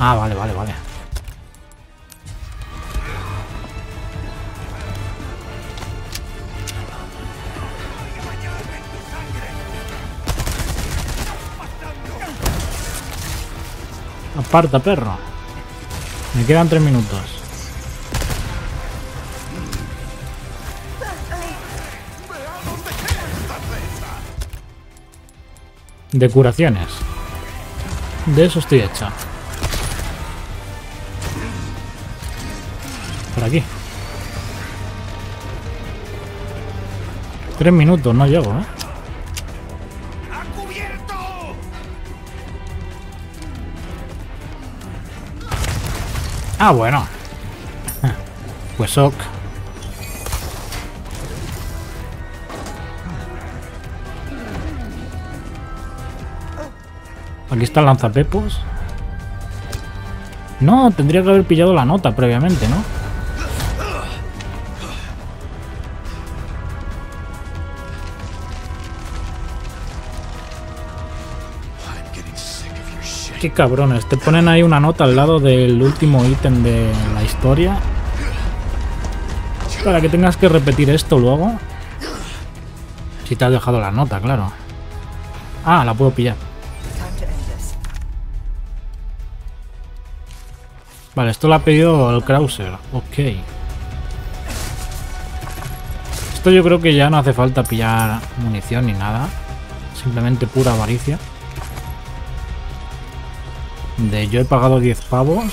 Ah, vale, vale, vale. Aparta, perro. Me quedan tres minutos. De curaciones. De eso estoy hecha. Por aquí. Tres minutos, no llego, ¿eh? Ah, bueno. Pues ok. Aquí está el lanzapepos. No, tendría que haber pillado la nota previamente, ¿no? Qué cabrones, te ponen ahí una nota al lado del último ítem de la historia. Para que tengas que repetir esto luego. Si te has dejado la nota, claro. Ah, la puedo pillar. Vale, esto lo ha pedido el Krauser. Ok. Esto yo creo que ya no hace falta pillar munición ni nada. Simplemente pura avaricia. De yo he pagado 10 pavos.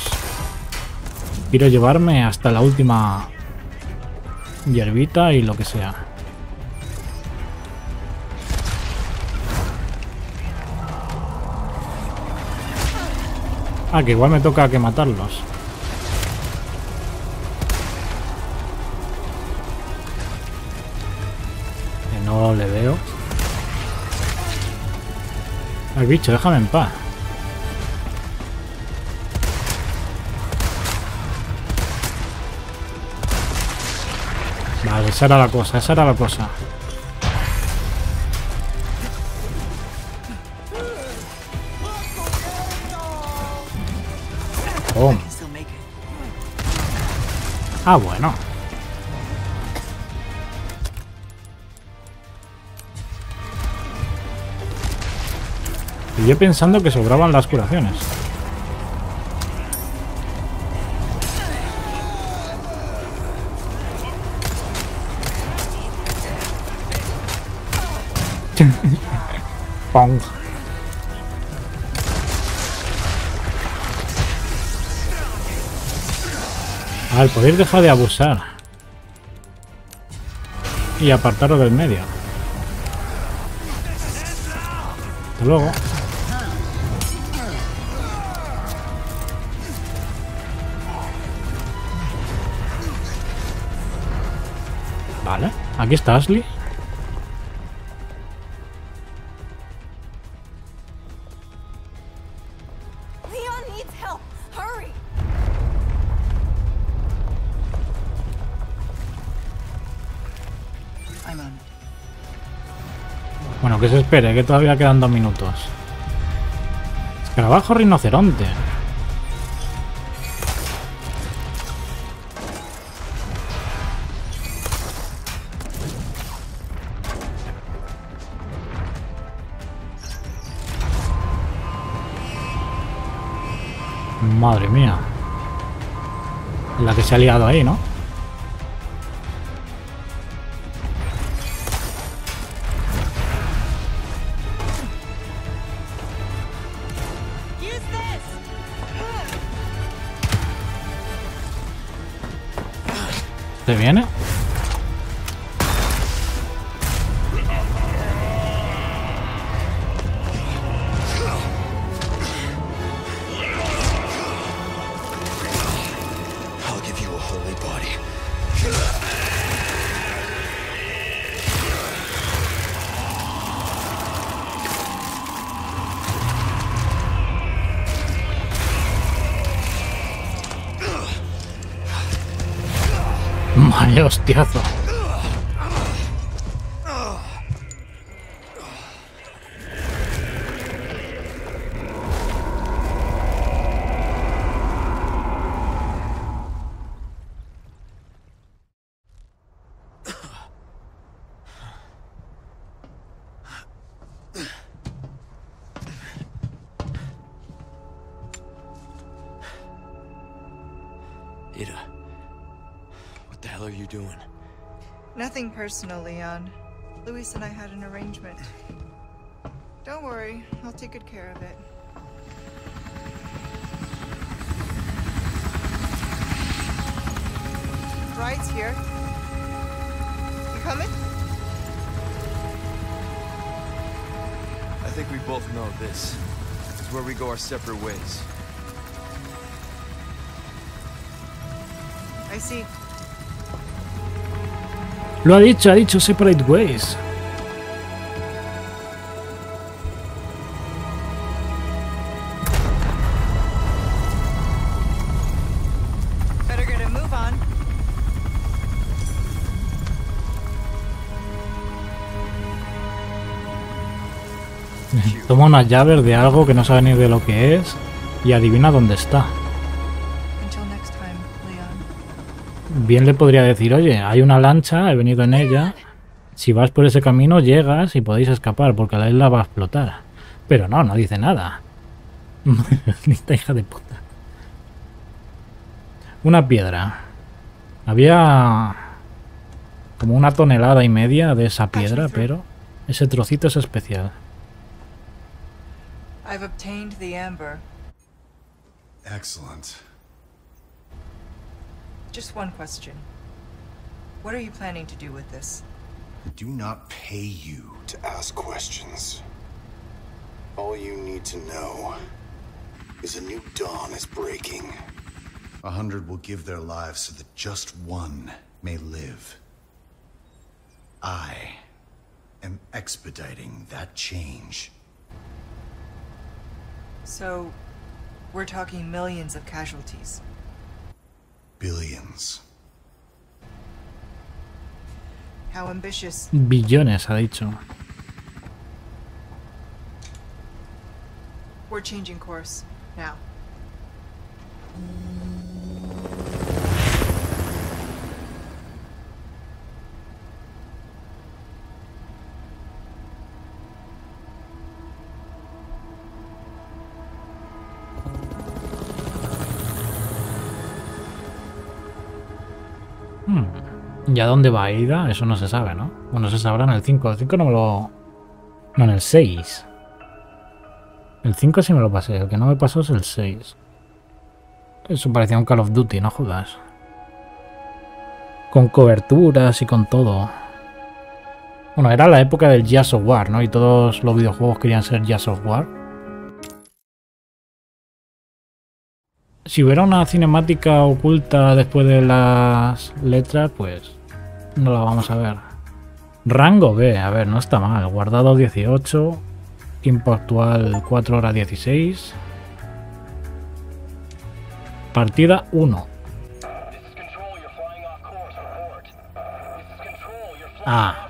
Quiero llevarme hasta la última hierbita y lo que sea. Ah, que igual me toca que matarlos. Que no le veo. Al bicho, déjame en paz. Esa era la cosa, esa era la cosa. Oh. Ah, bueno. Y yo pensando que sobraban las curaciones. Al poder dejar de abusar. Y apartarlo del medio. Luego. Vale, aquí está Ashley. Espere, que todavía quedan dos minutos. Escarabajo rinoceronte. Madre mía. La que se ha liado ahí, ¿no? Viene? Vaya hostiazo. Ada, Nothing personal, Leon. Luis and I had an arrangement. Don't worry, I'll take good care of it. Ride's here. You coming? I think we both know this is where we go our separate ways. I see. Lo ha dicho, ha dicho Separate Ways. Better get a move on. Toma unas llaves de algo que no sabe ni de lo que es y adivina dónde está. Bien le podría decir, oye, hay una lancha, he venido en ella. Si vas por ese camino, llegas y podéis escapar, porque la isla va a explotar. Pero no, no dice nada. (laughs) Esta hija de puta. Una piedra. Había como una tonelada y media de esa piedra, pero ese trocito es especial. I've obtained the amber. Excellent. Just one question. What are you planning to do with this? I do not pay you to ask questions. All you need to know is a new dawn is breaking. A hundred will give their lives so that just one may live. I am expediting that change. So, we're talking millions of casualties. Billions. How ambitious. Billones, ha dicho. We're changing course. Now. ¿Y a dónde va Ida? Eso no se sabe, ¿no? Bueno, se sabrá en el 5. El 5 no me lo... No, en el 6. El 5 sí me lo pasé. El que no me pasó es el 6. Eso parecía un Call of Duty, no jodas. Con coberturas y con todo. Bueno, era la época del Jazz of War, ¿no? Y todos los videojuegos querían ser Jazz of War. Si hubiera una cinemática oculta después de las letras, pues no la vamos a ver. Rango B, a ver, no está mal. Guardado 18. Tiempo actual 4 horas 16. Partida 1. Ah.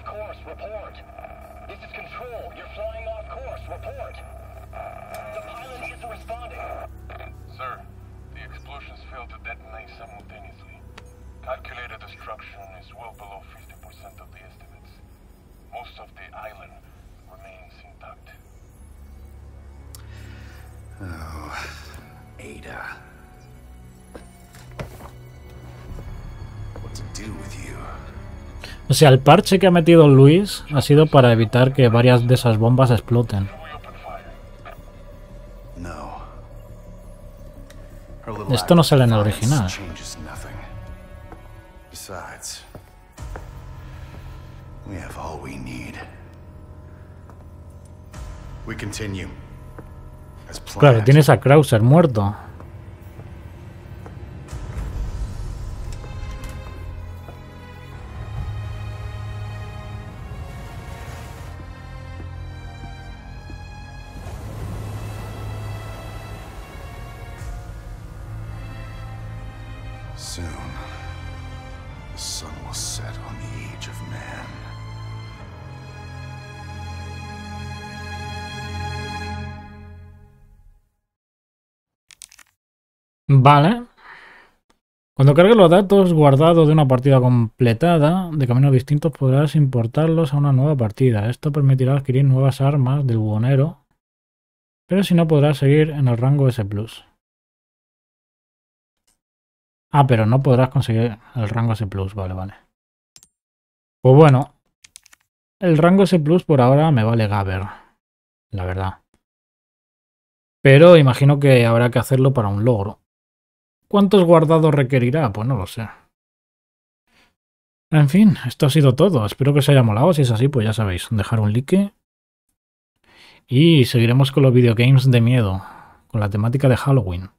O sea, el parche que ha metido Luis ha sido para evitar que varias de esas bombas exploten. Esto no sale en el original. we have all we need. We continue. As Claro, tienes a Krauser muerto. Vale. Cuando cargues los datos guardados de una partida completada de caminos distintos podrás importarlos a una nueva partida. Esto permitirá adquirir nuevas armas del buhonero, pero si no podrás seguir en el rango S+. Ah, pero no podrás conseguir el rango S+, vale, vale. Pues bueno, el rango S+, por ahora me vale Gaber, la verdad. Pero imagino que habrá que hacerlo para un logro. ¿Cuántos guardados requerirá? Pues no lo sé. En fin, esto ha sido todo. Espero que os haya molado. Si es así, pues ya sabéis, dejar un like. Y seguiremos con los videogames de miedo, con la temática de Halloween.